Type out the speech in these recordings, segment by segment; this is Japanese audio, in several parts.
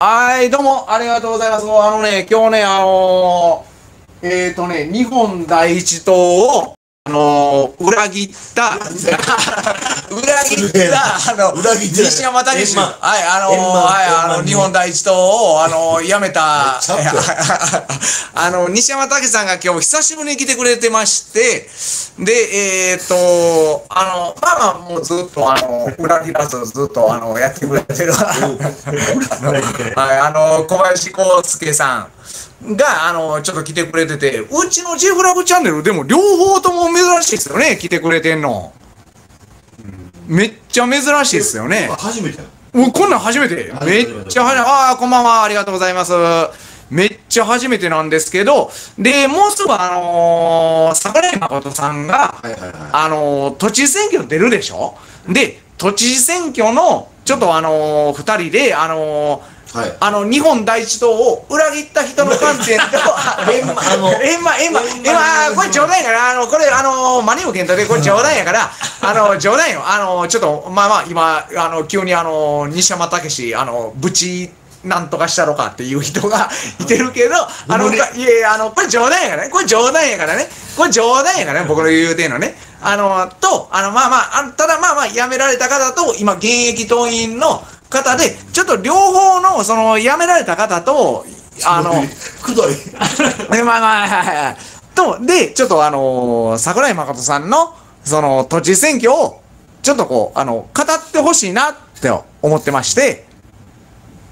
はい、どうも、ありがとうございます。あのね、今日ね、あのー、えっ、ー、とね、日本第一党を、あのー、裏切った、裏切った、あの、裏切ってない。西山武史、はい、あのはい、あの、日本第一党を、あのー、辞めた、あの、西山武史さんが今日久しぶりに来てくれてまして、で、えっ、と、あの、まあまあ、もうずっと、あの、裏切らずずっと、あの、やってくれてる。はい、あの、小林康介さんが、あの、ちょっと来てくれてて、うちのジェフラブチャンネルでも両方とも珍しいですよね、来てくれてんの。めっちゃ珍しいですよね。初めてやもうこんなん初めて。初めてめっちゃはじああ、こんばんは、ありがとうございます。めっちゃ初めてなんですけど、で、もうすぐあのー、桜井誠さんが、はいはいはいあのー、都知事選挙出るでしょ？で、都知事選挙の、ちょっとあのー、二人で、あのーはいあの、日本第一党を裏切った人の観点と、あ円満あの円満、円満、円満円満、これ冗談やから、あの、これ、あの、マネオケントで、これ冗談やから、あの、冗談よ。あの、ちょっと、まあまあ、今、あの、急にあの、西山武史、あの、ブチ、なんとかしたろかっていう人が いてるけど、あの、いやあの、これ冗談やからね。これ冗談やからね。これ冗談やからね、僕の言うてんのね。あの、と、あの、まあまあ、ただまあまあ、辞められた方と、今、現役党員の方で、ちょっと両方の、その、辞められた方と、あの、くどいで、まあまあ、はいはいはい。と、で、ちょっとあのー桜井誠さんの、その、都知事選挙を、ちょっとこう、あの、語ってほしいなって思ってまして、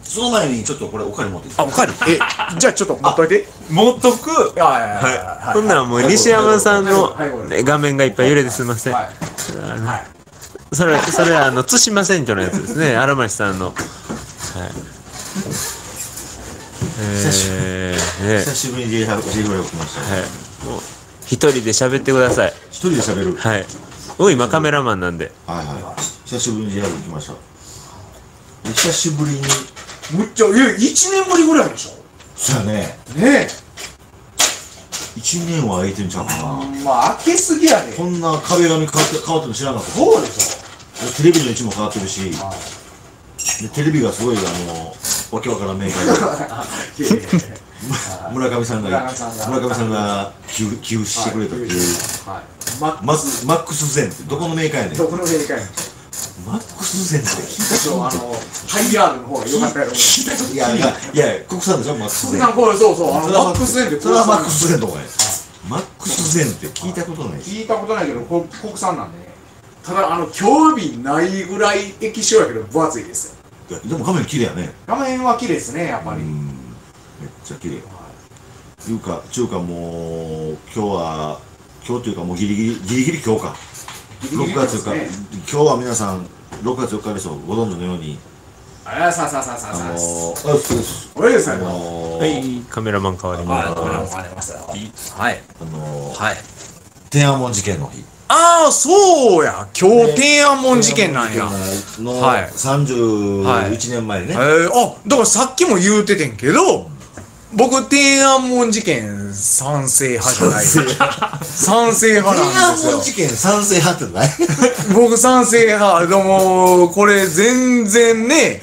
その前にちょっとこれお金持ってきてあ、おかわりえ、じゃあちょっと持っといて。持っとく？いやいはい。ほんならもう西山さんの画面がいっぱい揺れてすみません。はいそれ、それはあの、津島選挙のやつですね。荒町さんの。はい。えー、久しぶりに J5 来ました、ね。はい。もう、一人で喋ってください。一人で喋る？はい。僕今カメラマンなんで。はいはい。久しぶりに J5 来ました。久しぶりに。むっちゃい、え、1年ぶりぐらいでしょそうね。ねえ。1年は空いてんちゃうかな。まあ開けすぎやねこんな壁紙変わって変わっても知らなかった。そうでしょテレビの位置も変わってるし、でテレビがすごいあのわけわからんメーカーで村上さんが村上さんが。寄付してくれたっていう、はい、はい、マックスゼンって。どこのメーカーやねん。どこのメーカーやねん。マックスゼンって聞いたそう、あの、ハイヤードの方が良かったやろ。聞いたこといやいやいや国産でしょマックスゼンなんかこれそうそう、あの、マックスゼンってそれはマックスゼンとか？やマックスゼンって聞いたことないし聞いたことないけど、こ国産なんでね。ただ、あの、興味ないぐらい液晶やけど分厚いですよ。いやでも画面綺麗やね。画面は綺麗ですね、やっぱり。うん。めっちゃ綺麗。いうか中華もう今日は今日というかもうギリギリギリギリ今日か6月か、ね。今日は皆さん6月4日ですよご存知のようにあさあさあさあさああのさあ。ー、あそうですおいですね。あのはーい、カメラマン変わりあます。ありますよ。はい。あのーはい。天安門事件の日ああ、そうや。今日、天安門事件なんや。のはい31年前ね、えー、あ、だからさっきも言うててんけど、僕、天安門事件賛成派じゃない。賛成派天なんですよ安門。事件賛成派ってない？僕賛成派。でも、これ全然ね、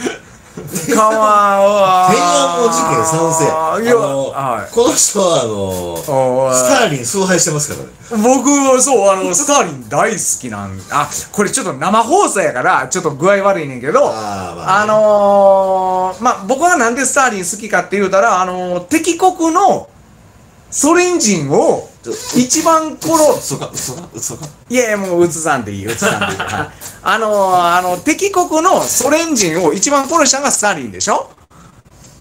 川は。天安門事件賛成。あのはこの人はあのスターリン崇拝してますからね。僕はそう、あの、スターリン大好きなんあ、これちょっと生放送やから、ちょっと具合悪いねんけど、ああね。あのー、まあ、僕はなんでスターリン好きかって言うたら、あのー、敵国のソ連人を一番殺、嘘か嘘か嘘かいやいや、もう映さんでいい、映さんでいい。はいあのー、あの、敵国のソ連人を一番殺したのがスターリンでしょ？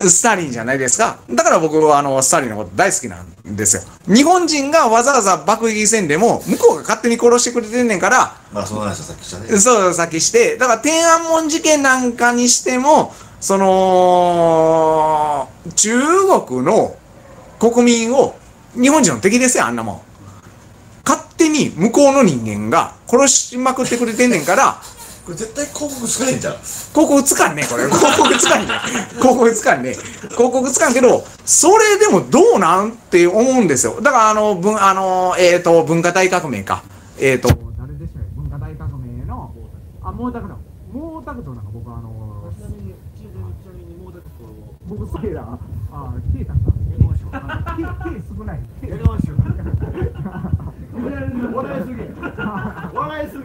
スターリンじゃないですか。だから僕はあの、スターリンのこと大好きなんですよ。日本人がわざわざ爆撃戦でも、向こうが勝手に殺してくれてんねんから、まあその話はさっきしたねそう、先して、だから天安門事件なんかにしても、その、中国の国民を、日本人の敵ですよ、あんなもん。勝手に向こうの人間が殺しまくってくれてんねんから、これ絶対広告使えんじゃん広告つかんねこれ。広告つかんね広告つかんね広告つかんけど、それでもどうなんって思うんですよ。だからあの、文、あの、えっ、ー、と、文化大革命か。えっ、ー、と、誰でしたっけ文化大革命の、あ、毛沢東。毛沢東なんか僕あの、僕好きだああケイタさんケイケイ少な。いケイ笑いすぎ笑いすぎ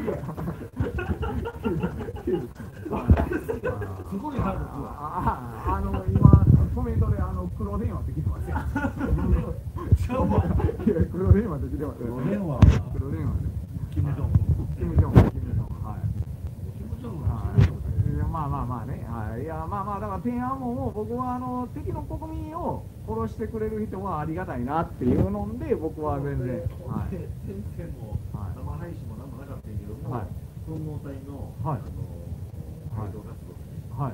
すごいハードああの今コメントであの黒電話って来てますよいや。黒電話って来てます黒電話黒電話キム・ジョンキム・ジョンキム・ジョンはいいや。まあまあまあね、はい、いやまあまあだから天安門を僕はあの敵の国民を殺してくれる人はありがたいなっていうので僕は全然はい。先生もはい生配信も何もなかったけども、はい。総合体の、はい。あの活動でね、はい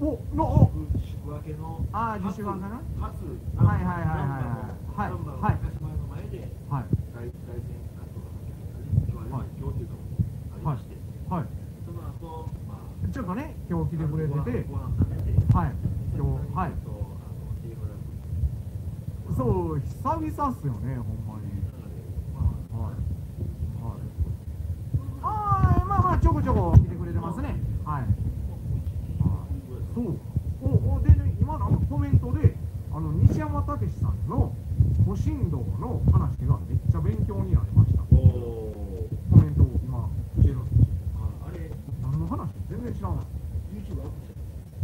おの宿分けのあー自主版かな？かつはいはいはいはい。はいはい。ナンバーの高島屋の前ではい。外外線活動が今日は今日っていうのもありまして、はいその後まあちょっとね今日来てくれてて。はい。今日はい。そう久々っすよねほんまに。はい。はい。ああまあまあちょこちょこ来てくれてますね。はい。そう。おおでね今なんかコメントであの西山武さんの古神道の話がめっちゃ勉強になりましたおおコメントを今来てるんですああれ何の話全然知らない。YouTube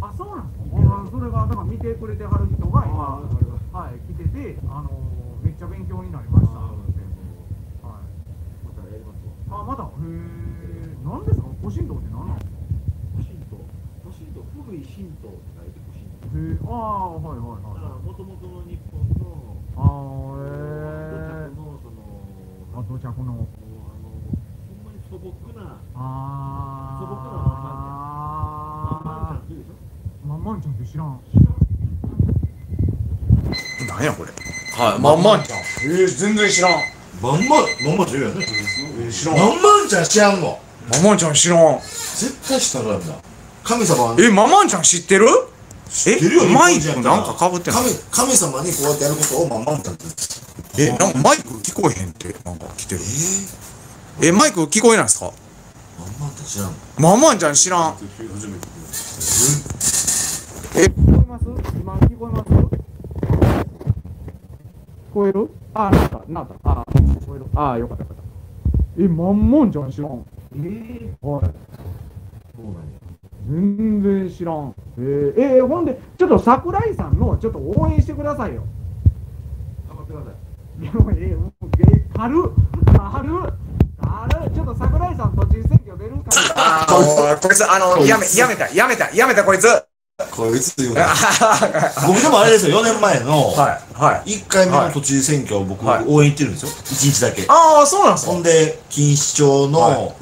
あそうなんですか？あそれがだから見てくれてはる人が今はい来ててあのーめっちゃ勉強になりました。はい。またやりますわあまだへえ何ですか？古神道って何なんですか古神道古神道古い神道って書いて古神道へえああはいはいだからはい。もともとの日本のあーえ土着のそのー、あ土着の。あのほんまに素朴なあ素朴なあまんまんちゃんまんまんちゃんって言うでしょまんちゃんって知らん。なんやこれ。はい。まんまん。ちゃんえー、全然知らん。まんままんまちゃうよね。えー、知らん。まんまんちゃん知らんの？まんまんちゃん知らん。絶対知ったらんだ神様はえまんまんちゃん知ってる？知ってるよえマイクなんかかぶってない神神様にこうやってやることをまんまんちゃんってえなんかマイク聞こえへんってなんか来てるえ？えマイク聞こえないですか？まんまんちゃん知らんの？まんまんちゃん知らんこえます？今聞こえます？聞こえる？あなったなったあ聞こえる。あよかったよかった。えまんまんちゃん知らん。え？えはい。そうなんや。全然知らん。え。ー、えー、ほんでちょっと桜井さんのちょっと応援してくださいよ。頑張ってください。いやもうえー、もうえー、軽っ軽っ軽っちょっと桜井さん都知事選挙出るから。あのこいつあのやめやめたやめたやめたこいつ。はこいつ言うな。僕でもあれですよ。4年前のいはい。1回目の都知事選挙を僕はい。応援行ってるんですよ。1日だけ。ああそうなんですか。ほんで錦糸町の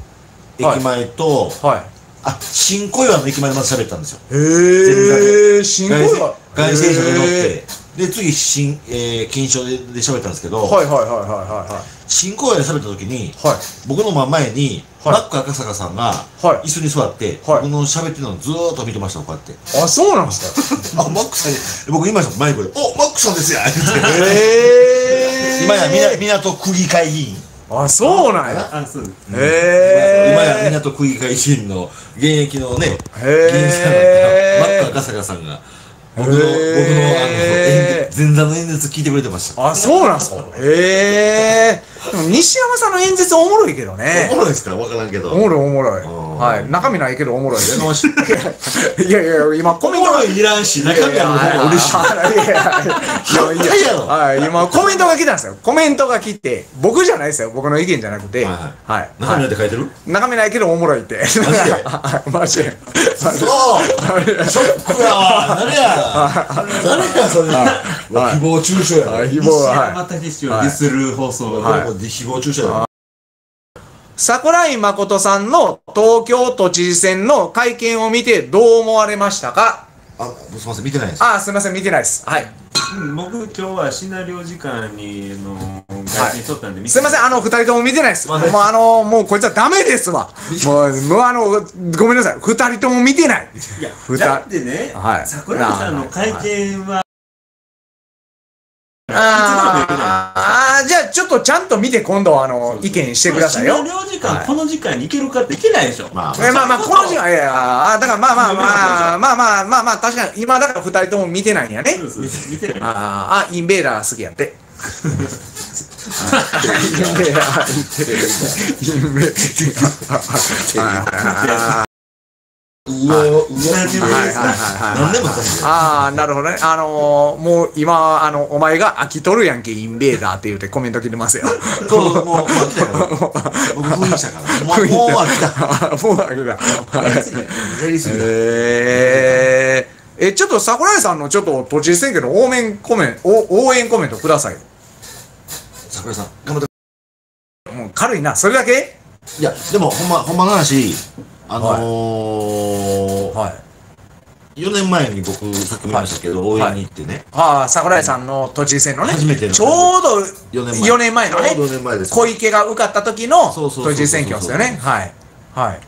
駅前とはい。あ新小岩の駅前でまず喋ったんですよ。へえ新外小岩。外線車で乗っへてで次新、えー、錦糸町でで喋ったんですけど、ーはいはいはいはいはい。新小岩で喋った時にはい。僕の真ん前に、はいマック赤坂さんがはい。椅子に座って、はい。僕の喋ってるのをずーっと見てましたこうやって。あそうなんですか？あマックさんに僕今マイクで「おマックさんですや!」ってへえ今やみな港区議会議員。あそうなんや。あ、そうです。へえ今や港区議会議員の現役のね議員さんだったマック赤坂さんが僕の僕のあの前座の演説聞いてくれてました。あそうなんすか？へえでも西山さんの演説おもろいけどおねもろいですか？分からんけど。おもろいおもろい。うんはい。中身ないけどおもろい。いいやいや今コおメントがもろいいらんし中身ある方が嬉しい。いやいやいやいや。いやろ。はい今コメントが来たんですよ。コメントが来て僕じゃないですよ。僕の意見じゃなくて。はいはい。中身なんて書いてる？中身ないけどおもろいって。マジで？そうショックやわ。誰や？誰やそれ？誹謗中傷やろ。はい誹謗ははい。山武史をディスる放送誹謗中傷やろ桜井誠さんの東京都知事選の会見を見てどう思われましたか？あすみません見てないですあ、すみません、見てないです。はい。うん僕今日はシナリオ時間にの外線取ったんで見てすみません、あの、二人とも見てないです。もう、あの、もう、こいつはダメですわ。もう、もう、あの、ごめんなさい。二人とも見てない。いやだってね、はい桜井さんの会見は、あーあー、じゃあちょっとちゃんと見て今度あの、意見してくださいよ。時間、この時間に行けるかって行けないでしょ。まあえまあまあ、この時間、いやいや、あだからまあまあまあ、まあまあまあまあ、確かに、今だから二人とも見てないんやね。見てない。あーあ、インベーダー好きやって。インベーダー、インベーダー。うわうわ何でもいいですはいはいはいはい。何でもああ、なるほどね。あのー、もう今、あの、お前が飽きとるやんけ、インベーダーって言うてコメント来てますよ。そうもうもう飽きたから僕封印したからもうもう飽きたもう飽きた。やりすぎたえー、え、ちょっと桜井さんのちょっと都知事選挙の応援コメント、応援コメントください。桜井さん頑張ってもう軽いな、それだけいやでもほんまほんまの話あのーはい。4年前に僕さっきも言いましたけど応援に行ってね。ああ、桜井さんの都知事選のね、初めてのちょうど4年前。4年前のね。ちょうど4年前です小池が受かった時の都知事選挙ですよね。はい。はい。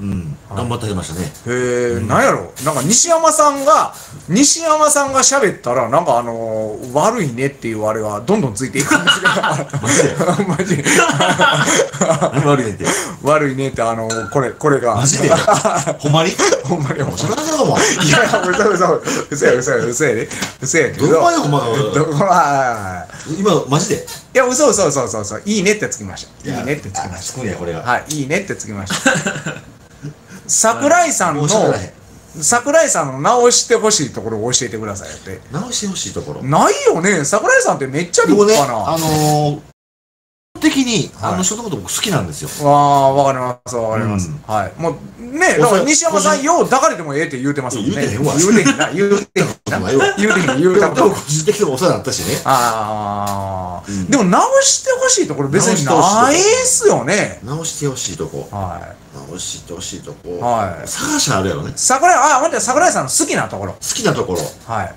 うん頑張ってはりましたねへえ、なんやろ？なんか西山さんが、西山さんが喋ったら、なんかあのー、悪いねっていうあれがどんどんついていくんですけど、マジで。何悪いねんって？悪いねって、あのー、これ、これが。マジで？ほんまに？ほんまに、ほんまに。いやいや、嘘嘘、嘘や嘘や嘘やで。嘘やけど。どこまでほんまかどこま今マジで？いや、嘘嘘嘘嘘嘘。いいねってつきました。いいねってつきましつくんやこれがた。はい、いいねってつきました。桜井さんの桜井さんの直してほしいところを教えてくださいよって。直してほしいところないよね。桜井さんってめっちゃ立派な。あのー的にはいあの人のこと僕好きなんですよわあ、わかります、わかります。うんはい。もう、ね、だから西山さん、よう抱かれてもええって言うてますもんね。言うてへんわ言うてへんな、言うてへんな。言うてへん、言うでもでも。個人的にもお世話になったしねああ、うんでも直してほしいところ別にないっすよね。直してほしいとこはい。直してほしいとこはい探しあるやろね桜井、あ、待って、桜井さんの好きなところ。好きなところはい。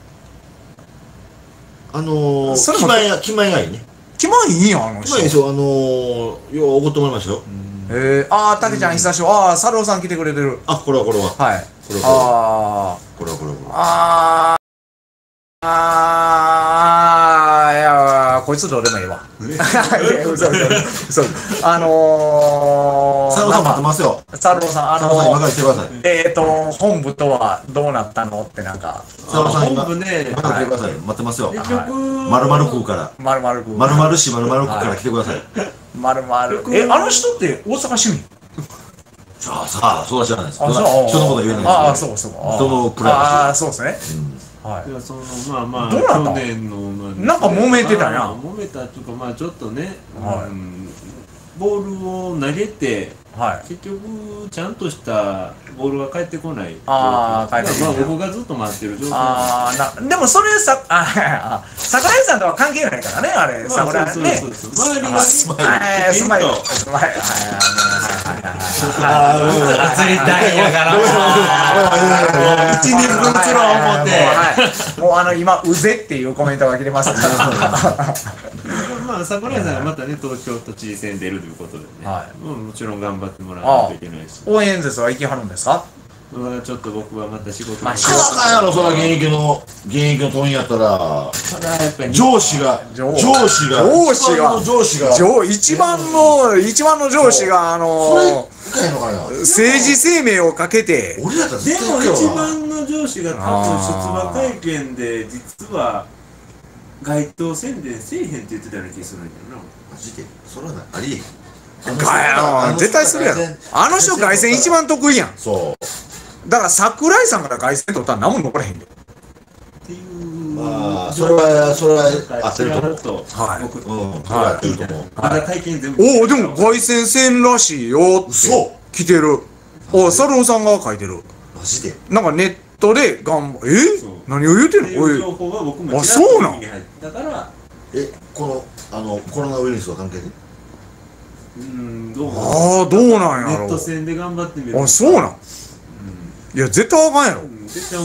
あのー気前が気前がいいね気前いいやん、あの人いい。ですよあのーようおごってもらいましたよえー、あー、たけちゃん久しぶり。あー、サルオさん来てくれてる。あこれはこれははい。これはあー。これはこれはこれはあーあーいやこいつどうでもいいわ。いや嘘嘘嘘あのー、佐野さん待ってす。ますよ。サルオさん、あ佐野さん今のー、から来てください。えーと、本部とはどうなったの？ってなんか、佐野さん今本部ね今、から来てください。待ってますよ。結局、まるまる区から。まるまるく。まるまる市まるまる区から来てください。まるまる。え、あの人って大阪市民？さあさあそうは知らないです。あ、そう。人のことは言えないですああ、そうそう。人のプライバシー。ああ、そうですね。はい。い。やそのまあまあどうなった去年の、まあなんか揉めてたなまあ揉めたというかまあちょっとね、はい。うんボールを投げてはい。結局ちゃんとしたボールが返ってこないあー返ってこないまあ僕がずっと待ってる状態ああ、な、でもそれさ、あ、あ桜井さんとは関係ないからね、あれ、まあ桜井ね。そうそうそう周りがあスマイル。はいスマイル。スマイル。はいはいはいはいはい。映りたいんやから一人分釣ろう思ってはい。もうあの、今、うぜっていうコメントが来てます ね。まあ桜井さんがまたね東京都知事選出るということでね、はもうもちろん頑張ってもらわないといけないし応援演説は行きはるんですか？まあちょっと僕はまた仕事まあ仕事。なんやろそら現役の現役の党員やったら。ただやっぱり上司が上上司が。上司が。一番の上司が。上、一番の、一番の上司が、あそれの、いかへんのかな？政治生命をかけて、俺やったらでも一番の上司が多分出馬会見で実は街頭宣伝せえへんって言ってたような気がするんだよマジで？それはありえへん絶対するやろ。あの人凱旋一番得意やん。そう。だから桜井さんから凱旋取ったら何も残らへんで。なっていう。まあそれはそれは合ってると思うとはい僕うんは合ってると思う。まだ会見全部おお、でも凱旋戦らしいよって嘘来てる。おサルオさんが書いてる。マジで？なんかネットで頑張え？何を言うてんってのおい。いう情報は僕もあそうなん？と耳に入ったから。えこのあのコロナウイルスは関係で？うんどう？ああ、どうなんやろ？ネット戦で頑張ってみる。あ、そうなん？いや、絶対あかんやろ。うん絶対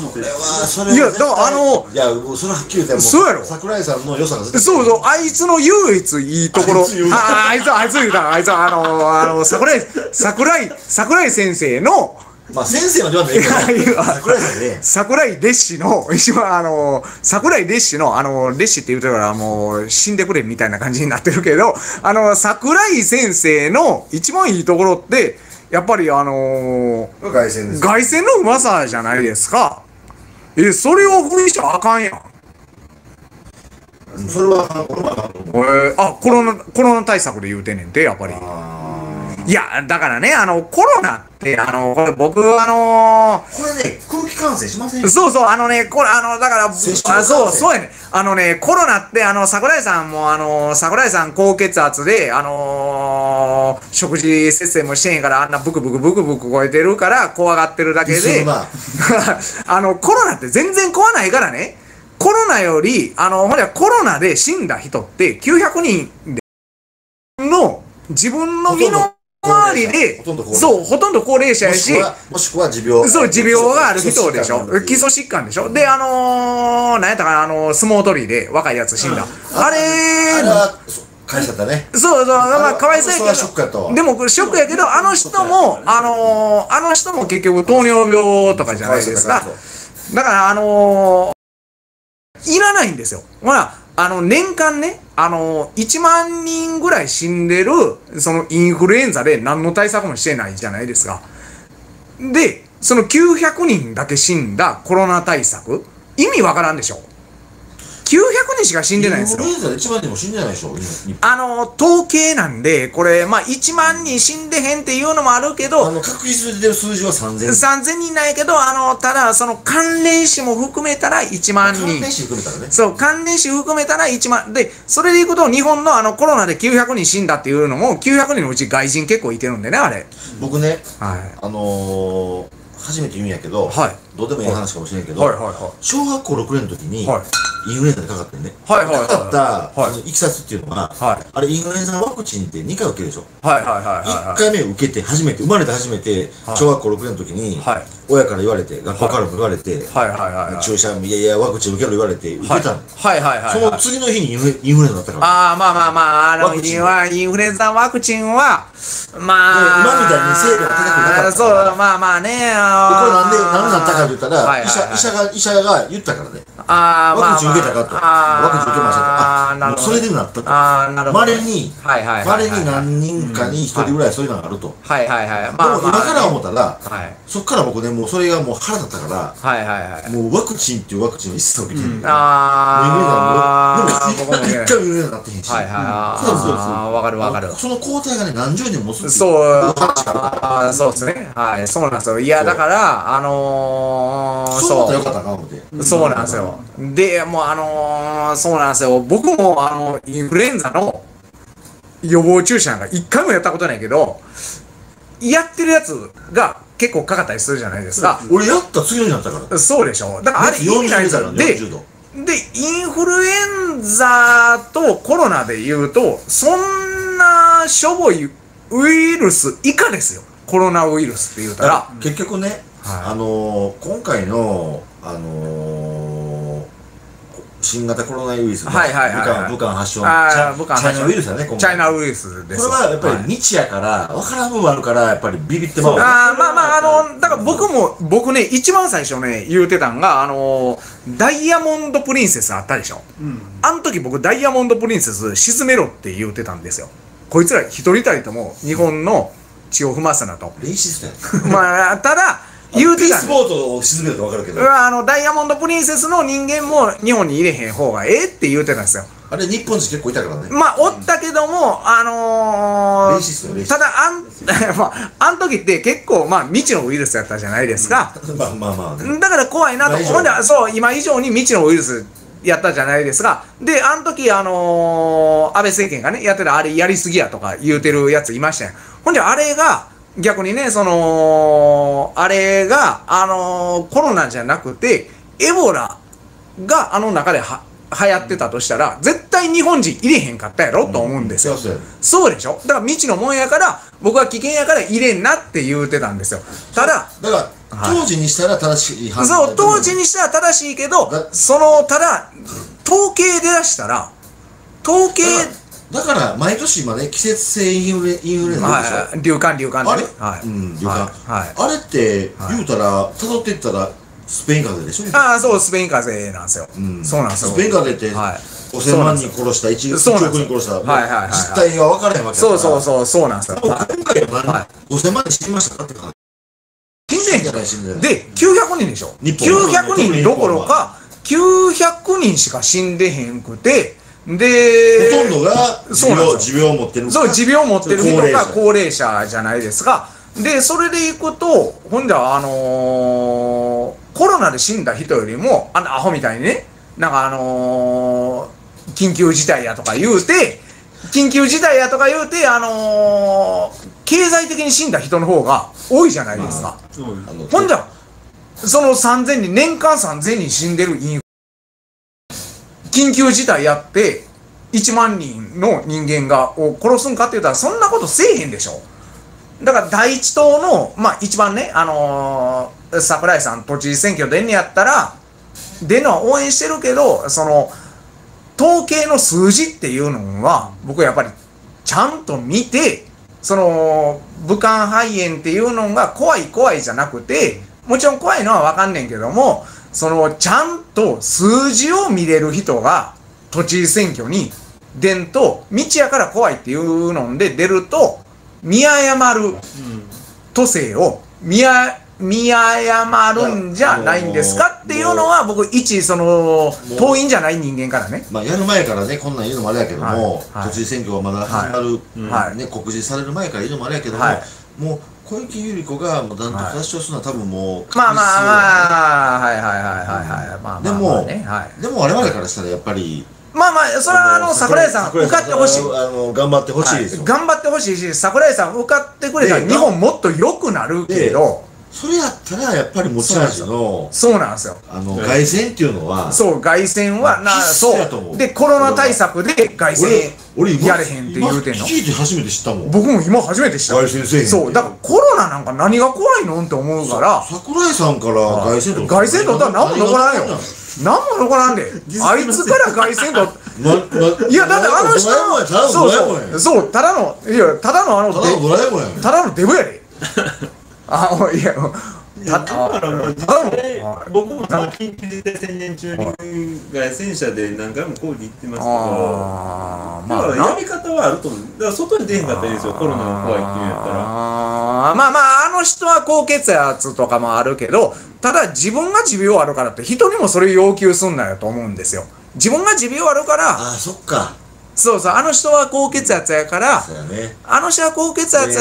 いやだからあのいやもうそれはっきり言ってもそうやろ。桜井さんの良さが絶対そうそう、あいつの唯一いいところ。あいつ言う、なああ、あいつ、あいつ言うた、あいつ、あの、あの、桜井、桜井、桜井先生の、まあ先生まではないけど、桜井さんで、桜井烈士の、一番あの、桜井烈士の、あの、烈士って言うてるからもう死んでくれみたいな感じになってるけど、あの、桜井先生の一番いいところって、やっぱりあの凱旋です。凱旋のうまさじゃないですか。え、それを踏みしちゃあかんやん。それは、この前あ、コロナ、コロナ対策で言うてんねんて、やっぱり。いや、だからね、あの、コロナって、あの、これ僕、あのこれね、空気感染しませんよ。そうそう、あのね、これ、あの、だから、あそう、そうやね。あのね、コロナって、あの、桜井さんも、あの、桜井さん高血圧で、あのー食事節制もしてへんから、あんなブクブクブクブク超えてるから、怖がってるだけで あの、コロナって全然怖ないからね、コロナより、あの、ほら、コロナで死んだ人って900人で、の、自分の身の回りでそう、ほとんど高齢者やしもしく、は、持病。そう、持病がある人でしょ。基礎疾患でしょ。で、あのー、何やったかな、あのー、相撲取りで若いやつ死んだ。ああれれは、そう返しちゃったね。そうそう、まあ、かわいそうそれはショックやけど。でも、これショックやけど、あの人も、あのー、あの人も結局糖尿病とかじゃないですか。だから、あのー、いらないんですよ。ほら、あの、年間ね、あの、1万人ぐらい死んでる、そのインフルエンザで何の対策もしてないじゃないですか。で、その900人だけ死んだコロナ対策、意味わからんでしょ ?900 人しか死んでないんですよイン。フルエンザで一番でも死んでないでしょ、今あの、統計なんで、これ、まあ、1万人死んでへんっていうのもあるけあど、の、確実に出てる数字は3000。3000人ないけど、あの、ただ、その関連死も含めたら1万人。関連死含めたらね。そう、関連死含めたら1万。で、それでいくと、日本のあのコロナで900人死んだっていうのも、900人のうち外人結構いてるんでね、あれ。僕ね、はい。あのー、初めて言うんやけど、はいどうでもいい話かもしれんけど、はいはいは小学校6年の時に、はい。インフルエンザでかかってんね。はいはいはいかかった、はい。あのいきさつっていうのは、はい。あれインフルエンザのワクチンって2回受けるでしょ。はいはいはいはい1回目受けて初めて、生まれて初めて、はい。小学校6年の時に、はい。親から言われて、学校からも言われて、はい。はいはいはい。注射、いやいや、ワクチン受けろ言われて、受けたの。はい。はいはいそはい。の次の日にインフルインフルエンザだったから。ああ、まあまあまあ、あの、ワクチンインはインフルエンザワクチンは、まあ、今みたいに精度が高くなかったそう、まあまあね、であこれなんで、何だったかって言ったら、はいはいはい医者、医者が、医者が言ったからね。あーワクチン受けたかと。まあワクチン受けましたと。あーなるほど。それでなったと。ああ、なるほど。稀に、はいはいはいはい。稀に何人かに一人ぐらいそういうのがあると。はいはいはい。でも今から思ったら、はい。そっから僕ね、もうそれがもう腹立ったかはいはいはい。ら、もうワクチンっていうワクチンを一切受けてない。ああ、インフルエンザも、僕もね。でも一回もインフルエンザになってへんし。はいはいはい。そうそうそうあーわかるわかる。その工程がね、何十年もするそう、話があるから。あーそうですね。はい、そうなんですよ。いや、だから、あのー、そうよかったな、思って。そうなんですよ。で、もうあのー、そうなんですよ。僕もあの、インフルエンザの予防注射なんか一回もやったことないけど、やってるやつが結構かかったりするじゃないですか。俺やった次の日になったから。そうでしょ。だからあれ意味ないんですよ。で、40度。で、インフルエンザとコロナで言うと、そんなしょぼいウイルス以下ですよ。コロナウイルスって言うたら。結局ね、はいあのー、今回の、あのー、新型コロナウイルスのはいはいはいはい。武漢武漢発祥のチャイナウイルスだね、チャイナウイルスです。これはやっぱり未知やから、分からん部分あるから、やっぱりビビってまう。わあーまあまあ、あの、だから僕も、僕ね、一番最初ね、言うてたんが、あのダイヤモンドプリンセスあったでしょ。うん。あの時僕、ダイヤモンドプリンセス沈めろって言うてたんですよ。こいつら一人たりとも日本の血を踏ませなと。まあ、ただ、言うてたスボートを沈めると分かるけど、あの、ダイヤモンドプリンセスの人間も日本に入れへん方がええって言うてたんですよ。あれ日本人結構いたからね。まあ、おったけども、あのただ、あん、まあ、あん時って結構、まあ、未知のウイルスやったじゃないですか。まあまあまあね。だから怖いなと。今以上ほんで、そう、今以上に未知のウイルスやったじゃないですか。で、あの時、あのー安倍政権がね、やってたあれやりすぎやとか言うてるやついましたよ。ほんで、あれが、逆にね、その、あれが、あのーコロナじゃなくて、エボラがあの中では流行ってたとしたら、絶対日本人入れへんかったやろ？と思うんですよ。そうやそうでしょ？だから未知のもんやから、僕は危険やから入れんなって言うてたんですよ。ただ、だから、当時にしたら正しい判断そう、当時にしたら正しいけどだ、その、ただ、統計で出したら、統計だから毎年今ね季節性インフレインフルエンザでしょ、はい。流感、流感であれ？ね。はい。うん、旅館、はいはいあれって、はい言うたら、辿っていったら、スペイン風邪でしょ？ああ、そう、スペイン風邪なんですよ。うんそうなんですよ。スペイン風邪って、はい。5000万人殺した、1億人殺した、はいはいはいはい実態が分からへんわけだそうそうう。そう、そうなんですよ。今はい回は何、は5000万人死にましたかって感死んでへんじゃない死んでないで、900人でしょ？日本は900人どころか、900人しか死んでへんくて、で、ほとんどが持そうなん病です持病を持ってるそう、持病を持ってる人高齢者が高齢者じゃないですか。で、それでいくと、ほんじゃ、あのーコロナで死んだ人よりも、あの、アホみたいにね、なんかあのー緊急事態やとか言うて、緊急事態やとか言うて、あのー経済的に死んだ人の方が多いじゃないですか。そうあのほんじゃ、その3000人、年間3000人死んでるインフ緊急事態やって、1万人の人間がを殺すんかって言ったら、そんなことせえへんでしょ。だから第一党の、まあ一番ね、あのー桜井さん都知事選挙出んねやったら、出んのは応援してるけど、その、統計の数字っていうのは、僕はやっぱりちゃんと見て、その、武漢肺炎っていうのが怖い怖いじゃなくて、もちろん怖いのはわかんねんけども、その、ちゃんと数字を見れる人が都知事選挙に出んと、道やから怖いっていうので出ると、見誤る都政を見あ見誤るんじゃないんですかっていうのは僕一その党員じゃない人間からね。まあ、やる前からね、こんなん言うのもあれやけども、はい。はい。都知事選挙がまだ始まる、はい。ね、告示される前から言うのもあれやけども、はい。もう小池百合子がもう断トツ圧勝するのは多分もう確実まあまあまあはいはいはいはいはいまあまあでもまあね。はい。でも我々からしたらやっぱりまあまあそれはあの桜井さん受かってほしい。あの頑張ってほしいですよ、はい。頑張ってほしいし桜井さん受かってくれたらで日本もっと良くなるけどそれやったらやっぱり持ち味のそうなんですよ。あの凱旋っていうのはそう凱旋はなそう。う。でコロナ対策で凱旋やれへんって言うてんの。今聞いて初めて知ったもん。僕も今初めて知った。凱旋せえへんそうだからコロナなんか何が怖いのって思うから。桜井さんから凱旋と凱旋取ったら何も残らんよ何も残らんで。あいつから凱旋取いやだってあの人そうそう。そうただのいやただのあのただのデブやであおいやただからもう実際僕も緊急事態宣言中に外戦車で何回も講義行ってますけどまあだからやなり方はあると思うだから外に出へんかったらいいですよコロナが怖いっていうんやったら。まあまああの人は高血圧とかもあるけどただ自分が持病あるからって人にもそれ要求すんなよと思うんですよ。自分が持病あるからああそっかそうそうあの人は高血圧やからね。あの人は高血圧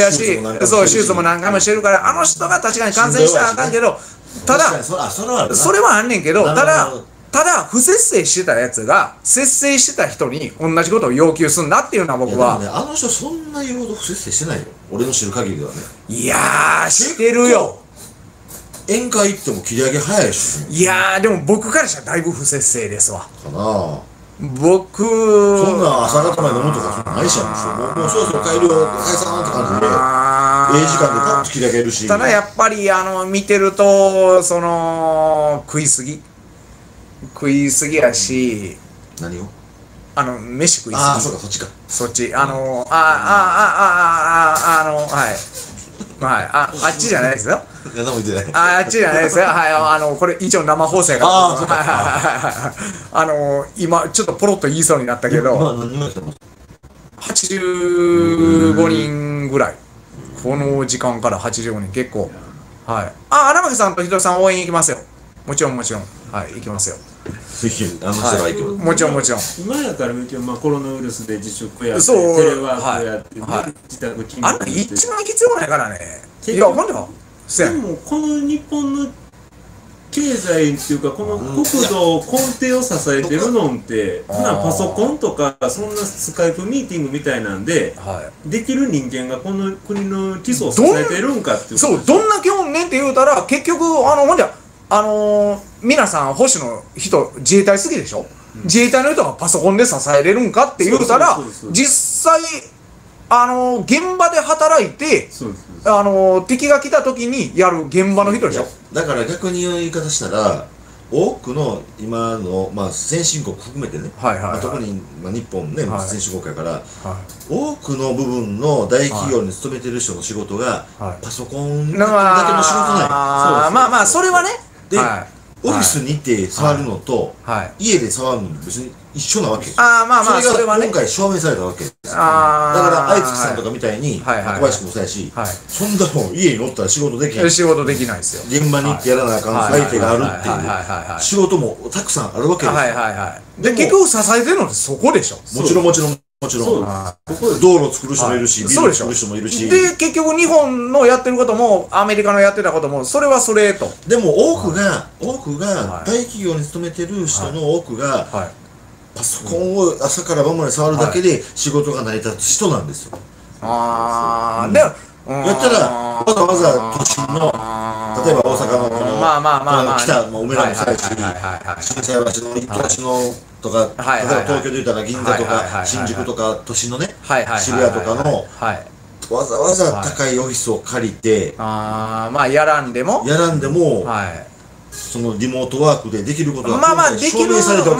やし、そう、手術も何回もしてるから、あの人が確かに感染したらあかんけど、ただ、それはあるな。それはあんねんけど、ただただ、不節制してたやつが、節制してた人に同じことを要求すんなっていうのはい僕やでもねは、あの人そんな言うほど不節制してないよ。俺の知る限りではね。いやー、してるよ。宴会行っても切り上げ早いしいやー、でも僕からしたらだいぶ不節制ですわ。かな僕そんな朝方まで飲むとかそんなないじゃん。もうそろそろ帰るよ。解散って感じで。ええ時間でパッと切りげるし。ただやっぱりあの見てるとその食いすぎ。食いすぎやし。何を？あの飯食いすぎ。あそうかそっちか。そっち。あのあああああああのはい。はい。ああっちじゃないですよ。何も言ってない。ああっちじゃないですよ。はいあのこれ一応生放送やから。あーそうかはいはいはいはい。あの今ちょっとポロッと言いそうになったけどまあ、何も言ってます。85人ぐらい。この時間から85人。結構はい。あ荒牧さんとひとりさん応援行きますよ。もちろんもちろん。はい行きますよ。ぜひ、あの人が行けば。もちろんもちろん。今やから見ても、まあ、コロナウイルスで自粛やってそうテレワークやって、はい。はい。自宅勤あんな一番必要ないからね。いやほんでもこの日本の経済っていうかこの国土根底を支えてるのって普段パソコンとかそんなスカイプミーティングみたいなんではい。できる人間がこの国の基礎を支えてるんかっていうそう、どんだけおんねんって言うたら、結局、あの、ほんじゃ、あのー皆さん、保守の人、自衛隊好きでしょ、自衛隊の人がパソコンで支えれるんかって言うたら実際、あのー現場で働いて、あのー敵が来た時にやる現場の人でしょ？だから逆に言い方したら、多くの今の、まあ、先進国含めてね、はいはいはい。まあ、特に、まあ、日本ね、はい。先進国やから、はい。多くの部分の大企業に勤めてる人の仕事が、はい。パソコンだけの仕事ない。まあまあそれはね。ではいオフィスに行って触るのと、はい。家で触るの別に一緒なわけ。ああまあまあそそれがれはね今回証明されたわけですよ。だあー。から、愛月さんとかみたいに、小林君もそうやし、はい。そんなもん家におったら仕事できへん。仕事できないですよ。現場に行ってやらなあかんはい。相手があるってはいはいはいはいはい。いう仕事もたくさんあるわけですよ。はいはいはいで結局支えてるのってそこでしょ。もちろんもちろんもちろん。道路作る人もいるし、ビル作る人もいるし。で結局日本のやってることもアメリカのやってたこともそれはそれと。でも多くが、多くがはい。大企業に勤めてる人の多くがはい。パソコンを朝から晩まで触るだけで仕事が成り立つ人なんですよ。うん。ああでやったらわざわざ都心の例えば大阪のこのまあまあまあまあ。北も梅田もそうやしはいはいはいはいはい心斎橋の一橋のとか、はいはいはい。例えば東京で言ったら銀座とか新宿とか都心のね、はいはい渋谷とかのはい。わざわざ高いオフィスを借りて、ああまあやらんでも。やらんでも、はい。そのリモートワークでできることがまあまあ今できる。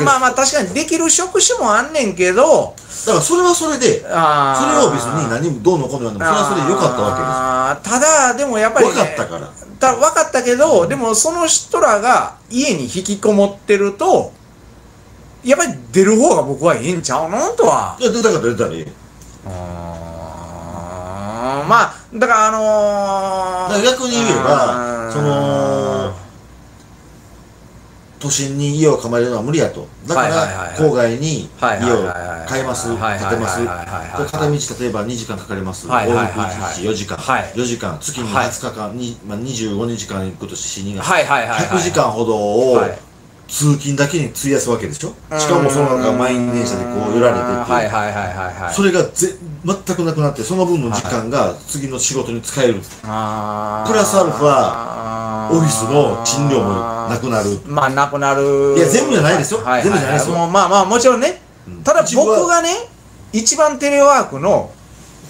まあまあ確かにできる職種もあんねんけどだからそれはそれで、それを別に何もどうのこうのんでも、それはそれで良かったわあーただでもやっぱけです。り、ね、分かったから。た分かったけど、でもその人らが家に引きこもってるとやっぱり出る方が僕はええんちゃうの？とはいや、出たか出たらいい。あーまあだからあのー、だから逆に言えば、その、都心に家を構えるのは無理やと。だから、郊外に家を買います、建てます。片道例えば2時間かかります。往復1日4時間。はい4時間。月にはい20日間、にまあ、25日間行くと死人が。はいはいはいはい100時間ほどをはい通勤だけに費やすわけでしょ？しかもその中満員電車でこう寄られてってはいはいはいはいはい。それがぜ全くなくなってその分の時間が次の仕事に使える。あー。プラスアルファオフィスの賃料もなくなる。まあなくなる。いや全部じゃないですよ。はは全部じゃないですよ。もうまあまあもちろんね、うん。ただ僕がね一番テレワークの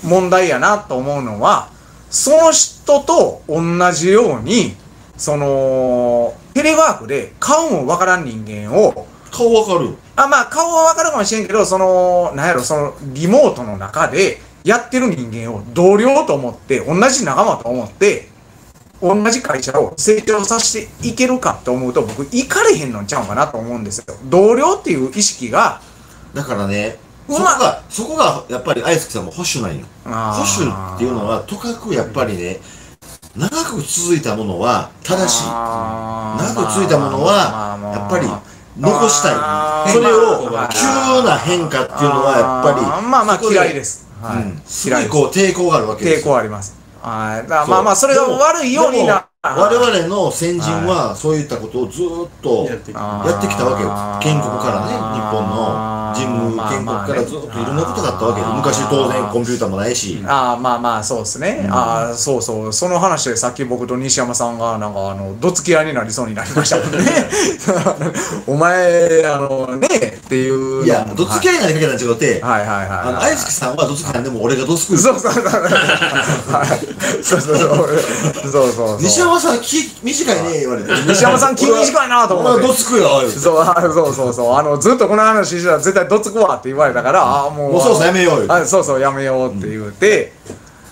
問題やなと思うのはその人と同じようにそのテレワークで顔もわからん人間を顔わかるあまあ顔はわかるかもしれんけどそのなんやろそのリモートの中でやってる人間を同僚と思って同じ仲間と思って同じ会社を成長させていけるかと思うと僕行かれへんのんちゃうかなと思うんですよ。同僚っていう意識がだからねそこがそこがやっぱり愛月さんも保守なんよ。保守っていうのはとかくやっぱりね長く続いたものは正しい。長く続いたものはやっぱり残したい。それをまあ急な変化っていうのはやっぱりまあまあそこで嫌いです、はい。うん。す。ごいこう抵抗があるわけです抵よ抗あります。はい。だからそう。まあまあそれが悪いようにな我々の先人はそういったことをずーっとやってきた。あーやってきたわけよ。建国からね日本の神武建国からずっといろんなことがあったわけよ。まあまあね。昔当然コンピューターもないし。ああまあまあそうですね、ああそうそう。その話でさっき僕と西山さんがなんかあのどつき合いになりそうになりましたもんね。お前あのねっていうのいやどつき合いになりかけたん違うてはいはいはいはい。あの愛月さんはどつき合いでも俺がどつく。そうそうそう。はいそうそうそう。西山さん気短いね言われて。西山さん気短いなと思って。そうあそうそうそう。あのずっとこの話してたら絶対どつくわって言われたから、ああもう。もうそうそうやめよう言うてあそうそうやめようって言うて、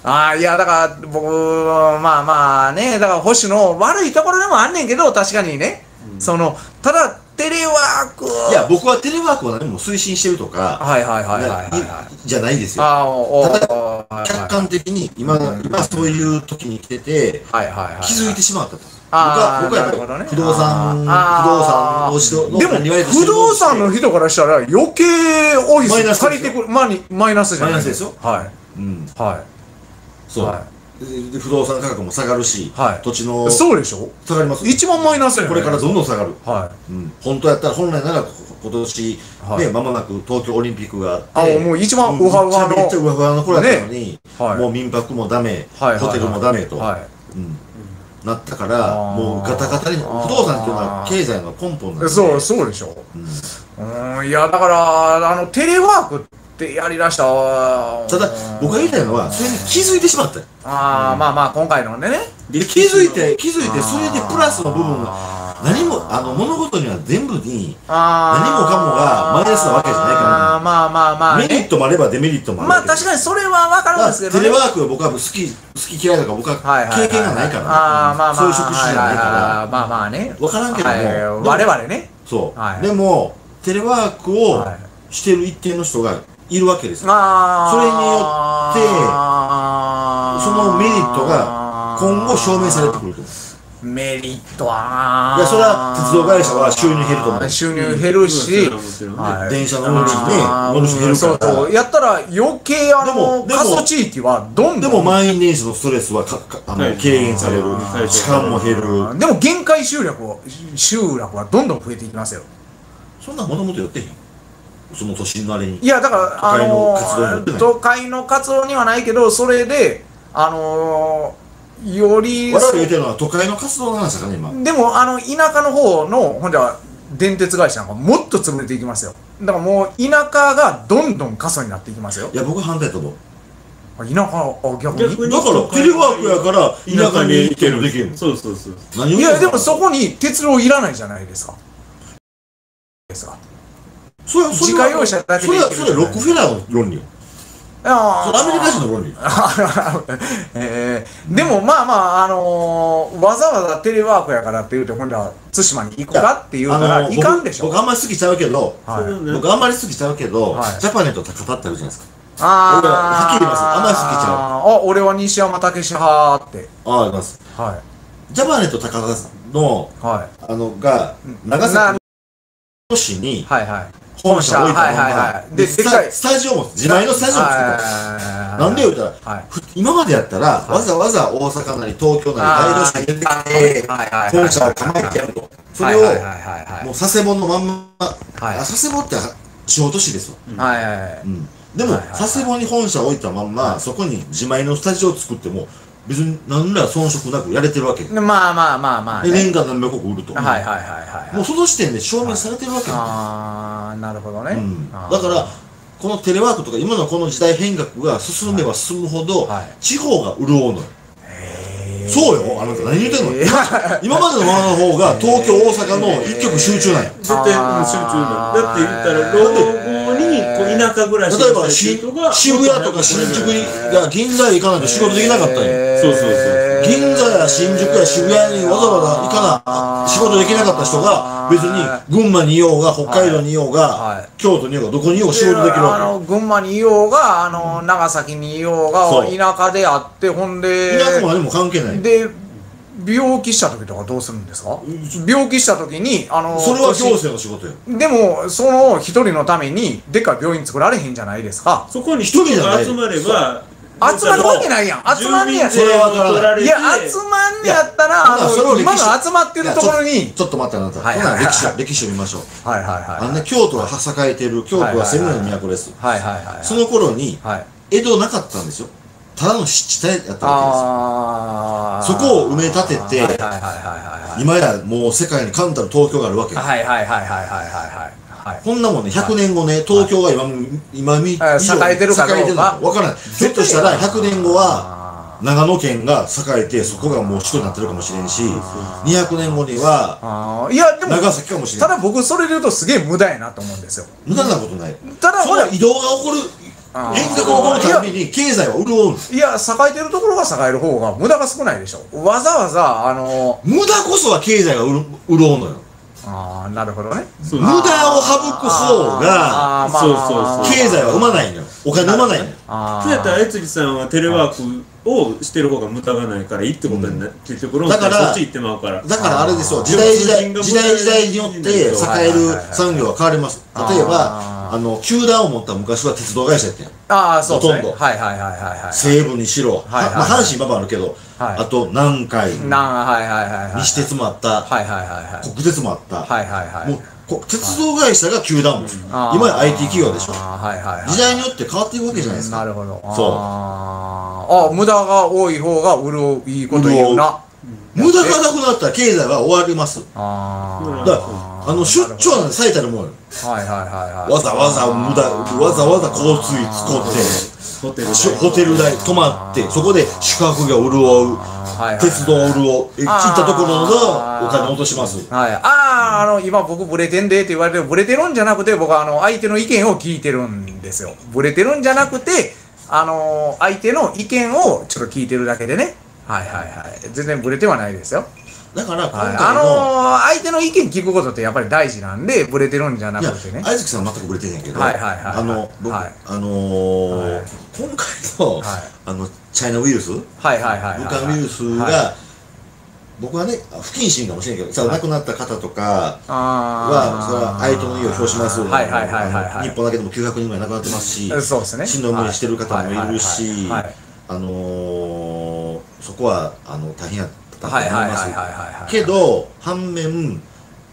ああいやだから僕まあまあねだから保守の悪いところでもあんねんけど確かにね、そのただテレワークいや僕はテレワークを何も推進してるとかはいはいはいはいはいはい。じゃないですよ。ああおおただはいはい客観的に今今そういう時に来ててはいはいはい。気づいてしまったと僕は僕はやっぱり不動産不あー動産の人のでも不動産の人からしたら余計オフィスス借りてくるマニマイナスじゃない。マイナスですよはい。うん。はい。そう。はで不動産価格も下がるしはい。土地のそうでしょ？下がります一番マイナスやねこれからどんどん下がる。はい。うん。本当やったら本来ならこ今年はい。ね間もなく東京オリンピックがあってあもう一番ウハウハのめっちゃウハウハの頃だったのにはい。もう民泊もダメはいはい。ホテルもダメと。はい。うんなったからもうガタガタに不動産っていうのは経済の根本なんで。そうそうでしょ。うん。うんいやだからあのテレワークってやりだした。ただ僕が言いたいのはそれに気づいてしまった。よああまあまあ今回のでね。で気づいて気づいてそれでプラスの部分が何もあの物事には全部に何もかもがマイナスなわけじゃないから。あーまあまあまあメリッねトもあればデメリットもあるまあ確かにそれは分かるんですけどね。テレワークは僕は好き好き嫌いだから僕ははいはいはい経験がないから、ああまあまあ。そういう職種じゃないから、はいはいはい。まあまあね。分からんけども、はい。我々ね。そう、はい。でもテレワークをはいしてる一定の人がいるわけですよ。あそれによってってそのメリットが今後証明されてくると思うメリットは。ないやそれは鉄道会社は収入減ると思う。収入減るし、はい。電車乗るしね乗る人減るから。そうそう。やったら余計あでもでもの過疎地域はどんどんでも満員電車のストレスはかかあの、はい。軽減される。はい時間も減る。でも限界集落を集落はどんどん増えていきますよ。そんなんもともとやってへん？その都心のあれに。いやだからあの都会の活動によってね都会の活動にはないけどそれであのーより我々が言ってるのは都会の活動の話だからね今。でもあの田舎の方のほんじゃ電鉄会社なんかもっと潰れていきますよ。だからもう田舎がどんどん過疎になっていきますよ。いや僕は反対だと思う。あ田舎あ逆に？逆に？だからテレワークやから田舎に行ける。できるそうそうそう。何を？いやでもそこに鉄道いらないじゃないですか。ですかそれはそれは自家用車だけそれはそれはロックフェラーの論理よあそれアメリカ人の論理 えー。でもまあまああのーわざわざテレワークやからって言うて今度は対馬に行くかっていうからいかんでしょ。僕僕あんまり好きちゃうけどはい。僕あんまり好きちゃうけど、はい。ジャパネット高田ってあるじゃないですか。あー。俺ははっきり言います。あんまり好きちゃう。あ俺は西山武史派って。あああります。はい。ジャパネット高田のはい。あのが長崎の市にはいはい本社。置いたまはいはいはまい。ででスタスタジオも自前のスタジオも作ったはなんで言うたら、はい。ふ今までやったら、わざわざ大阪なり東京なり大都市に出てきて、本社を構えてやると。それを、もう佐世保のまんま、はい。あ佐世保って地方都市ですわ。はいはいはいうん、でも、佐世保に本社を置いたまんま、そこに自前のスタジオを作っても、別に何ら遜色なくやれてるわけ。まあまあまあまあね。年間何百億売ると。はいはいはいはいはい。もうその時点で証明されてるわけよ。ああなるほどね。うん、だから、このテレワークとか今のこの時代変革が進めば進むほど、はい。地方が潤うのよ。そうよ、あなた何言ってんの、えー。今までのままの方が東京、大阪の一極集中なんよ。絶対うん集中だだって言ったら老後田舎暮らし例えば渋谷とか新宿にが銀座へ行かないと仕事できなかったんよ。そうそうそう銀座や新宿や渋谷にわざわざ行かな仕事できなかった人が別に群馬にいようが北海道にいようが、はい京都にいようがどこにいようが仕事できるわけよ。あの群馬にいようがあの長崎にいようが田舎であってほんで田舎も何も関係ない。で病気した時とかどうするんですか？病気した時にあのそれは行政の仕事よ。でもその一人のためにでっかい病院作られへんじゃないですか。そこに人が集まれば集まるわけないやん。集まんねや住民税を取らい。や集まんねやったらあの今の集まってるところにちょっと待ってあなた。はいほな歴史を歴史を見ましょう。はいはいはいあのね、京都は栄えてる、京都は千年の都です。はいはいはいはい。その頃に、はい。江戸なかったんですよ。ただの湿地帯やったわけですよ。そこを埋め立てて、今やもう世界にカウンターの東京があるわけ。はいはいはいはいはいはい、はい。こんなもんね、100年後ね、東京が今、今見、はい、栄えてるかか。栄えてるか。わからない。ひょっとしたら100年後は、長野県が栄えて、そこがもう首都になってるかもしれんし、200年後には、いや、でも、長崎かもしれん。ただ僕、それで言うとすげえ無駄やなと思うんですよ。無駄なことない。ただ、ほら、移動が起こる。変革が起こるたびに経済は潤うの。いや栄えてるところが栄える方が無駄が少ないでしょわざわざあの無駄こそは経済が潤潤うのよ。ああなるほどね無駄を省く方が、そうそうそう経済は生まないのよ。お金生まないのよ。そうやったら江釣さんはテレワークをしてる方が無駄がないからいいってことになって結局論だからそっち行ってまうから。だからあれですよ、時代時代、時代時代によって栄える産業は変わります。例えあば、あの、球団を持った昔は鉄道会社やったやん。ああそうですね。ほとんど。はいはいはいはいはい西武にしろ、はいはいまあ阪神今もあるけど、はい。あと南海、なんはいはいはいはい。西鉄もあった、はいはいはいはい。国鉄もあった。はいはいはい。もうこ鉄道会社が球団を持つ。あー今や IT 企業でしょ。はいはいはい時代によって変わっていくわけじゃないですか。なるほどそうあーあ無駄が多い方が潤ういいこと言うな無駄がなくなったら経済は終わります。あーだから、あの、出張なんて最たるもんよ。はいはいはいはいわざわざ無駄、わざわざ交通費使って、ホテルしホテル代泊まって、そこで宿泊が潤う。はいはい鉄道を切ったところがお金落とします。はい。ああ、あの、今僕ブレてんでって言われて、ブレてるんじゃなくて、僕はあの、相手の意見を聞いてるんですよ。ブレてるんじゃなくて、あの、相手の意見をちょっと聞いてるだけでね。はいはいはい。全然ブレてはないですよ。だから今はい。回の、あのー、相手の意見聞くことってやっぱり大事なんで、ブレてるんじゃないやくてね。相月さん全くぶれてへんけど、はいはいはいはいあの僕、はいあのーはい今回の、はいあのチャイナウイルス、はいはいはいはい。武漢ウイルスが、はい僕はね不謹慎かもしれんけど、さ亡くなった方とかあは、それは哀悼の意を表します。はいはいはいはいはい。日本だけでも900人ぐらい亡くなってますし、そうですね。死の思いしてる方もいるしはいはいはいはいあのーそこはあの大変やったと思いはいはいはいはいます。はいはい。け、ど反面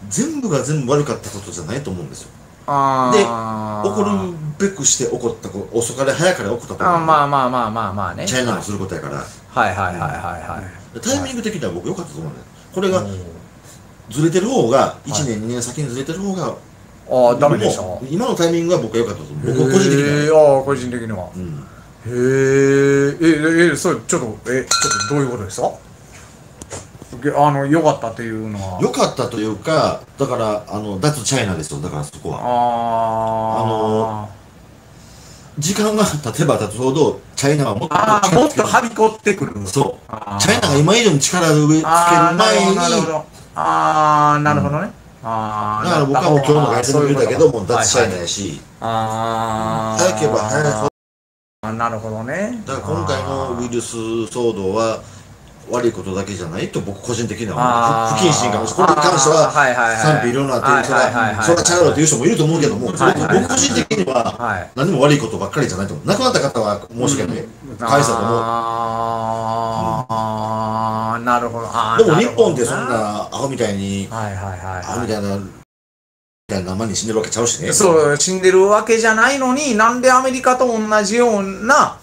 全部が全部悪かったことじゃないと思うんですよ。あでー怒るべくして起こった遅かれ早かれ起こったことあーまあまあまあまあまあね。チャイナがすることやから、はいはいはいはいはい。タイミング的には僕良かったと思うんだよ。これがずれてる方が、1年、2年先にずれてる方が、ああ、ダメでした。もう今のタイミングは僕は良かったと思う。僕個人的にへは。ーああ、個人的には。うんへえ、え、え、それ、ちょっと、え、ちょっとどういうことですか？げあの、良かったっていうのは。良かったというか、だから、あの、脱チャイナですよ、だからそこは。ああの時間が 経てば経つほど、チャイナはもっとああ、もっとはりびこってくる。そう。チャイナが今以上に力を植えつけるああ、なるほど、なるほ前に、ど。ああ、なるほどね。ああ、だから僕はもう今日の外線で言うたけど、もう脱チャイナや。やし、ああ。早ければ早いなるほどね。だから今回のウイルス騒動は、悪いことだけじゃないと僕個人的には。不謹慎かもしれない。これに関しては賛否いろんなあって、それはちゃうよっていう人もいると思うけども、僕個人的には、はい。何も悪いことばっかりじゃないと思う。亡くなった方は申し訳ない。返したと思う。あーあー、なるほど。でも日本でそん。なアホみたいに、アホみたいな生に死んでるわけちゃうしね。そう、死んでるわけじゃないのに、なんでアメリカと同じような、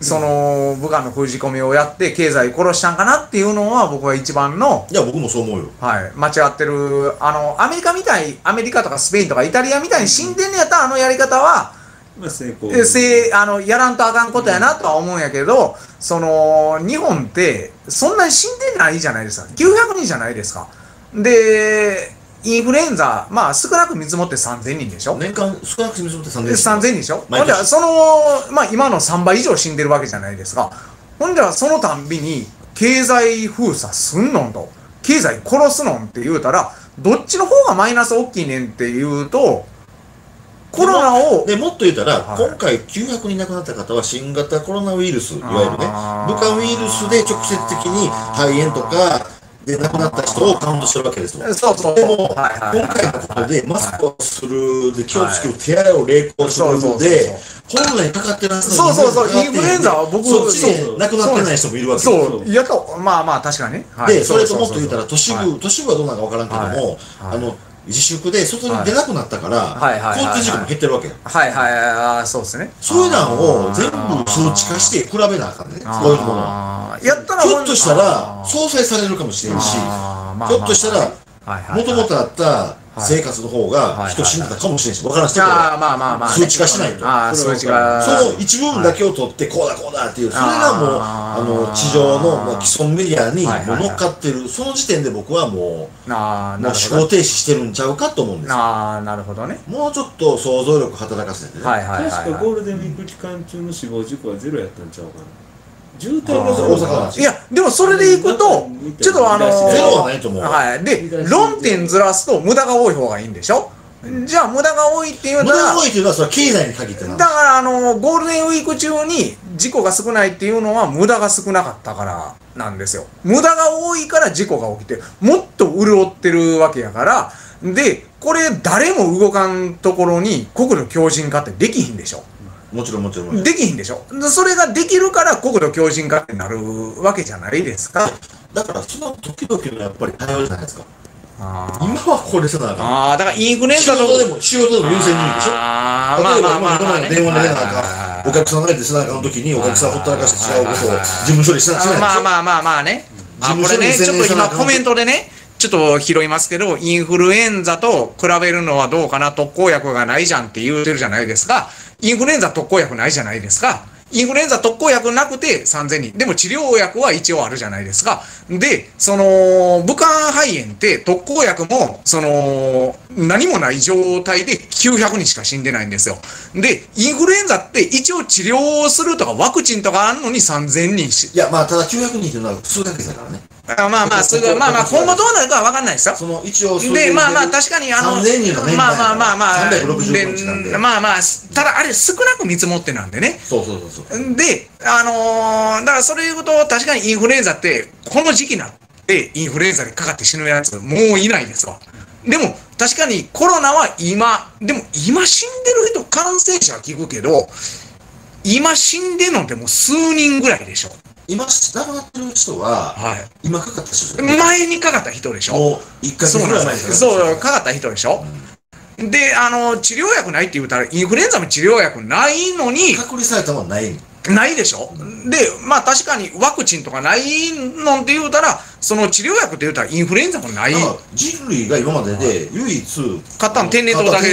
その、部下の封じ込めをやって経済殺したんかなっていうのは僕は一番の、いや、僕もそう思うよ。はい、間違ってる、あの、アメリカみたい、アメリカとかスペインとかイタリアみたいに死んでんのやったらあのやり方は、まあ成功。えせあのやらんとあかんことやなとは思うんやけど、その日本ってそんなに死んでないじゃないですか。900人じゃないですか。でインフルエンザまあ少なく見積もって3000人でしょ、年間少なくとも3000で3000人でしょ？ほそのまあ今の3倍以上死んでるわけじゃないですかほんじゃそのたんびに経済封鎖すんのんと。経済殺すのんって言うたらどっちの方がマイナス大きいねんって言うとコロナをでもっと言ったら、はい。今回900人亡くなった方は新型コロナウイルス、いわゆるね、武漢ウイルスで直接的に肺炎とかで亡くなった人をカウントしてるわけですよ。そうそうでも、はいはいはい今回のことでマスクをする、で気をつける、手洗いを励行するので、本来かかってるはずそうそうそうインフルエンザは僕そっちでそう亡くなってない人もいるわけそう、やっと、まあまあ、確かにね。はいで、それともっと言ったら、都市はい部、都市部はどうなのか分からんけども、はいあの、自粛で外に出なくなったから、はいはいはいはい。交通事故も減ってるわけよ。はいはいはい、そうですね。そういうのを全部数値化して比べなあかんね。こういうものやったらひょっとしたら、あー。総裁されるかもしれんし、ひょっとしたら、もともとあった生活の方が人死んでたかもしれんし、分からんし、あーまあまあまあね。数値化しないと。ああ、数値化。その一部分だけを取って、こうだこうだっていう、それがもう、あの、地上のまあ既存メディアに乗っかってる、その時点で僕はもああ、う、もう。思考停止してるんちゃうかと思うんですよ。ああ、なるほどね。もうちょっと想像力働かせてね。はいはいはい確かはゴールデンウィーク期間中の死亡事故はゼロやったんちゃうかな。渋滞が大阪い。いや、でもそれでいくと、ちょっとあのーゼロはないと思う。はい。で、論点ずらすと無駄が多い方がいいんでしょ？じゃあ無駄が多いっていう無のは、駄が多いというのは、それは経済に限ってだ。からあのゴールデンウィーク中に事故が少ないっていうのは無駄が少なかったからなんですよ無駄が多いから事故が起きてもっと潤ってるわけやからでこれ誰も動かんところに国土強靭化ってできひんでしょもちろんもちろんもちろん。できひんでしょでそれができるから国土強靭化ってなるわけじゃないですかだから、その時々のやっぱり対応じゃないですか。あ今はこれせなあかん。あーだからインフルエン仕ザと事でも、仕事でも優先順位でしょ。あーまあ例えば今まあまあまあ、ね、電話でね、なんはいはいはいか、お客さんがいてせなあかん時に、お客さんほったらかして違うことを事務処理しなしないでしょ。まあまあまあまあね。あ、これね、ちょっと今コメントでね、ちょっと拾いますけど、インフルエンザと比べるのはどうかな、特効薬がないじゃんって言うてるじゃないですか。インフルエンザ特効薬ないじゃないですか。インフルエンザ特効薬なくて3000人。でも治療薬は一応あるじゃないですか。で、その、武漢肺炎って特効薬も、その、何もない状態で900人しか死んでないんですよ。で、インフルエンザって一応治療するとかワクチンとかあんのに3000人し、いや、まあ、ただ900人っていうのは数ヶ月だからね。あまあまあ、すぐ、まあまあ、今後どうなるかは分かんないですよ。その、一応、で、まあまあ、確かに、あの、3000人のメンバーまあまあまあまあ、365日なんで。でまあまあ、ただあれ少なく見積もってなんでね。そうそうそうそう。で、あのーだからそれ言うと、確かにインフルエンザって、この時期になって、インフルエンザにかかって死ぬやつ、もういないですわ。でも、確かにコロナは今、でも今死んでる人、感染者は聞くけど、今死んでるのってもう数人ぐらいでしょ。今、亡くなってる人は、はい。今かかった人前にかかった人でしょ。もう、1ヶ月そうぐらないんです前にそう、かかった人でしょ。で、あの、治療薬ないって言うたら、インフルエンザも治療薬ないのに、隔離されたのはないないでしょ？で、まあ確かにワクチンとかないのって言うたら、その治療薬って言うたらインフルエンザもない。人類が今までで唯一買ったの天然痘だけ、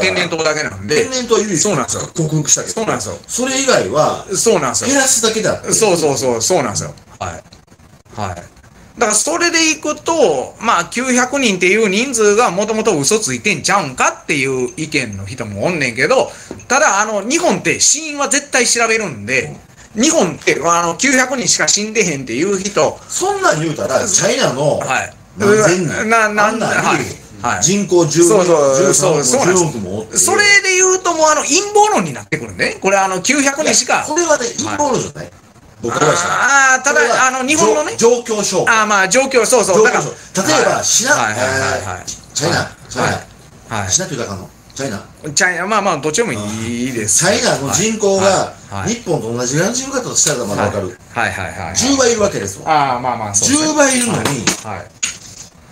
天然痘痘だけなんで天。然痘は唯一そうなんですよ克服したけどそうなんですよそれ以外はそうなんですよ。減らすだけだそうそうそう、そうなんですよ。はい。はい。だからそれでいくと、まあ900人っていう人数がもともと嘘ついてんちゃうんかっていう意見の人もおんねんけど、ただあの、日本って死因は絶対調べるんで、日本ってあの900人しか死んでへんっていう人、そんなん言うたらチャイナのはい。何千人な、な、あんなんにはい。はい。人口10そうそう13そうそうなんです億も10億もそれで言うともうあの陰謀論になってくるね。これあの900人しか。これはね陰謀論じゃない僕からしたらああ、ただ、あの、日本のね。状状況証拠。ああ、まあ状況、そうそう。状だから例えばシナはいはいはいはい。えーチャイナチャイナ。はい。シナって言うたらあかんのチャイナ。チャイナ、まあまあ、どっちでもいいです。チャイナの人口が日本と同じぐらいの人口だとしたらまだわかる。はいはいはいはい。10倍いるわけですわ。ああ、まあまあ、そうですね。10倍いるのにはい。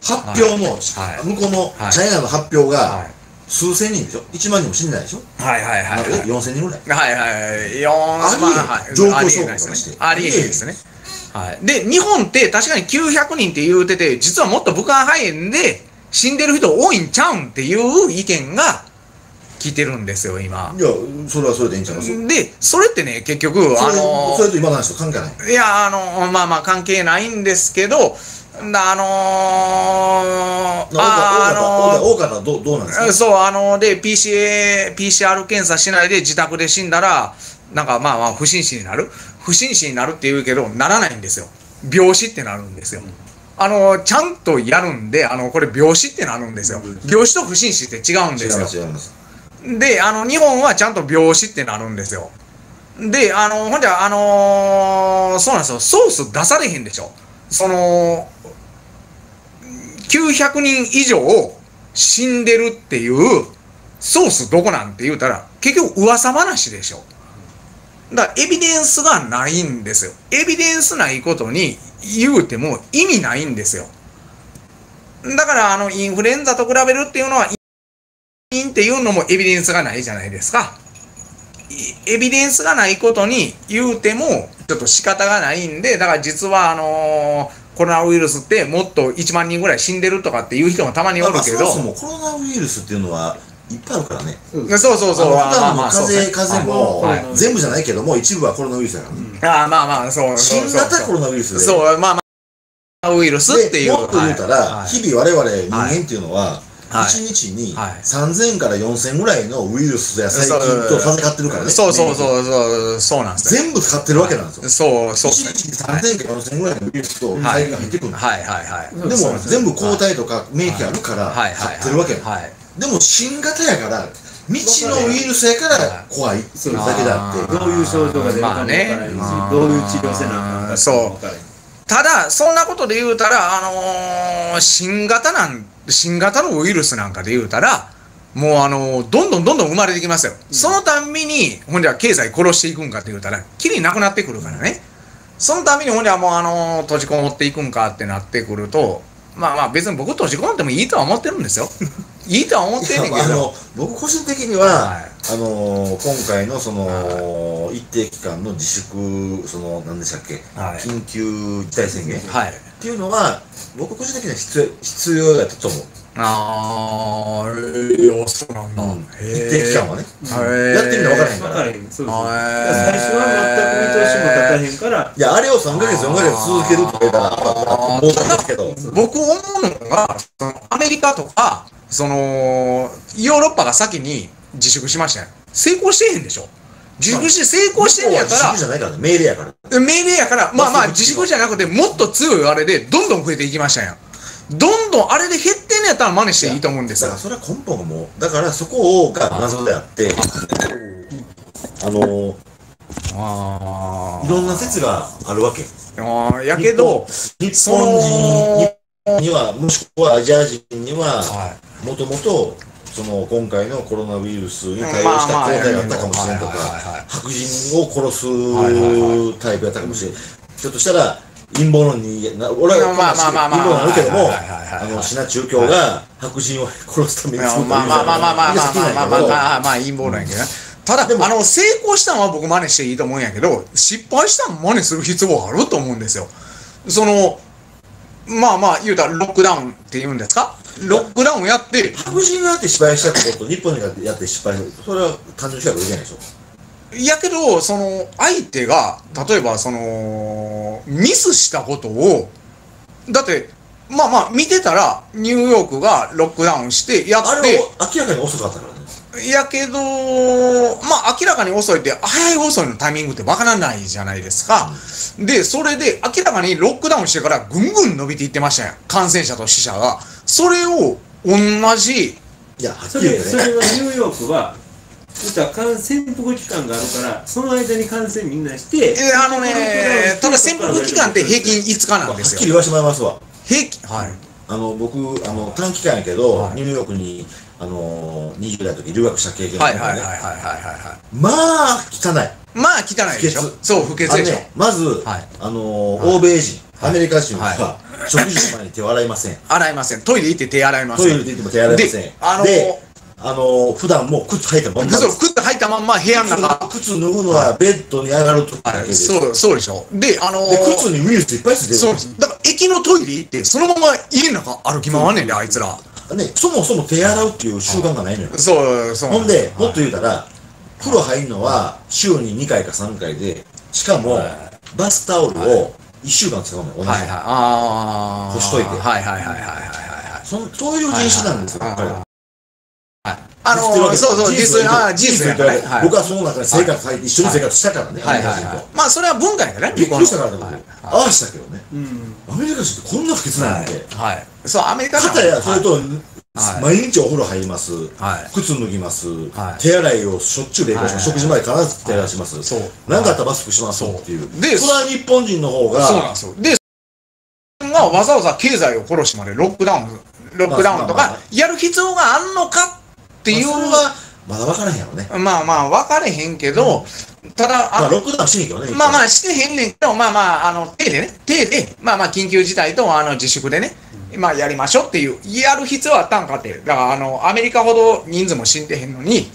発表もはい。向こうのはい。チャイナの発表がはい。数千人でしょ？1万人も死んでないでしょ？はいはいはい。なんかえ4000人ぐらいはいはい。はい状況ありえ証拠ないですね。としてありえないですね。はい。で、日本って確かに900人って言うてて、実はもっと武漢肺炎で死んでる人多いんちゃうんっていう意見が聞いてるんですよ、今。いやそれはそれでいいんちゃいます？で、それってね、結局、あのそれと今の話と関係ない？いや、あの、まあまあ関係ないんですけど、あのー、ああのー大方はどうどうなんですか？そう、あの、で、PCA、PCR 検査しないで自宅で死んだら、なんかまあまあ不審死になる？不審死になるって言うけど、ならないんですよ。病死ってなるんですよ。あの、ちゃんとやるんで、あの、これ病死ってなるんですよ。病死と不審死って違うんですよ違いますで、あの、日本はちゃんと病死ってなるんですよ。で、あの、ほんじゃ、あのーそうなんですよ、ソース出されへんでしょ。その、900人以上死んでるっていうソースどこなんて言うたら、結局噂話でしょ。だからエビデンスがないんですよ。エビデンスないことに言うても意味ないんですよ。だからあのインフルエンザと比べるっていうのは因っていうのもエビデンスがないじゃないですか。いエビデンスがないことに言うてもちょっと仕方がないんで、だから実はあのーコロナウイルスってもっと1万人ぐらい死んでるとかっていう人もたまにおるけど、まあそもそもコロナウイルスっていうのはいっぱいあるからねそうそうそう、普段の風邪風邪もはい全部じゃないけども一部はコロナウイルスだからああまあまあ、そう新型コロナウイルスでそう、まあまあ、ウイルスっていう。でもっと言うたら、はい。日々我々人間っていうのは、はい1日にはい3000から4000ぐらいのウイルスや細菌と戦ってるからね。そうそうう。そうそう、そうなんですよ。全部使ってるわけなんですよ。そう、そう1です日ね。に3000から4000ぐらいのウイルスと細菌が入ってくるはいはいはい。でも全部抗体とか免疫あるからはいはいはい。買ってるわけはい。でも新型やから未知のウイルスやから怖いっていうだけであってどういう症状が出るかどういう治療せなのからないただ、そんなことで言うたら、あのー新型なん、新型のウイルスなんかで言うたら、もうあのーどんどんどんどん生まれてきますよ。そのたんびに、ほんじゃ経済殺していくんかって言うたら、きりなくなってくるからね。そのためにほんじゃもうあのー閉じこもっていくんかってなってくると、まあまあ別に僕閉じこもってもいいとは思ってるんですよ。いいとは思ってんねんけど。あの僕個人的には、はいあのー今回のその、一定期間の自粛その何でしたっけ、はい緊急事態宣言はい。っていうのは、僕個人的には必要必要だったと思う。あー、いや、そうなんだ。うん一定期間はね。やってみな分からへんから。最初は全く見通しも立たへんからいや、あれを3ヶ月、4ヶ月続けるとか言ったら、あーもうなんですけど、僕思うのが、そのアメリカとか、その、ヨーロッパが先に自粛しましたよ。成功してへんでしょ自粛して成功してんやった自粛じゃないからね、命令やから。ら、命令やから、まあまあまあ自粛じゃなくて、もっと強いあれで、どんどん増えていきましたやん。どんどんあれで減ってんのやったら真似していいと思うんですよだから。それは根本がもう、だからそこが謎であって、あの、あいろんな説があるわけ。あ。やけど、日そ本人の、には、もしくはアジア人には、はもともと、その今回のコロナウイルスに対応した抗体があったかもしれんとか、白人を殺すタイプやったかもしれん。ひょっとしたら、陰謀論に、俺はまあまあまあまあ陰謀論あるけども、あの、シナ宗教が白人を殺すために。作ったまあまあまあまあまあまあまあまあまあまあまあ陰謀論やけどね。ただ、あの、成功したのは僕真似していいと思うんやけど、失敗したの真似する必要はあると思うんですよ。その、まあまあ言うたらロックダウンって言うんですか？ロックダウンやって、白人がやって失敗したってことと、日本がやって失敗したそれは単純比較できないでしょ？やけど、その、相手が、例えば、その、ミスしたことを、だって、まあまあ、見てたら、ニューヨークがロックダウンして、やあれって、は明らかに遅かったからね。やけど、まあ明らかに遅いって、早い遅いのタイミングってわからないじゃないですか。で、それで明らかにロックダウンしてからぐんぐん伸びていってましたよ。感染者と死者が。それを同じ、いや、はっそきり言。れそれはニューヨークは実は感潜伏期間があるからその間に感染みんなしてえあのね、ただ潜伏期間って平均5日まあなんですよ。はっきり言わせてもらいますわ。平均、はい。あの、僕、あの、短期間やけど、はいニューヨークに、あの、20代の時留学した経験があはいるからね。はいはいはいはいはいはまあ、汚い。い。まあ汚いでしょ不潔そう、不潔でしょ。ね、まず、はいあの、欧米人、アメリカ人はは、食事の前に手を洗いません。洗いません。トイレ行って手洗いません。トイレで行っても手洗いません。であので、あの、普段もう靴履いたまんまそう、靴履いたまんま部屋の中、靴脱ぐのはベッドに上がるときだけです。で、そう、そうでしょ。で、あのー、靴にウイルスいっぱいついてるそうです。だから駅のトイレ行って、そのまま家の中歩き回んねんで、あいつら。ね、そもそも手洗うっていう習慣がないのよ。そう、そう。ほんで、もっはいと言うたら、風呂入るのは週に2回か3回で、しかも、バスタオルを1週間使うのよ、同じの。はいはい。ああ。干しといてはいはいはいはいはいはいはい。そういう人種なんですよ、はい彼は。あのー、そうそう、実際、ああ、事実やからね。はい僕はその中で生活一緒に生活したからね、アはい。はいはい。まあ、それは文化やからね。びっくりしたからね、僕。はいああしたけどね。うんアメリカ人ってこんな不潔なんやって。はい。そう、アメリカかたや、それと、はい。毎日お風呂入ります。はい。靴脱ぎます、はい。手洗いをしょっちゅうでします、はい。食事前必ず手洗いします、そう。何かあったらマスクしますっていう、でそれは日本人の方がそうなんですよ。で、がわざわざ経済を殺してまでロックダウン、ロックダウンとまあまあまかやる必要があんのかっていう、まあそれはまだ分からへんやろね、まあまあ分かれへんけど、ただ、まあ、あロックダウンしにけどねまあまあしてへんねんけど、まあまあ、あの、手でね、手で、まあまあ緊急事態とあの自粛でね、まあやりましょうっていう、やる必要あったんかって。だからあの、アメリカほど人数も死んでへんのに、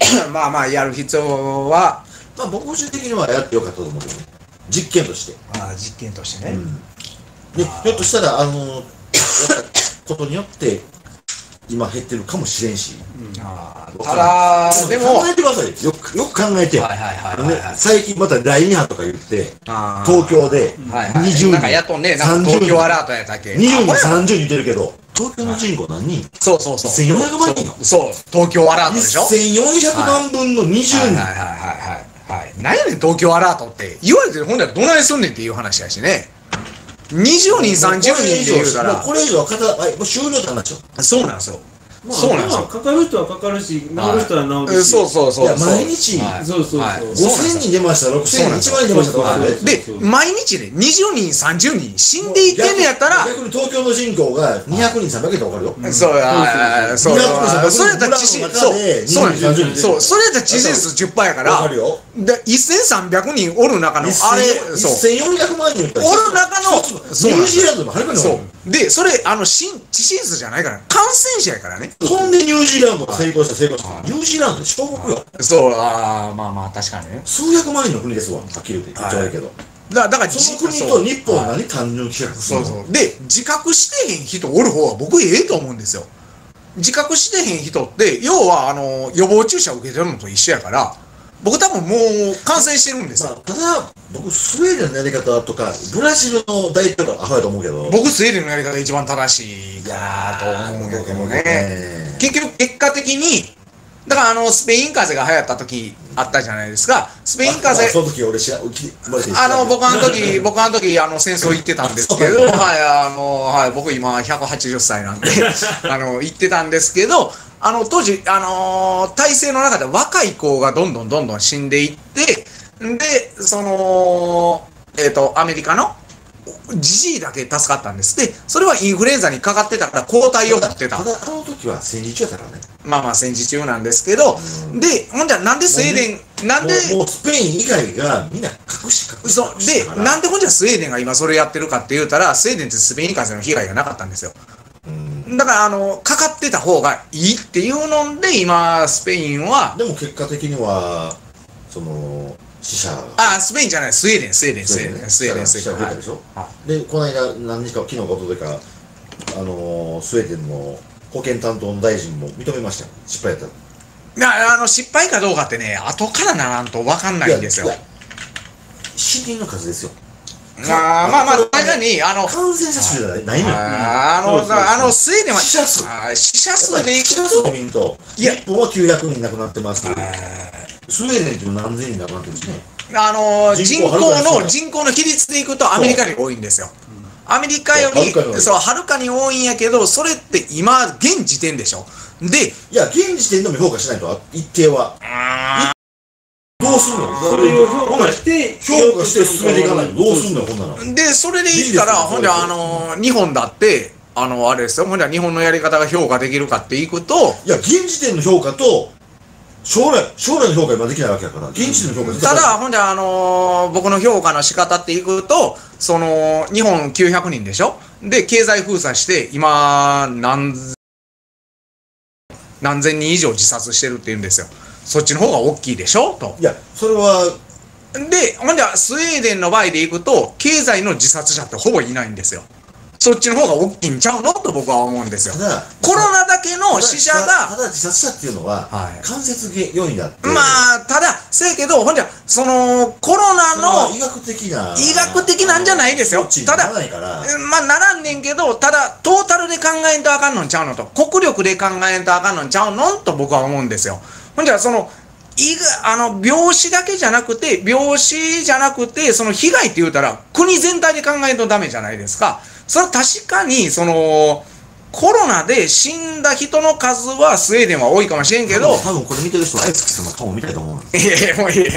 まあまあやる必要は、まあ僕個人的にはやってよかったと思うけどね。実験として、まあ実験としてね。うん。でひょっとしたらあの ことによって今減ってるかもしれんし、あーわたかだ、でも、考えてくださいよよくよく考えて、はいはいはいあのねはいはい。最近また第2波とか言って東京ではいはい、20人なんかやっとんね、なんか東京アラートやったっけ？20人あこれ30人言ってるけど東京の人口何人？そうそうそう。1400万人よそう、そう東京アラートでしょ？1400万分の20人、はいはいはいはいはい。はい。何やねん、東京アラートって。言われてる、ほんならどないすんねんっていう話やしね。20人、30人って言うからもうこ。れ以上は終了って話よそうなんですよ。まあそうなんですよ。まあかかる人はかかるし治る人は治るし。そうそうそう。いやそう毎日。はい。そうそうそう。はい。5000人出ました6000人。1そうなんですよ。万人出ましたとかはい。でで、毎日ね、20人、30人死んでいってんのやったら、逆に東京の人口が200人300人って分かるよ。そう、あーそう、200人それやったら致死、そう、200そうなん人。30人ですそう、それやったら致死率10%やか、ら。るよ。で、1300人おる中の、あれ、そう。1400万人おる。中のニュージーランドのはるかに多いそう。で、それ、あの、しん致死率じゃないから、感染者やからね。ほんでニュージーランドが成功した成功した。ニュージーランドで小国よ。そう、ああ、まあまあ、確かにね。数百万人の国ですわ。はっきり言って言っちゃ悪いけどだだからその国と日本は何単純規約するの。そうそう。で、自覚してへん人おる方は僕ええと思うんですよ。自覚してへん人って、要は、あの、予防注射を受けてるのと一緒やから、僕多分もう感染してるんですよ。まあ、ただ、僕、スウェーデンのやり方とか、ブラジルの大統領がアホやと思うけど、僕、スウェーデンのやり方が一番正しいかなと思うけどね。ね。結局、結果的に、だからあの、スペイン風邪が流行った時あったじゃないですか。スペイン風まあ邪、その時俺知ら、あの、僕あの時、僕あの時、あの、戦争行ってたんですけど、はい、あの、はい、僕今180歳なんで、あの、行ってたんですけど、あの、当時、あのー体制の中で若い子がどんどんどんどん死んでいって、で、その、えっ、と、アメリカの、じじいだけ助かったんです。で、それはインフルエンザにかかってたから抗体を持ってたた。だ、あの時は戦時中やからね。まあまあ戦時中なんですけど、で、ほんじゃなんでスウェーデン、なんで、もうスペイン以外がみんな隠し隠しそう隠してたからなんでほんじゃスウェーデンが今それやってるかって言うたら、スウェーデンってスペイン風邪の被害がなかったんですよ。うんだから、あの、かかってた方がいいっていうので、今、スペインは、でも結果的には、その、死者が。あ、スペインじゃない、スウェーデン、スウェーデン、スウェーデン、スウェーデン、スウェーデン。はいでしょ？はで、この間、何日か、昨日か一昨日か、あのー、スウェーデンの保健担当の大臣も認めましたよ。失敗やったら。なあの、失敗かどうかってね、後からならんと分かんないんですよ死人の数ですよ。あーまあまあ、確かに、あの、感染者数じゃないの？よ。あの、あの、スウェーデンは、死者数。死者数でいく死者数を見ると、いや。日本は900人亡くなってます。けど、スウェーデンって何千人亡くなってるんですね。あの人口の人口の比率でいくとアメリカより多いんですよ。アメリカよりそうはるかに多い。そうはるかに多いんやけどそれって今現時点でしょ？で、いや、現時点でも評価しないと、一定は。すんの？それを評価して、評価して進めていかない。とどうすんの？よ、こんなの。でそれでいったらいいですよほんであの日本だってあのあれですよ。ほんで日本のやり方が評価できるかっていくといや、現時点の評価と、将来、将来の評価は今できないわけやから、現時点の評価ただほんであの僕の評価の仕方っていくとその日本900人でしょ？で経済封鎖して今何何千人以上自殺してるって言うんですよそっちの方が大きいでしょ？といや、それは、でほんでスウェーデンの場合でいくと経済の自殺者ってほぼいないんですよそっちの方が大きいんちゃうの？と僕は思うんですよただ、コロナだけの死者たがだ自殺者っていうのは、はい間接要因だって。まあただせやけどほんじゃそのコロナの医学的な。医学的なんじゃないですよただ。まあならんねんけど、ただ、トータルで考えんとあかんのんちゃうのと、国力で考えんとあかんのんちゃうの？んと僕は思うんですよ。ほんじゃ、その、いが、あの、病死だけじゃなくて、病死じゃなくて、その被害って言うたら、国全体で考えんとダメじゃないですか。それは確かに、その、コロナで死んだ人の数はスウェーデンは多いかもしれんけど、多分これ見てる人は、あいつきさんの顔見たいと思うの。いやいや、もういいや。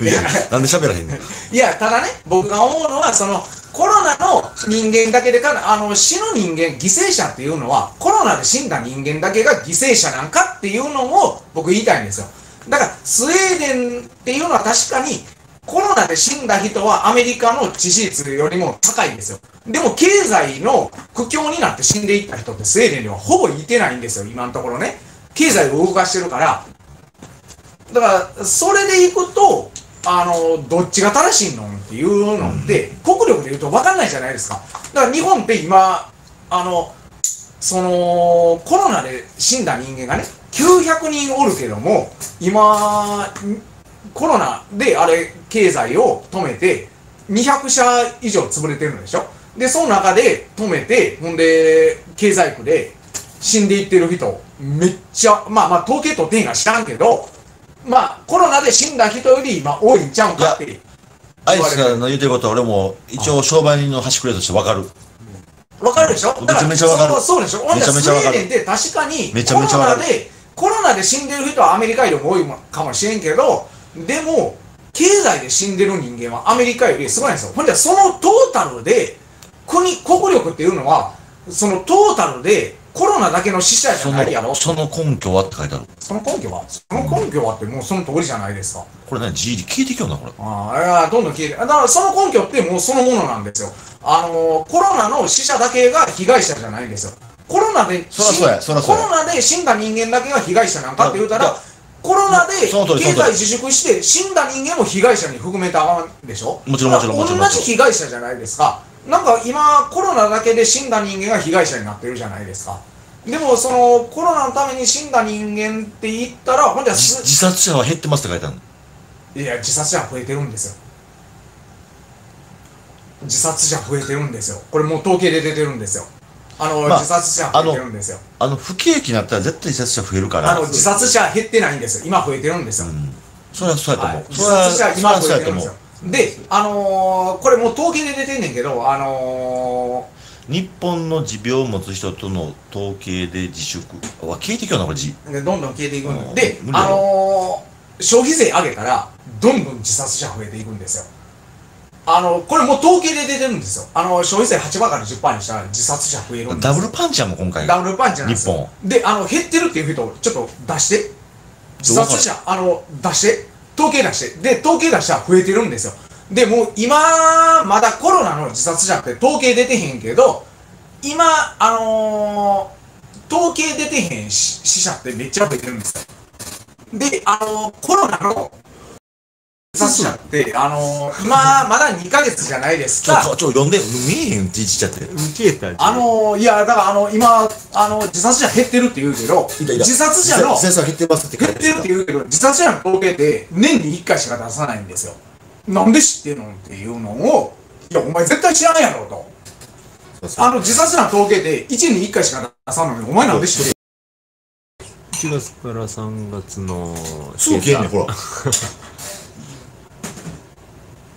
いや、なんで喋らへんねん。いや、ただね、僕が思うのは、その、コロナの人間だけでか、あの、死の人間、犠牲者っていうのは、コロナで死んだ人間だけが犠牲者なんかっていうのを僕言いたいんですよ。だから、スウェーデンっていうのは確かに、コロナで死んだ人はアメリカの致死率よりも高いんですよ。でも、経済の苦境になって死んでいった人ってスウェーデンではほぼいてないんですよ、今のところね。経済を動かしてるから、だから、それでいくと、あの、どっちが正しいのっていうのって、国力で言うと分かんないじゃないですか。だから日本って今、あの、その、コロナで死んだ人間がね、900人おるけども、今、んコロナであれ、経済を止めて、200社以上潰れてるのでしょで、その中で止めて、ほんで、経済区で死んでいってる人、めっちゃ、まあまあ、統計取ってんが知らんけど、まあ、コロナで死んだ人より今多いんちゃうんかって。あいつがの言うてることは俺も一応商売人の端くれとしてわかる。わかるでしょ？めちゃめちゃわかる。そうそうでしょ？めちゃめちゃわかる。スウェーデンって確かに、めちゃめちゃわかる。コロナで、コロナで死んでる人はアメリカよりも多いかもしれんけど、でも、経済で死んでる人間はアメリカよりすごいんですよ。ほんで、そのトータルで、国、国力っていうのは、そのトータルで、コロナだけの死者じそゃないやろ？の、その根拠はって書いてある。その根拠は？その根拠はってもうその通りじゃないですか？これね、GD 消えてきような、これ。ああ、どんどん消えて。だからその根拠ってもうそのものなんですよ。あのー、コロナの死者だけが被害者じゃないんですよ。コロナでそらそうやそらそコロナで死んだ人間だけが被害者なんかって言うたらコロナで経済自粛して死んだ人間も被害者に含めたらあかんでしょ？もちろんもちろんもちろん同じ被害者じゃないですかなんか今コロナだけで死んだ人間が被害者になってるじゃないですか。でもそのコロナのために死んだ人間って言ったらほんじゃ自殺者は減ってますって書いてあるの？いや自殺者増えてるんですよ。自殺者増えてるんですよ。これもう統計で出てるんですよ。あの、まあ自殺者増えてるんですよ。あの不景気になったら絶対自殺者増えるから。あの自殺者減ってないんですよ。今増えてるんですよ、うん。それはそうやと思う、はい、自殺者今増えてるんですよであのー、これもう統計で出てんねんけどあのう日本の持病を持つ人との統計で自粛。は消えてきようなこれじー、でどんどん消えていくうん。んであのー、消費税上げたらどんどん自殺者増えていくんですよ。あのこれもう統計で出てるんですよ。あの消費税8%から10%にしたら自殺者増えるんですよ。ダブルパンチやもん今回。ダブルパンチなんですよ。日であの減ってるっていう人ちょっと出して。自殺者あの出して統計出してで統計出したら増えてるんですよ。でもう今まだコロナの自殺じゃなくて統計出てへんけど今あのー、統計出てへん死死者ってめっちゃ増えてるんですよ。であのー、コロナの自殺者ってあのー、今まだ2ヶ月じゃないですか。ちょちょ読んで見えへんって言っちゃって。消えたあのー、いや、だからあの、今、あの、自殺者減ってるって言うけど、いたいた。自殺者の、自殺者減ってますって書減ってるって言うけど、自殺者の統計って年に1回しか出さないんですよ。なんで知ってんのっていうのを、いや、お前絶対知らんやろと。そうそう。あの、自殺者の統計って1年に1回しか出さんのに、お前なんで知ってんの1月から3月のすぐ消えんねんほら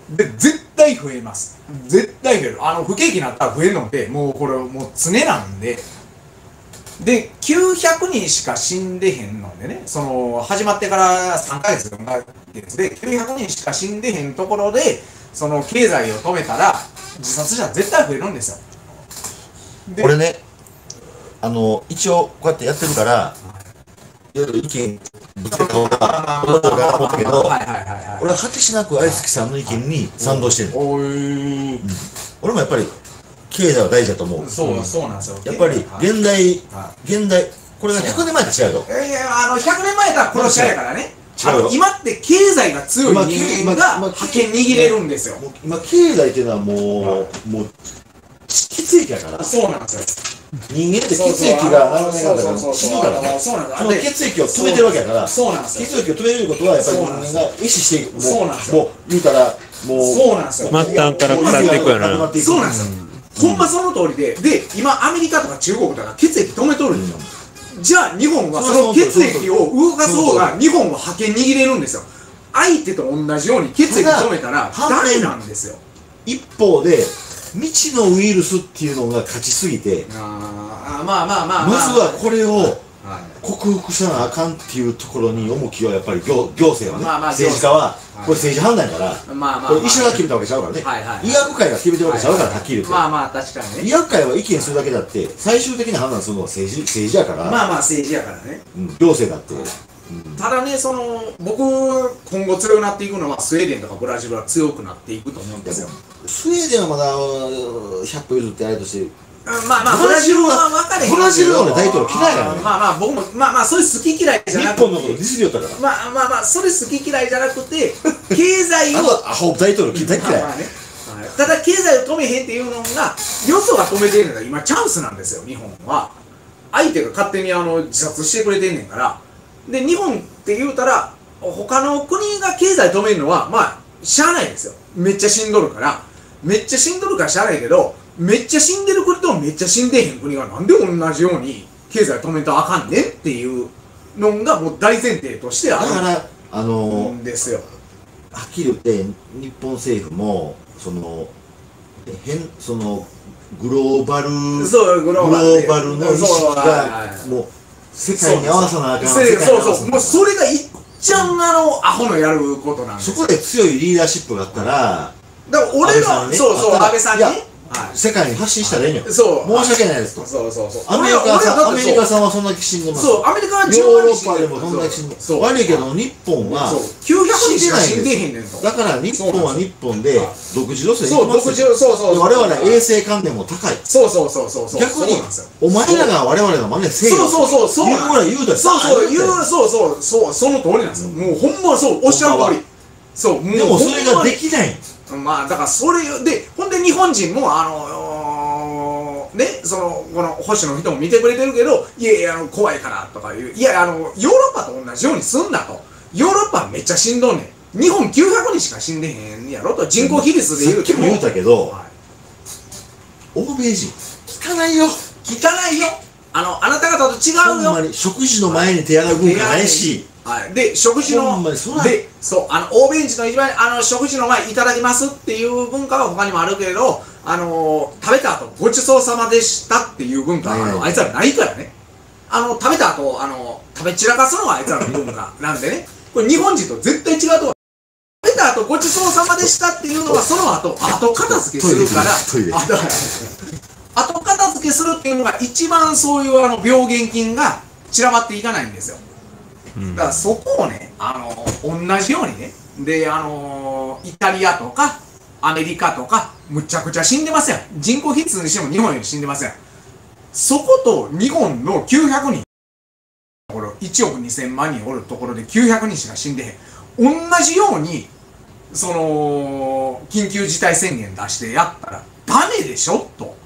で、絶対増えます。絶対増える。あの、不景気になったら増えるのって、もうこれ、もう常なんで、で、900人しか死んでへんのでね、その、始まってから3ヶ月、4ヶ月で、900人しか死んでへんところで、その、経済を止めたら、自殺者絶対増えるんですよ。で俺ねあの一応こうやってやってるから意見ぶつけた方がったけどはいはいはいはい。俺は果てしなく愛月さんの意見に賛同してる。俺もやっぱり経済は大事だと思う。そう、そうなんですよ。やっぱりは。い現代は現代これが100年前と違うよいや、あの、100年前とは殺し合いやからね。今って経済が強い人間が今今覇権握れるんですよ。今経済っていうのはもうもう血液やから。そうなんですよ。人間って血液がならないからそうそうそう死ぬからねそうなんですその血液を止めてるわけやからそうなんですよ。血液を止めることはやっぱり人そうなんです間が意思してもうそうなんですよもう言うたらもうそうなんですよ。末端から下っていくよなそうなんですよ。ほんまその通りで、で、今アメリカとか中国とか血液止めとるんですよ。じゃあ日本はその血液を動かす方が日本は覇権握れるんですよ。相手と同じように血液止めたらダメなんですよ。一方で未知のウイルスっていうのが勝ちすぎてあーあー、まあまあまあまずはこれをはい。克服しなあかんっていうところに重きはやっぱり行行政はね、まあまあ政。治家は、はい。これ政治判断やから、まあまあまあ。これ医者が決めたわけちゃうからね、はいはいはい。医学会が決めてるわけちゃうから、はっきり言って、まあまあ確かにね。医学会は意見するだけだって最終的な判断するのは政治政治やから、まあまあ政治やからね。うん行政だって、ただね、その、僕、今後強くなっていくのは、スウェーデンとかブラジルは強くなっていくと思うんですよ。スウェーデンはまだうん100歩譲ってあれとして。うんまあまあ、ブラジルはは分かれへんけど。ブラジルのね大統領嫌いなのね。まあまあ、僕も、まあまあ、それ好き嫌いじゃ日なくて。本のことディ、スりよったからまあまあまあ、それ好き嫌いじゃなくて、経済を、あのアホ大統領大嫌い、まあまあね。はい。ただ経済を止めへんっていうのが、よそが止めてるのが今チャンスなんですよ、日本は。相手が勝手にあの自殺してくれてんねんから。で、日本って言うたら、他の国が経済止めるのは、まあ、しゃあないですよ。めっちゃ死んどるから。めっちゃ死んどるからしゃあないけど、めっちゃ死んでる国とめっちゃ死んでへん国がなんで同じように経済止めたらあかんねんっていうのがもう大前提としてあるだからあのんですよ。はっきり言って日本政府もその変そのグローバルグそう、グロローバルの意識がもう世界に合わさなあかんそうそうそう、もうそれがいっちゃんあの、アホのやることなんですよ。そこで強いリーダーシップがあったらだから俺安倍さんねの、そうそう、安倍さんに世界に発信したらええねんそう。申し訳ないですと。そうそうそう。アメリカさんアメリカんさんはそんだけ死んでます。そうアメリカはヨ10ーロッパでもそんだけ死んでます。そう。悪いけど日本はそう。900人しか死んでへんねんとだから日本は日本で独自路線そう独自そうそうそう。我々衛生観念も高い。そうそうそうそうそう。逆にお前らが我々の真似せえよ。そうそうそうそう。言うぐらい言うそうそう言言うそうそうそうその通りなんですよ、もうほんまそうおっしゃる通り。そうでもそれができきないまあだからそれでほんで日本人もあのねそのこの保守の人も見てくれてるけどいやいや怖いからとかいういやあのヨーロッパと同じようにすんなと。ヨーロッパはめっちゃ死んどんねん。日本900人しか死んでへんやろと人口比率で言うてさっきも言うたけどはい。欧米人。汚いよ。汚いよ。あのあなた方と違うんよ。ほまに食事の前に手洗う文化ないしはい、で食事のでそうあの欧米人の一番あの食事の前いただきますっていう文化は他にもあるけれどあの食べた後ごちそうさまでしたっていう文化はあのあいつらないからね。あの食べた後あの食べ散らかすのがあいつらの文化 なんでね。これ日本人と絶対違うと思う。食べた後ごちそうさまでしたっていうのはその後後片付けするから。後片付けするっていうのが一番そういうあの病原菌が散らばっていかないんですよだからそこをね、あの同じようにね、で、あのイタリアとか、アメリカとか、むちゃくちゃ死んでますやん。人口比率にしても日本より死んでますやん。そこと日本の900人、これ1億2000万人おるところで900人しか死んでへん。同じように、その、緊急事態宣言出してやったらダメでしょと。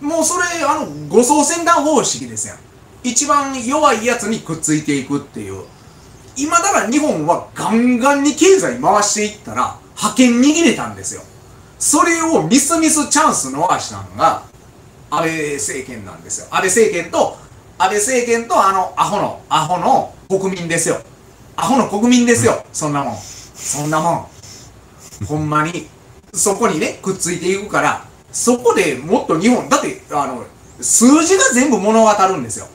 もうそれ、あの、護送船団方式ですやん。一番弱いやつにくっついていくっていう。今だら日本はガンガンに経済回していったら、派遣握れたんですよ。それをミスミスチャンス逃したのが、安倍政権なんですよ。安倍政権と、安倍政権とあのアホの、アホの国民ですよ。アホの国民ですよ。そんなもん。そんなもん。ほんまに。そこにね、くっついていくから、そこでもっと日本、だって、あの、数字が全部物語るんですよ。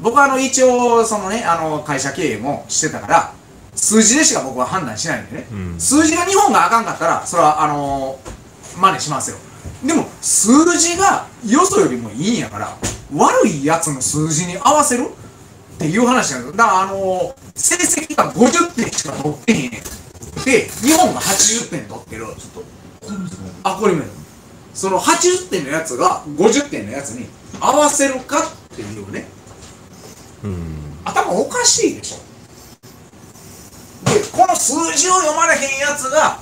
僕はあの一応そのねあの会社経営もしてたから数字でしか僕は判断しないんでね、数字が日本があかんかったらそれはあの真似しますよ。でも数字がよそよりもいいんやから悪いやつの数字に合わせるっていう話なんですだからあの成績が50点しか取ってへんで日本が80点取ってる。あこれ見るその80点のやつが50点のやつに合わせるかっていうね頭おかしいでしょ。でこの数字を読まれへんやつが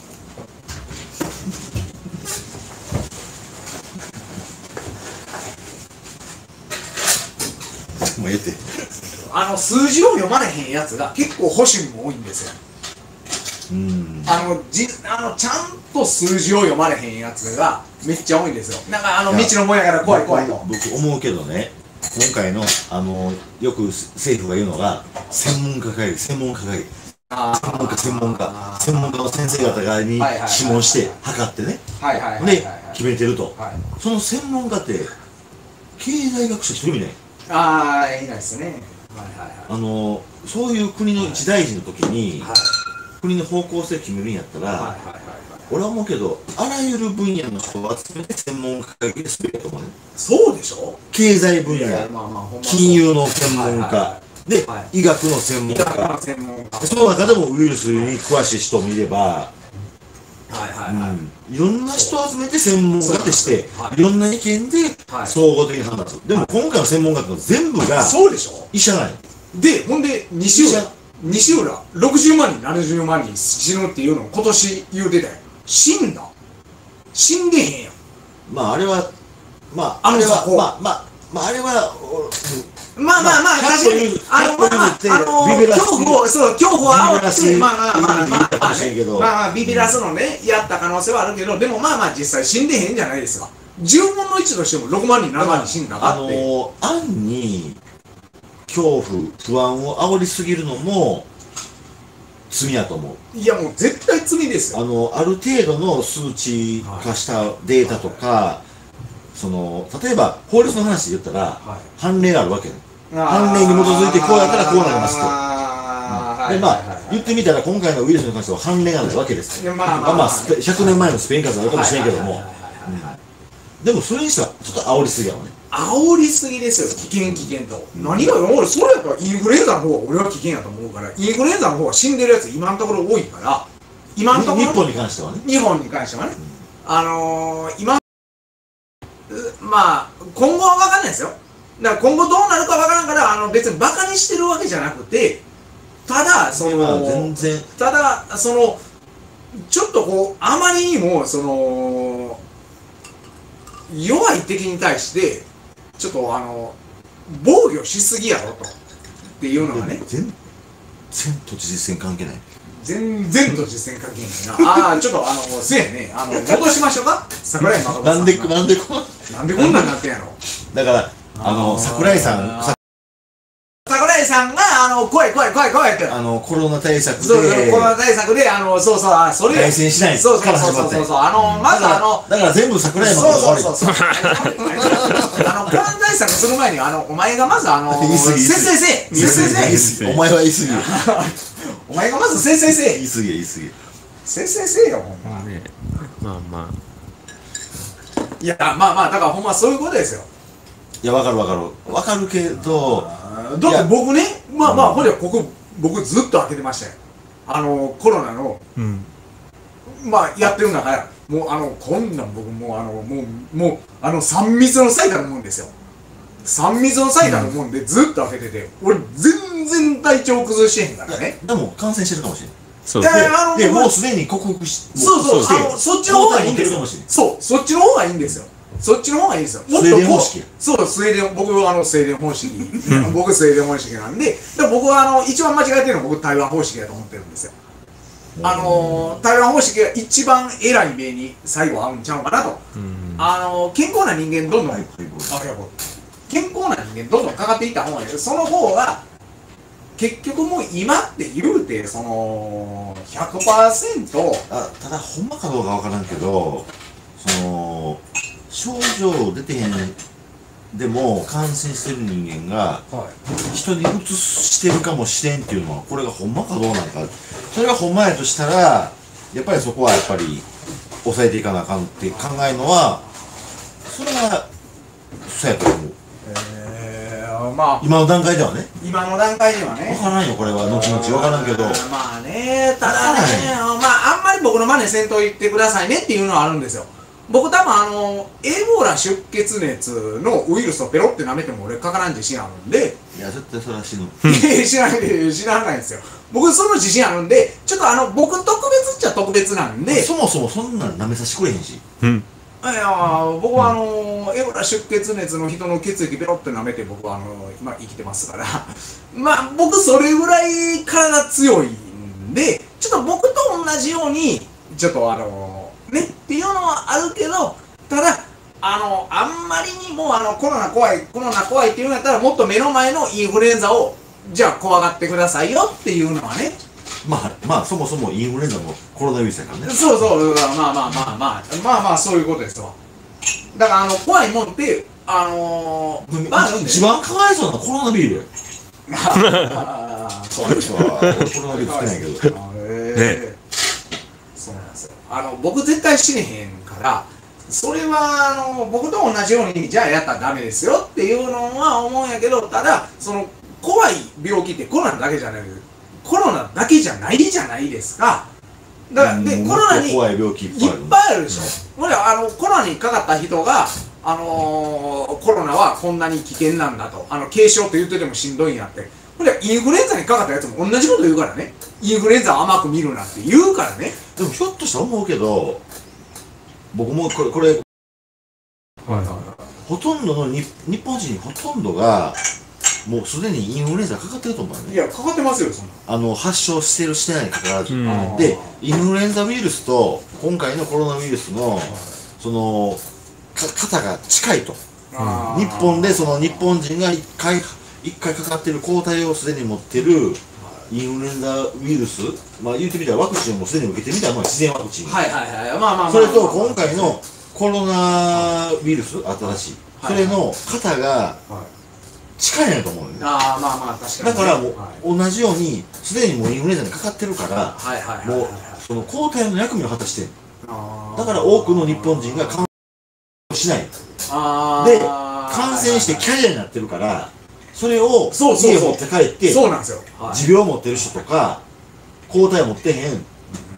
もうええって。あの数字を読まれへんやつが結構保守にも多いんですよ。うん。あのじあのちゃんと数字を読まれへんやつがめっちゃ多いんですよ。なんかあの道のもんやから怖い怖いと。僕僕思うけどね今回のあのよく政府が言うのが専門家会議専門家会議。あ専門家専門家。専門家の先生方がに諮問して測ってね。で決めてると。はい。その専門家って経済学者一人もいない。ああいないですね。はいはいあのそういう国の一大臣の時にはい。国の方向性決めるんやったら、はいはい俺は思うけどあらゆる分野の人を集めて専門家会議で滑ると思うね。そうでしょ？経済分野まあまあ金融の専門はいはい。ではい。医学の専門家。専門家。でその中でもウイルスに詳しい人もいれば、はいはいはい、うん。いろんな人を集めて専門家としてはい。いろんな意見ではい。総合的に判断する。でも今回の専門家ってのは全部がそうでしょ。医者ないでほんで西浦。西浦60万人70万人死ぬっていうのを今年言うてたよ死んだ？死んでへんやん。まああれはまああれはまあまあまああれはおまあまあまあ、まあ確かに、あの、まあ恐怖を、そう、恐怖を煽って、まあまあまあまあ、まあしいけど。ね、まあまあ、ビビらすのね、やった可能性はあるけど、でもまあまあ、実際死んでへんじゃないですか。10分の1としても6万人、7万人死んだあかって。の暗に恐怖不安を煽りすぎるのも罪やと思う。いや、もう絶対罪ですよ。あのある程度の数値化したデータとか、その例えば法律の話で言ったら、はい。判例があるわけね判例に基づいてこうやったらこうなりますとでまあはいはいはい。言ってみたら今回のウイルスに関しては判例がないわけですまあまあまあまあスペ100年前のスペイン風邪あるかもしれんけども。はいはいはいはいでもそれにしてはちょっと煽りすぎやわね。煽りすぎですよ。危険危険と、何が俺それやったらインフルエンザの方が俺は危険やと思うからインフルエンザの方が死んでるやつ今のところ多いから今のところ日本に関してはね。日本に関してはね、あのー、今うまあ今後は分かんないですよ。だから今後どうなるか分からんからあの別にバカにしてるわけじゃなくてただそまあの全然。ただそのちょっとこうあまりにもその弱い敵に対してちょっとあの防御しすぎやろと。っていうのがね。全然都知事選関係ない。全然と実践関係ないな。ああちょっとあのせやね。あの 戻しましょうか？桜井誠さなんでなんでこな。んでこんなんなってんやろ？だからあの桜井さん怖い怖い怖い怖いって。あのコロナ対策そうそうでコロナ対策であのそうそうあそれ。対戦しない。そうそうそうそう。そうあのまずあのだから全部桜井そう誠が悪い。そうそうそう。あの、コロナ対策する前に、あの、お前がまず、あの、言い過ぎせいせいせい、言い過ぎ。せいせいせい、言い過ぎ。お前は言い過ぎ。お前がまずせいせいせい、言い過ぎ言い過ぎ。せいせいせいよ、ほんま。ねまあまいや、まあまあ、だからほんまそういうことですよ。いやわかるわかる。わかるけどだって僕ね、まあまあ、ほんで、ここ、僕ずっと開けてましたよ。あの、コロナの、あうん。まあ、やってる中、もう、あの、こんなん僕もう、あの、もう、もう、あの、3密のサイダー飲むんですよ。3密のサイダー飲むんで、ずっと開けてて、俺、全然体調崩してへんからね。でも感染してるかもしれないそういやいやあのもうすでに克服しそうそう、してあの、そっちの方がいいんですよ。そう、そっちの方がいいんですよ。そっちの方がいいんですよ。もっスウェーデンこう方式そう、スウェーデン、僕はあの、スウェーデン方式。僕スウェーデン方式なんで、でも僕はあの、一番間違えてるのは僕台湾方式だと思ってるんですよ。あのー、台湾方式が一番偉い目に最後合うんちゃうかなと。うんあのー、健康な人間どんどん、はい健康な人間どんどんかかっていった方がいい。その方が、結局もう今って言うて、その、100%、あただほんまかどうかわからんけどその症状出てへんでも感染してる人間がはい。人にうつしてるかもしれんっていうのはこれがほんまかどうなのか。それがほんまやとしたらやっぱりそこはやっぱり抑えていかなあかんって考えるのはそれはそうやと思う。えー、まあ、今の段階ではね。今の段階では分ね。からんよこれは。後々分からんけど。まあね、ただね、まあ、あんまり僕の真似せんと言ってくださいねっていうのはあるんですよ。僕多分あの、エボラ出血熱のウイルスをペロって舐めても俺かからん自信あるんで、いや絶対それは死ぬ。いや知らない、知らないんですよ。僕その自信あるんで、ちょっとあの、僕特別っちゃ特別なんで、そもそもそんなん舐めさせてくれへんし。うん。いや僕はあのエボラ出血熱の人の血液ペロって舐めて僕はあの今生きてますから。まあ僕それぐらい体強いんでちょっと僕と同じようにちょっとあのねっていうのはあるけどただあのあんまりにもあのコロナ怖いコロナ怖いっていうんやったらもっと目の前のインフルエンザをじゃあ怖がってくださいよっていうのはね。まあまあそもそもインフルエンザもコロナウイルスやからね。そうそう、まあまあまあまあ、まあまあそういうことですわ。だからあの、怖いもんって、あのー、まあ、一番かわいそうなコロナビールや。あーそうでしょ俺コロナビール少ないけどあへーそうなんですよ。あの、僕絶対死ねへんから、それは、あの、僕と同じように、じゃあやったらダメですよっていうのは思うんやけど、ただ、その、怖い病気ってコロナだけじゃない、コロナだけじゃないじゃないですか。だから、で、うんコロナに、怖いっぱいあるでしょ。ほんで、あの、コロナにかかった人が、あのー、コロナはこんなに危険なんだと。あの、軽症って言っててもしんどいんやって。ほんでインフルエンザにかかったやつも同じこと言うからね。インフルエンザ甘く見るなって言うからね。でもひょっとしたら思うけど僕もこれこれ、はいはいはい、ほとんどの日日本人ほとんどがもうすでにインフルエンザかかってると思うね。いやかかってますよそのあの発症してるしてないにかかわら。ず、うん、でインフルエンザウイルスと今回のコロナウイルスのそのか肩が近いと。日本でその日本人が一回1回かかってる抗体をすでに持ってるインフルエンザウイルス、まあ、言ってみたらワクチンもすでに受けてみたら自然ワクチン、それと今回のコロナウイルス新しい、それの型が近いなと思うよ。ね、ああまあまあ確かに、だからもう、同じようにすでにもうインフルエンザにかかってるから、もうその抗体の役目を果たしてるだから多くの日本人が感染しない。で感染してキャリアになってるから、それをそうそうそう。家持って帰ってそうなんですよ、はい。持病を持ってる人とか抗体を持ってへん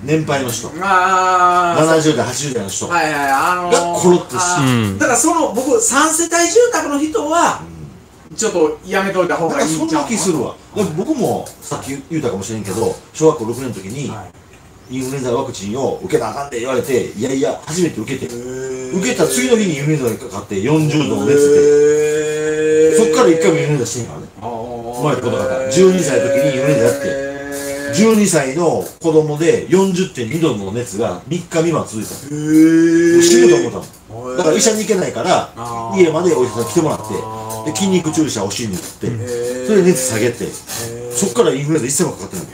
年配の人。ああ70代80代の人はいはいあのー、がコロッとしあー。うん。だからその僕3世帯住宅の人はちょっとやめといた方だからそんがいいんちゃうな。気するわ。でも僕もさっき言うたかもしれんけど小学校6年の時にはいインフルエンザワクチンを受けなあかんで言われていやいや初めて受けて。受けた次の日にインフルエンザにかかって40度の熱ででそっから1回もインフルエンザしてんからね。生まれたことがあった12歳の時にインフルエンザやって。12歳の子供で40.2度の熱が3日未満続いた。のへ死ぬと思ったもん。だから医者に行けないから家までお医者さん来てもらってで筋肉注射をお尻に打ってそれで熱下げてそっからインフルエンザ一切もかかってない。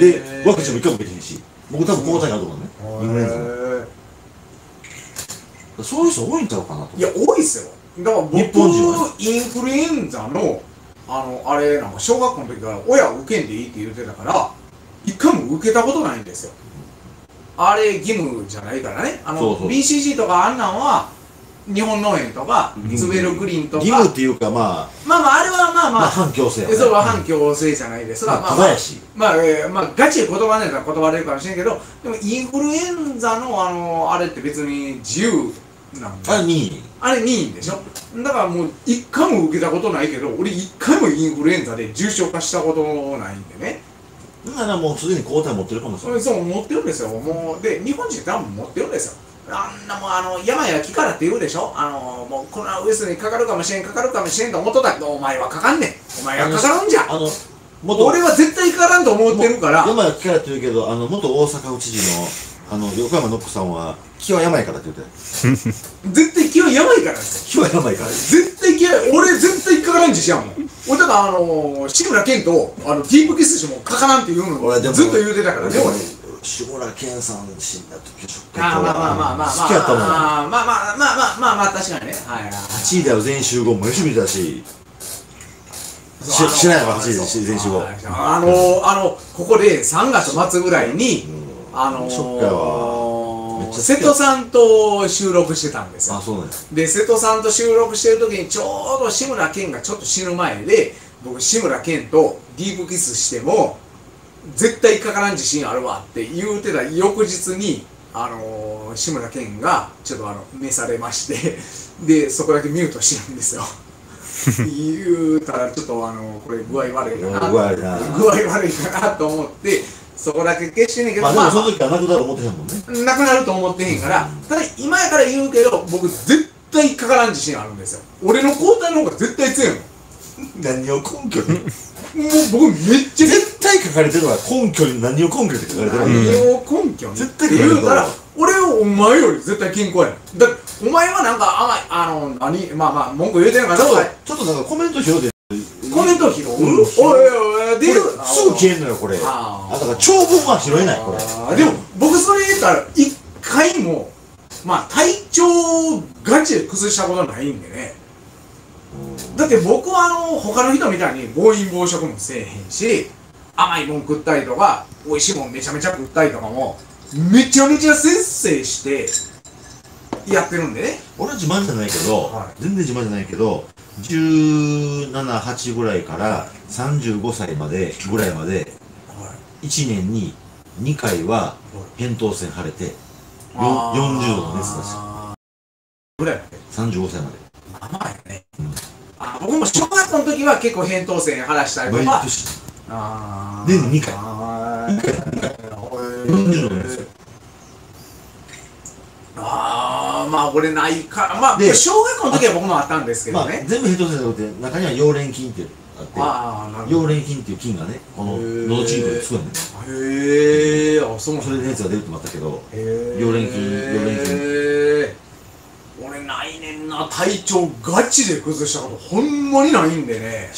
でワクチンも一回も受けてへんし僕多分抗体があると思うね。インフルエンザのそういう人多いんちゃうかなと。いや多いっすよ。だから僕日本人はインフルエンザのあのあれなんか小学校の時から親は受けんでいいって言ってたから一回も受けたことないんですよ。あれ義務じゃないからね。あのそうそう。BCG とかあんなんは日本農園とかツベルグリーンとか。義務っていうかまあまあまああれはまあまあまあ反強制やね。そうは反強制じゃないです。が、まあまあまあえーまあ、ガチで言葉ねたら言われるかもしれんけどでもインフルエンザのあのあれって別に自由なんであれにあれ任意でしょ。だからもう一回も受けたことないけど俺一回もインフルエンザで重症化したことないんでね。ならもうすでに抗体持ってるかもしれないそう持ってるんですよ。もうで日本人多分持ってるんですよあんなもうあの病や気からって言うでしょ？あのもうコロナウイルスにかかるかもしれんかかるかもしれんと思っとったけどお前はかかんねん。お前はかかるんじゃ。あの元俺は絶対かからんと思ってるから。山や聞かれてるけどあの元大阪府知事のあの横山ノックさんは気は病からって言って。絶対気はやばいから。気は病から。絶対気は俺絶対かからん自信あるもん。俺だからあの志村けんとあのディープキスしてもかからんって言うの俺でもずっと言うてたからね俺志村けんさん死んだ時ショックあーまあまあまあまあまあ好きやったもんまあまあまあまあまあ確かにねはいはい8位だよ全集合もよし見てたしし知らないわ8位で全集合あのあのここで3月末ぐらいにあのショックやわ瀬戸さんと収録してたんですよあそうなんですで瀬戸さんと収録してる時にちょうど志村けんがちょっと死ぬ前で僕志村けんとディープキスしても絶対かからん自信あるわって言うてた翌日にあのー、志村けんがちょっとあの召されまして でそこだけミュートしてるんですよ。言うたらちょっとあのこれ具合悪いかな具合悪いな。具合悪いかなと思ってそこだけ消してんねんけどまあでもその時はなくなると思ってへんもんね。なくなると思ってへんから、ただ今やから言うけど、僕絶対かからん自信あるんですよ。俺の抗体の方が絶対強いもん。何を根拠に？もう僕めっちゃ絶対書かれてるのは根拠に何を根拠に書かれてるの何を根拠に？絶対ってかかると思う言うたら、俺はお前より絶対健康や。だってお前はなんか甘い、あの、何、まあまあ文句言うてんのかな？ちょっとちょっとなんかコメント拾ってコメント拾う、うん。おいおいおい、出る？これすぐ消えんのよこれ。あだから長文は拾えない。これでも僕それ言ったら一回もまあ体調ガチで崩したことないんでねだって僕はあの他の人みたいに暴飲暴食もせえへんし甘いもん食ったりとか美味しいもんめちゃめちゃ食ったりとかもめちゃめちゃ節制してやってるんでね。俺は自慢じゃないけど、はい。全然自慢じゃないけど178ぐらいから35歳までぐらいまで1年に2回は扁桃腺腫れてよあー40度の熱だしぐらいまで。35歳まで。まあまあ僕も小学校の時は結構扁桃腺腫らしたりとか。あ年。に2回あ2回。2回。40度の熱あーまあ俺ないかまあで小学校の時は僕もあったんですけまあどね、全部扁桃腺じゃなくて中には溶連菌ってあって。あ溶連菌っていう菌がねこの喉チンコにつくんね。へえあそうそれで熱が出るってもあったけど溶連菌溶連菌俺ないねんな体調ガチで崩したことほんまにないんでね。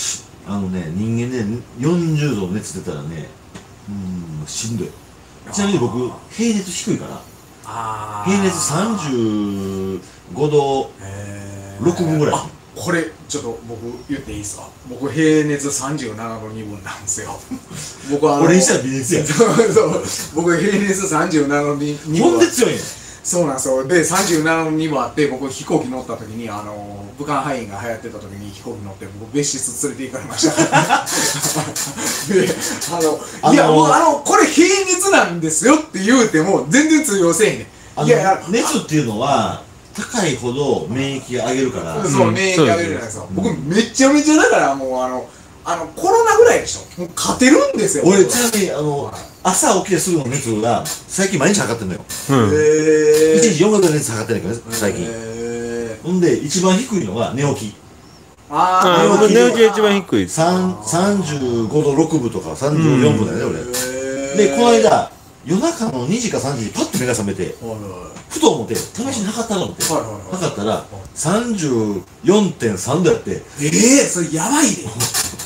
あのね人間ね40度の熱出たらねうーんしんどい。ちなみに僕平熱低いから。平熱35度へー。6分ぐらい。あこれちょっと僕言っていいですか？僕平熱37度2分なんですよ。僕はあの俺にしたら微熱やん。そうそう。僕平熱37度2分。ほんで強いねんそうなんですよで37にもあって僕飛行機乗った時にあの武漢肺炎が流行ってた時に飛行機乗って僕別室連れて行かれました であのあのいやもうあのこれ平熱なんですよって言うても全然通用せえへんねやいや熱っていうのは高いほど免疫が上げるからそう、免疫上げるじゃないですか。僕、めちゃめちゃだから、もう、あの、あの、コロナぐらいでしょ。もう勝てるんですよ。俺ちなみにあの朝起きてすぐの熱が最近毎日測ってんのよ。うん。え1日4月の熱測ってんだけどね最近。えほんで一番低いのが寝起き。あああ、寝起きが一番低い。です。三35度6分とか34分だよね俺。でこの間夜中の2時か3時にパッと目が覚めてふと思って試しに測ったと思って。はいはいはい。測ったら34.3度やって。ええそれやばいで。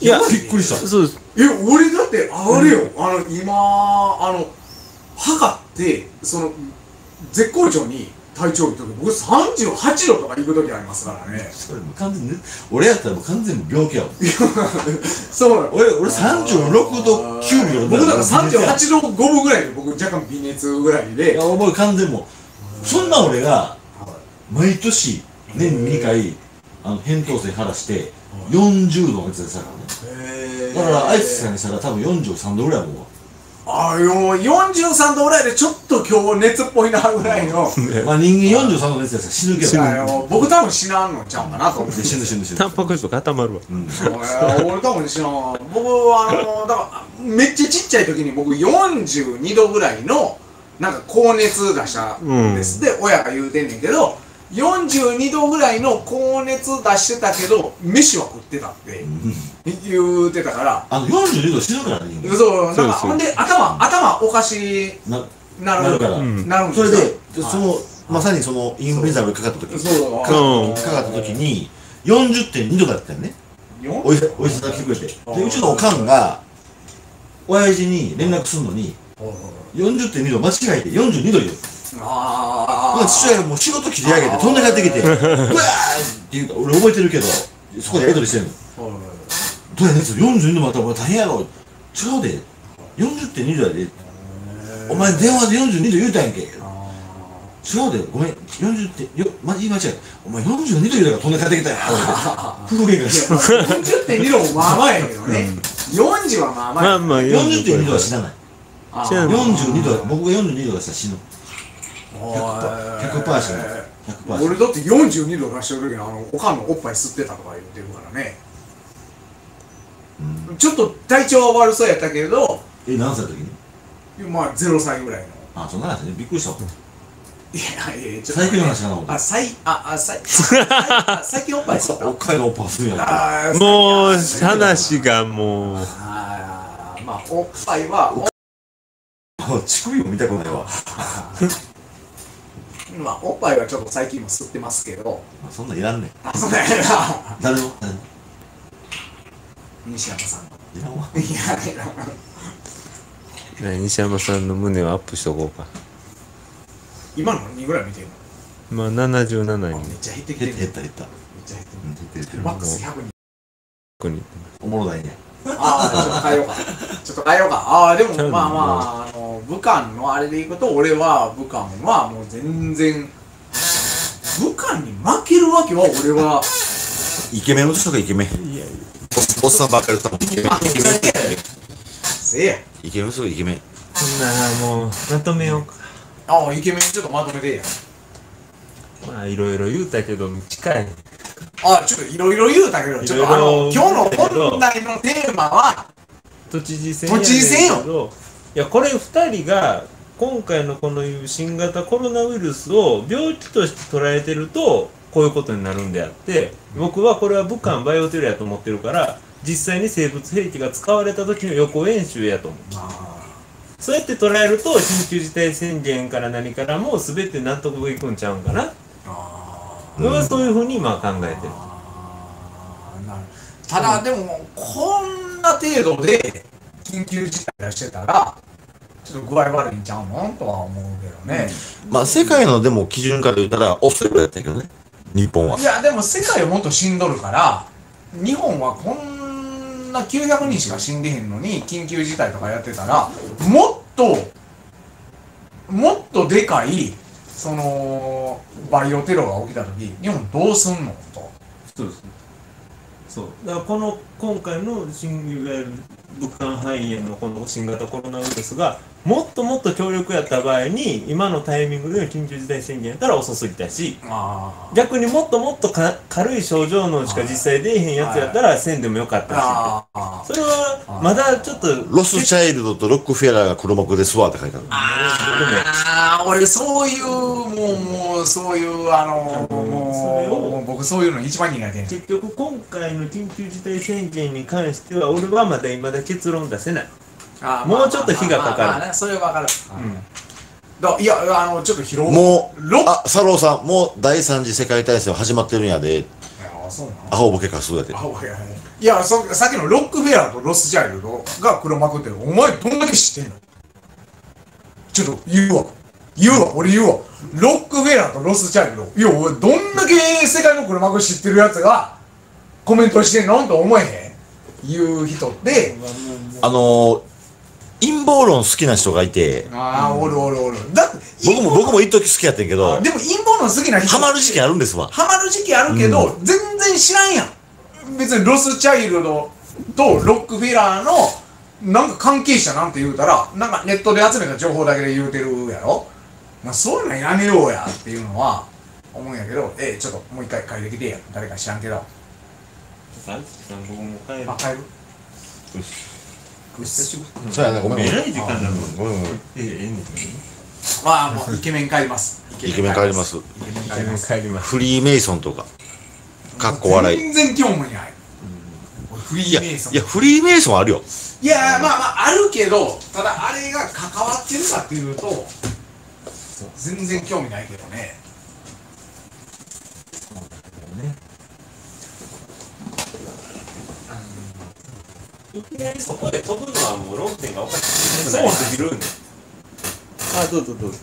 いやびっくりしたそうです。え、俺だって、あれよ、あの、今、あの、測って、その、絶好調に体調いい時、僕38度とか行く時ありますからね。それもう完全にね俺やったらもう完全に病気やわそうなの。俺俺36度9秒僕だから38 38度5分ぐらいで、僕若干微熱ぐらいいでや、もう完全もうそんな俺が毎年年に2回あの扁桃腺晴らして40度の熱でさへー。だからあいつさんにしたら多分43度ぐらいやもんああ、もう43度ぐらいでちょっと今日熱っぽいなぐらいの。まあ人間43度の熱やったら死ぬけど。僕多分死なんのちゃうかなと思って。死ぬ死ぬ死ぬタンパク質固まるわ。うん。俺多分死なん。わ僕はあのだからめっちゃちっちゃい時に僕42度ぐらいのなんか高熱出したんです、で親が言うてんねんけど42度ぐらいの高熱出してたけど飯は食ってたって言うてたから。あの42度死ぬからね人間。そうなんかほんで頭頭おかしななるなるから。うん。なるんですよ。それではい。そのまさにそのインフルエンザにかかった時そうかうん。かかった時に40.2度だったよね。よお医者さんが来てくれて。でうちのおかんが親父に連絡するのに40.2度間違えて42度言うあまあ父親がもう仕事切り上げて飛んで帰ってきて うわーって言うか俺覚えてるけどそこでやり取りしてんの。どうや熱42度もあったらお前大変やろ違うで。40.2度やで。お前電話で42度言うたやんけ。違うで。ごめん。40点よま言い間違えお前42度言うたから飛んで帰ってきたやん。夫婦喧嘩して40.2度もまあまあやけどね、40はまあまあやまあまあ、40.2度は死なない。あ知らない42度は僕が42度がしたら死ぬ。お100%ー死ぬ100%死ぬ俺だって42度出してる時にあのおかんのおっぱい吸ってたとか言ってるからね、ちょっと体調は悪そうやったけれど。え何歳の時に？まあ0歳ぐらいの。あそんな話ね。びっくりしたわいやいやちょっと最近の話かな思ってあ最ああ最あ最近おっぱい吸った？おっかいのおっぱいするやんもう、話がもう、あーまあおっぱいはお 乳首も見たくないわまあおっぱいはちょっと最近も吸ってますけど。そんなんいらんねん。あそうだよな。誰の誰の西山さんの。いらんわ。いやいやね西山さんの胸をアップしとこうか。今の2ぐらい見てるまあ、77のめっにちゃ減ってきて減るった減った減った。めっちゃ減ってうん減ってる減ってる。るマックス100人。こに。おもろないね。ああちょっと変えようか。ちょっと変えようか。ああでもまあまああの武漢のあれでいくと俺は武漢はもう全然武漢に負けるわけは俺は。イケメンの人がイケメン。おっさんばっかりだったもんイケメン。あせや。せや。イケメンの人がイケメン。ほんならもう、まとめようか。ああイケメンちょっとまとめてやまあ、いろいろ言うたけど、近い。あちょっといろいろ言うたけどちょっとあの今日の本来のテーマは。都知事選都知事選よいやこれ2人が今回のこの新型コロナウイルスを病気として捉えてるとこういうことになるんであって僕はこれは武漢バイオテロやと思ってるから実際に生物兵器が使われた時の予行演習やと思う。そうやって捉えると緊急事態宣言から何からも全て納得がいくんちゃうんかな。僕はそういうふうにまあ考えてる。ただでもこんな程度で緊急事態出してたらちょっと具合悪いんちゃうのとは思うけどね、まあ世界のでも基準から言ったらオーストラリアやったけどね。日本は。いやでも世界はもっと死んどるから日本はこんな900人しか死んでへんのに緊急事態とかやってたらもっともっとでかいそのバイオテロが起きた時日本どうすんのと。そうですね。そう。だからこの今回の新いわゆる武漢肺炎のこの新型コロナウイルスがもっともっと強力やった場合に今のタイミングでの緊急事態宣言やったら遅すぎたしあ逆にもっともっとか軽い症状のしか実際出えへんやつやったらせんでもよかったし。それはまだちょっとロスチャイルドとロックフェラーが黒幕ですわって書いてある。ああ俺そういうもうもうそういうあのそれもをう僕そういうの一番苦手結局今回の緊急事態宣言に関しては俺はまだ未だ結論出せないもうちょっと日がかかる。まあまあまあねそれはわかる、だいやあのちょっと疲労もうあ、サローさん、もう第三次世界大戦は始まってるんやで。あそうなのアホボケかすやで。あいやいやそさっきのロックフェラーとロスチャイルドが黒幕ってお前どんだけ知ってんの？ちょっと言うわ。言うわ。俺言うわ。ロックフェラーとロスチャイルドいや俺どんだけ世界の黒幕知ってるやつがコメントしてんの？と思えへん。言う人って。あのー、陰謀論好きな人がいて、ああおるおるおる。だって僕も、僕も一時好きやってんけど、でも陰謀論好きな人ハマる時期あるんですわ。ハマる時期あるけど、全然知らんやん。別にロスチャイルドとロックフェラーのなんか関係者なんて言うたらなんかネットで集めた情報だけで言うてるやろ。まあそういうのやめようやっていうのは思うんやけどえちょっともう一回帰ってきてや。誰か知らんけど。僕も帰る。あ帰る？そうやね、ごめん。えらい時間だもんごめんごめん。えええまあもうイケメン帰りますイケメン帰ります。イケメン帰ります帰りますフリーメイソンとか。かっこ笑い。全然興味ない、俺フリーメイソンいや、フリーメイソンあるよ。いやまあまああるけどただあれが関わってるかっていうと全然興味ないけどねいきなりそこで飛ぶのはもう論点がおかしくないそうなんあどうぞどうぞ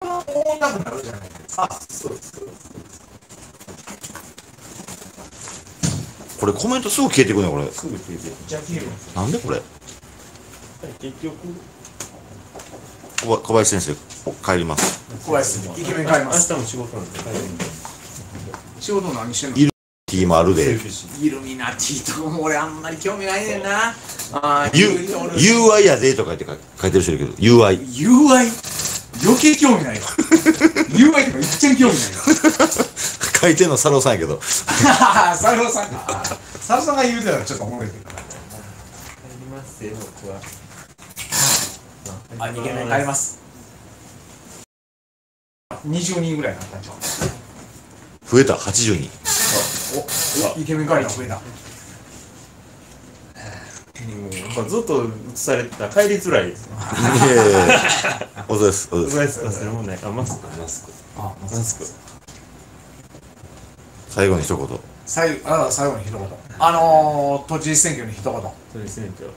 こうなくなる。じゃないですかそうですこれ？コメントすぐ消えてくねこれ。すぐ消えてじゃあ消えるなんでこれ結局小小林先生、帰ります。小林さんイケメン帰ります。明日も仕事なんで。帰るんで仕事何してんのい T もあるで。イルミナティとかも俺あんまり興味ないねんな。あ UI やでとか言って書書いてる人いるけど、UI。UI 余計興味ないわ。UI とか一点興味ないわ。書いてんのサロさんやけど。サルさん。かサルさんが言うてたらちょっとおもろいけど。帰りますよ僕は。あイケメン帰ります。20人ぐらいになったんちゃう？増えた、80人。おイケメン帰りが増えた。ずっと映されてたら帰りづらいですよいやいやいやお疲れです。お疲れ忘です。れてた忘れ物ないあマスク。マスク。あマスク。最後に一言。最後あ最後に一言。あのー、都知事選挙に一言。そうですね今日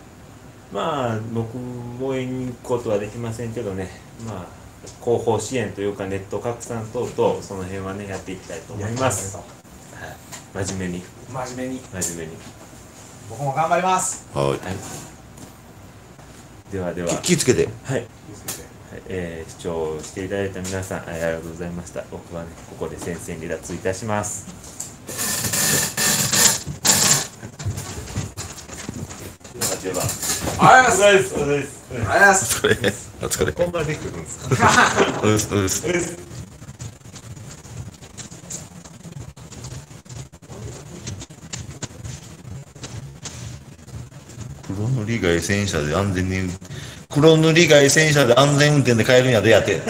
まあ僕も言うことはできませんけどね。まあ広報支援というかネット拡散等々その辺はねやっていきたいと思います。はい。真面目に。真面目に。真面目に。僕も頑張ります。はい。はい。ではでは。き気ぃつけて。はい、はい。えー視聴していただいた皆さんありがとうございました。僕はねここで戦線離脱いたします。ではでは。ありがとうございです。お疲れですます。ありがとうございますお疲れ。お疲れ。本番できるんですか？お疲れ様ですお疲れです黒塗り外戦車で安全に、黒塗り外戦車で安全運転で帰るんやでやって。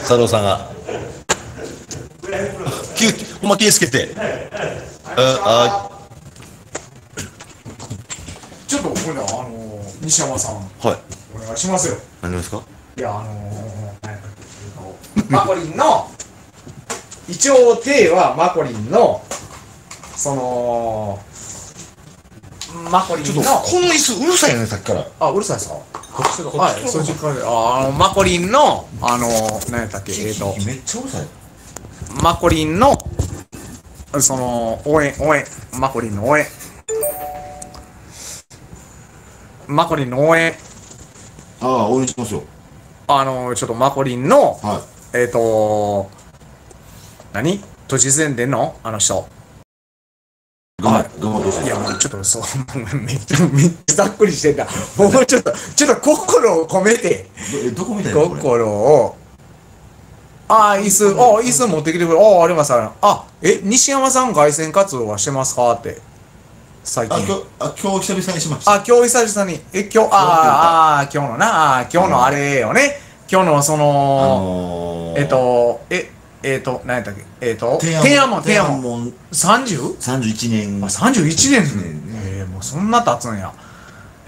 佐藤さんが。気ほんま気ぃつけて。あ、ちょっとこれだあのー、西山さんあ、はい。お願いしますよ何ですか？いやあのー、何やったっけえっとマコリンの一応手はマコリンのそのマコリンのちょっと、この椅子うるさいよね、さっきから。あうるさいですか？こっちとはい。そっちからああのマコリンのあのー、何やったっけ？えっとめっちゃうるさい。マコリンのその応援応援。マコリンの応援。マコリンの応援。ああ、応援しますよ。あの、ちょっとマコリンの、はえっ、と何？都市宣伝のあの人。い。頑張はい頑張ってほしいいや、もうちょっとそう、めっちゃ、めっちゃざっくりしてんだ。もうちょっと、ちょっと心を込めて、どえどこみた心を、ああ、椅子、ああ、椅子持ってきてくれ。ああ、あります、ああ、え、西山さん凱旋活動はしてますか？って。最あ、近。今日、あ、今日久々にしました。あ、今日久々に、え、今日、ああ、ああ、今日のな、あー今日のあれよね。今日のそあの、のー、えっ、と、え、えっ、と、何やったっけ？えっ、と、天天安門、天安門。門。30? 31年。あ、31年年ええもうそんな経つんや。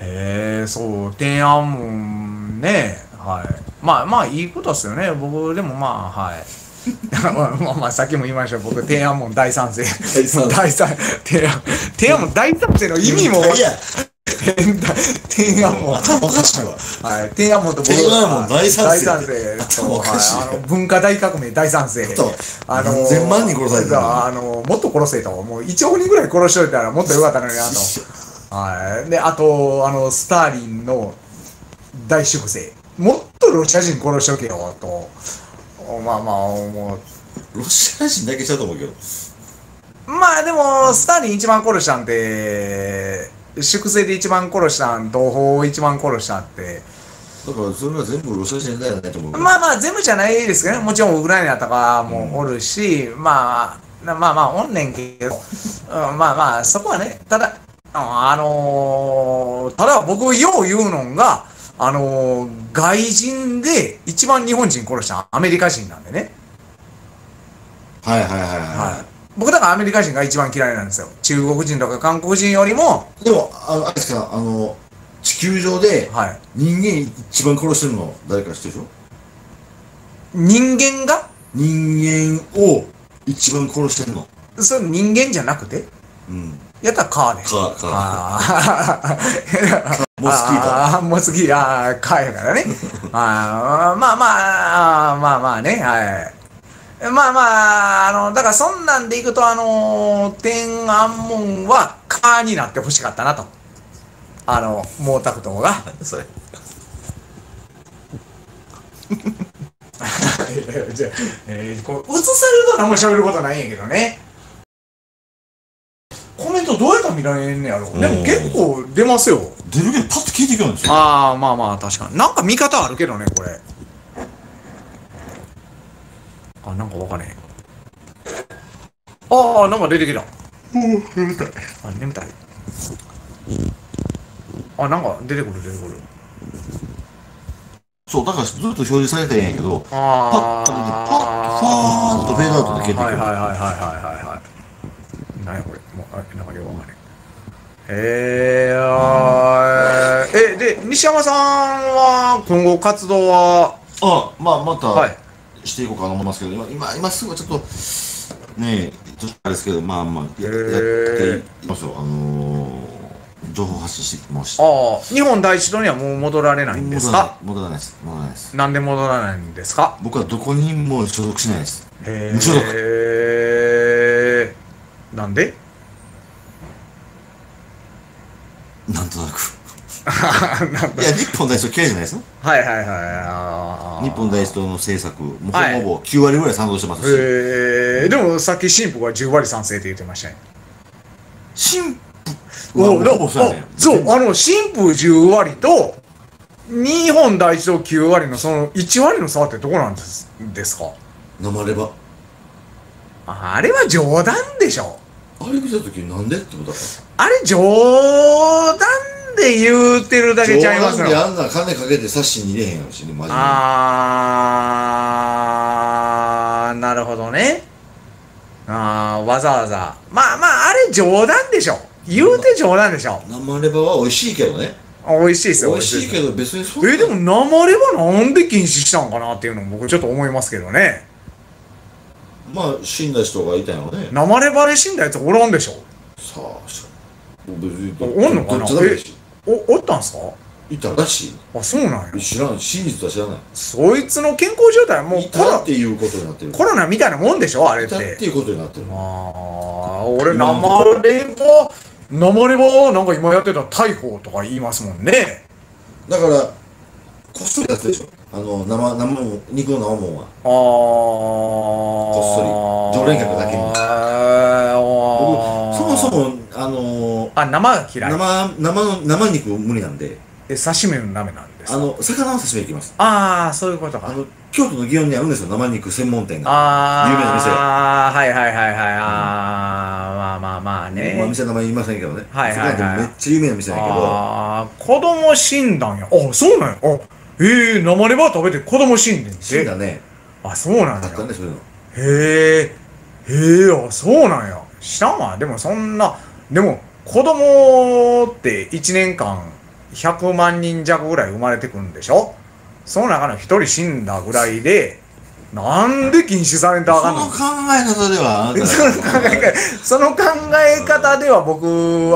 ええそう、天安門ね、はい。まあまあいいことっすよね。僕でもまあ、はい。まあまあまあさっきも言いました僕天安門大賛成。大賛天安天安門大賛成の意味もい。や、変だ天安門。頭おかしいわ。はい、天安門と僕天安門大賛成。大賛成頭おかしい。はい、あの文化大革命大賛成。とあの何千万人殺されてるあのもっと殺せと。もう1億人ぐらい殺しといたらもっとよかったのになと。はい。であとあのスターリンの大粛清。もっとロシア人殺しとけよとまあまあもロシア人だけしたと思うけど。うまあでもスターリン一番殺したんて粛清で一番殺したん同胞を一番殺したんってだからそれは全部ロシア人だよねと思う。まあまあ全部じゃないですけどねもちろんウクライナとかもおるし、まあなまあまあおんねんけど、うん、まあまあそこはねただあのーただ僕よう言うのがあのー外人で一番日本人殺したアメリカ人なんでね、はいはいはいは、はい。僕だからアメリカ人が一番嫌いなんですよ。中国人とか韓国人よりも。い。でも、あの、あれですか、あの、地球上ではい。人間一番殺してるの誰か知ってるでしょ？人間が？人間を一番殺してるの。それ人間じゃなくて？うん。やったらカーでカー、カ ー。ああモスキートああ、モスキート、ああ、かやからね。ああまあまあ、あーまあまあね、はい。まあまあ、あの、だからそんなんでいくと、あの天安門はカーになってほしかったなと。あの、毛沢東が。それ。じゃあえーこう映されると何も喋ることないんやけどね。コメントどうやったら見られんねやろ。でも結構出ますよ。出るけどパッと聞いてくるんですよ。ああまあまあ確かに。なんか見方あるけどねこれ。あなんかわかんねえああなんか出てきた。もう眠たい。あ眠たい。あなんか出てくる出てくる。そう、だからずっと表示されてんやけど、あパッと出て、パッと、ファーッとフェードアウトで消えてくる。はいはいはいはいはいはいはい何やこれもうあなんかよくわかんないえー、あーえで西山さんは今後活動は？あ、まあ、また、はいしていこうかと思いますけど、今、今、今すぐちょっと、ねえ、ちょっとあれですけど、まあまあ、やへーやっていきますよ。あのー、情報発信していきました。ああ日本第一党にはもう戻られないんですか？戻らないです。戻らないです。なんで戻らないんですか？僕はどこにも所属しないです。へ無 所属えなんで？なんとなく。いや、日本第一党嫌いじゃないですよ。はいはいはいあー日本第一党の政策、もうほはいぼほぼ9割ぐらい賛同してますし、へえでもさっき新婦が10割賛成って言ってましたね。新婦？はほぼそうやねあそう。あの新婦10割と日本第一党9割のその1割の差ってどこなんですですか？生レバ。あれは冗談でしょあれ見たときなんでってことだあれ冗談で言うてるだけちゃいますの冗談であんな金かけて冊子に入れへんやろしね、マジで。あーなるほどね。あーわざわざ。まあまああれ冗談でしょ。言うて冗談でしょ。生レバは美味しいけどね。美味しいですよ美味しいけど別にそんな。えでも生レバなんで禁止したんかなっていうのも僕ちょっと思いますけどねまあ死んだ人がいたよね。生レバで死んだやつおらんでしょさあ、し別におおんのかな？おおったんすか？いたらしあそうなんやい。知らん。真実は知らない。そいつの健康状態はもういコロたっていうことになってる。コロナみたいなもんでしょあれっいたってていうことになってる。ああ俺生レバ生レバなんか今やってたら逮捕とか言いますもんねだから、こっそりやってるでしょあの生生もん肉の生もんは。あー。こっそり。常連客だけに。僕そもそもあのーあ生が嫌い。生生の生肉無理なんで。え刺身のダメなんですか？あの魚の刺身できます。ああそういうことか。あの京都の祇園にあるんですよ生肉専門店が。あ有名な店。あはいはいはいはい。あー。まあまあまあね。まあ店の名前言いませんけどね。はいはいはいめっちゃ有名な店だけど。ああ子供死んだんや。あそうなんや。あええ生レバー食べて子供死んでんて。死んだね。あそうなんや。あったんでそういうの。へえ。へえあそうなんや。知らんわ。でもそんなでも子供って1年間100万人弱ぐらい生まれてくるんでしょ？その中の1人死んだぐらいでなんで禁止されんとあかんの？その考え方ではあなたその考え方その考え方では僕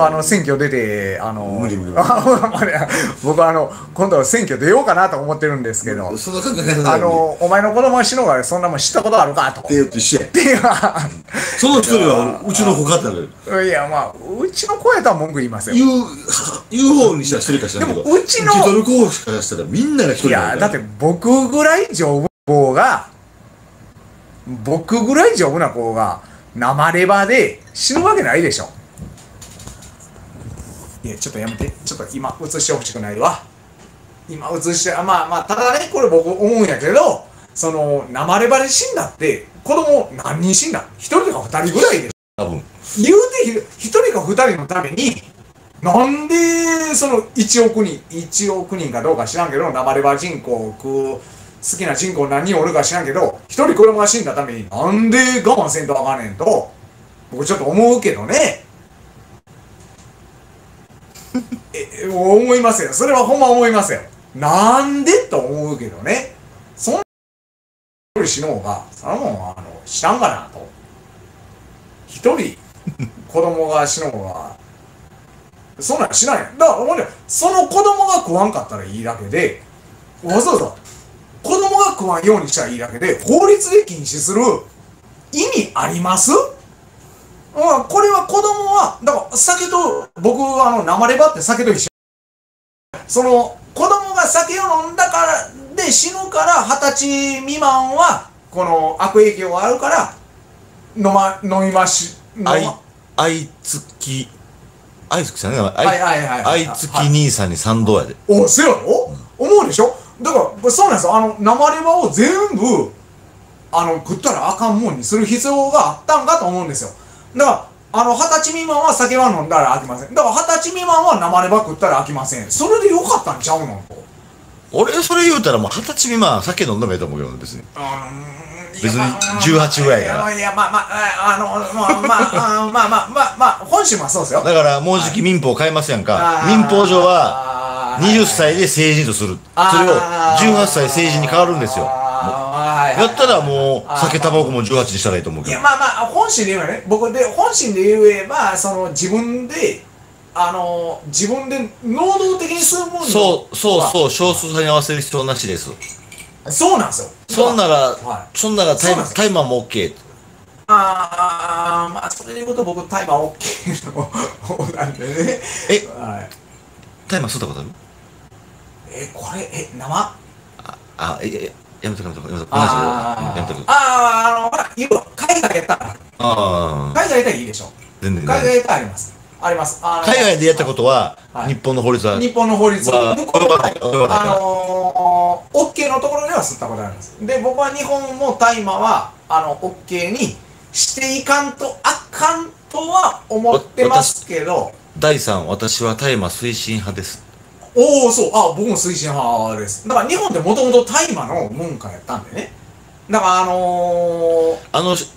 あの選挙出てあの無理無理 僕あの今度選挙出ようかなと思ってるんですけどその考え方あのお前の子供は死のうがそんなもん知ったことあるかと。って言うと一緒やっていう。その一人はうちの子かってなるいやまあうちの子やったら文句言いますよ言う言う方にしたら一人かしらんけど。でもうちの受け取る方からしたらみんなが一人いやだって僕ぐらい丈夫が僕ぐらい丈夫な子が。生レバで死ぬわけないでしょ。いやちょっとやめて。ちょっと今映してほしくないわ。今映してあまあまあただねこれ僕思うんやけどその生レバで死んだって子供何人死んだ？1人とか2人ぐらいでしょ。多分。言うて1人か2人のためになんでその1億人1億人かどうか知らんけど生レバ人口を食う好きな人口何人おるか知らんけど1人子供が死んだためになんで我慢せんとあかんねんと僕ちょっと思うけどね。え思いますよ。それはほんま思いますよ。なんでと思うけどね。そんな一人死のうがそんなもんあの知らんがなと。一人子供が死のうがそんなんしない。やんだからその子供が食わんかったらいいだけでわざわざ子供が食わんようにしたらいいだけで法律で禁止する意味あります？うん、これは子供は、だから酒と、僕はあの生レバって酒と一緒。その、子供が酒を飲んだから、で死ぬから、二十歳未満は、この悪影響があるから、飲ま、飲みまし、飲ま、あいはあいつきあいつきさんねあいはいはいはい。あい。つき兄さんに賛同やで。おせやろ、思うでしょ？だから、そうなんですよ。あの、生レバを全部、あの、食ったらあかんもんにする必要があったんかと思うんですよ。だから、あの、二十歳未満は酒は飲んだら飽きません。だから、二十歳未満は生レバ食ったら飽きません。それでよかったんちゃうの？と。俺それ言うたらもう二十歳未満酒飲んでもいいと思うけど別に別別に18ぐらいやからいや、まあまあ、あの、まあまあ、あまあまあ、まあまあ、本州もそうですよ。だからもうじき民法変えますやんか民法上は20歳で成人とする。それを18歳成人に変わるんですよ。やったらもう酒タバコも18にしたらいいと思ういやけどまあまあ本心で言えばね。僕で本心で言えばその自分であの自分で能動的にするものそうそううそう。少数派に合わせる必要なしです。そうなんですよ。そんならはい。そんならタイタイマーも OK ああまあそれで言うこと僕タイマー OK の方なんでね。え？はい。タイマー吸ったことある？えこれえ生？あええやめとくやめとくやめとくあやめとくあああのほら言うわ海外やったら。ああ海外やったらいいでしょ。全然海外やったらあります。あります。海外でやったことははい。日本の法律は日本の法律。は向こうはあのー、OK のところでは吸ったことありますで僕は日本も大麻はあの OK にしていかんとあかんとは思ってますけど第3私は大麻推進派ですおおそう。あ僕も推進派です。だから日本ってもともと大麻の文化やったんでね。だからあのあのし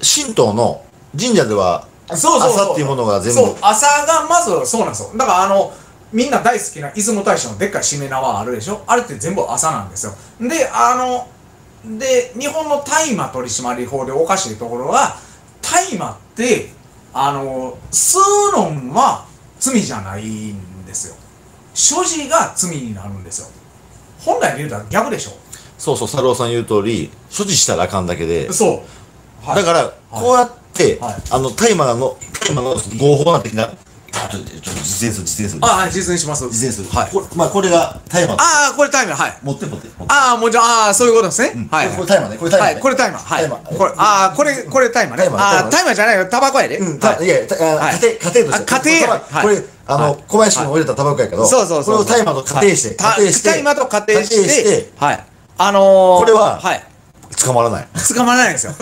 神道の神社ではー、そうそうそう。朝っていうものが全部。そう朝がまずそうなんですよ。だからあのみんな大好きな出雲大社のでっかいしめ縄あるでしょ？あれって全部朝なんですよ。であので日本の大麻取締法でおかしいところは大麻ってあの吸うのは罪じゃないんですよ所持が罪になるんですよ。本来で言うたら逆でしょ。そうそう、佐郎さん言う通り、所持したらあかんだけで、そう、はい。だから、こうやって、はい。あの、大麻の、大麻の合法な的な、あちょっとちょっと実演する実演するああ、実演します。実演するはい。これまあこれが大麻ああ、これタイマー、はい。持って持ってああ、もうじゃあ、ああ、そういうことですね。はい。これ大麻ねこれ大麻ねはい、これタイマー。はい。大麻これ、ああ、これ、これタイマーね。ああ、タイマーじゃないよ。タバコやで。うん、はいたいや、家庭、家庭として。あ家庭これ、これあの、小林君が入れたタバコやけど、そうそうそう。これを大麻と仮定して、た仮定して、大麻と仮定して、仮定してはい。あのー、これははい。捕まらない。捕まらないんですよ。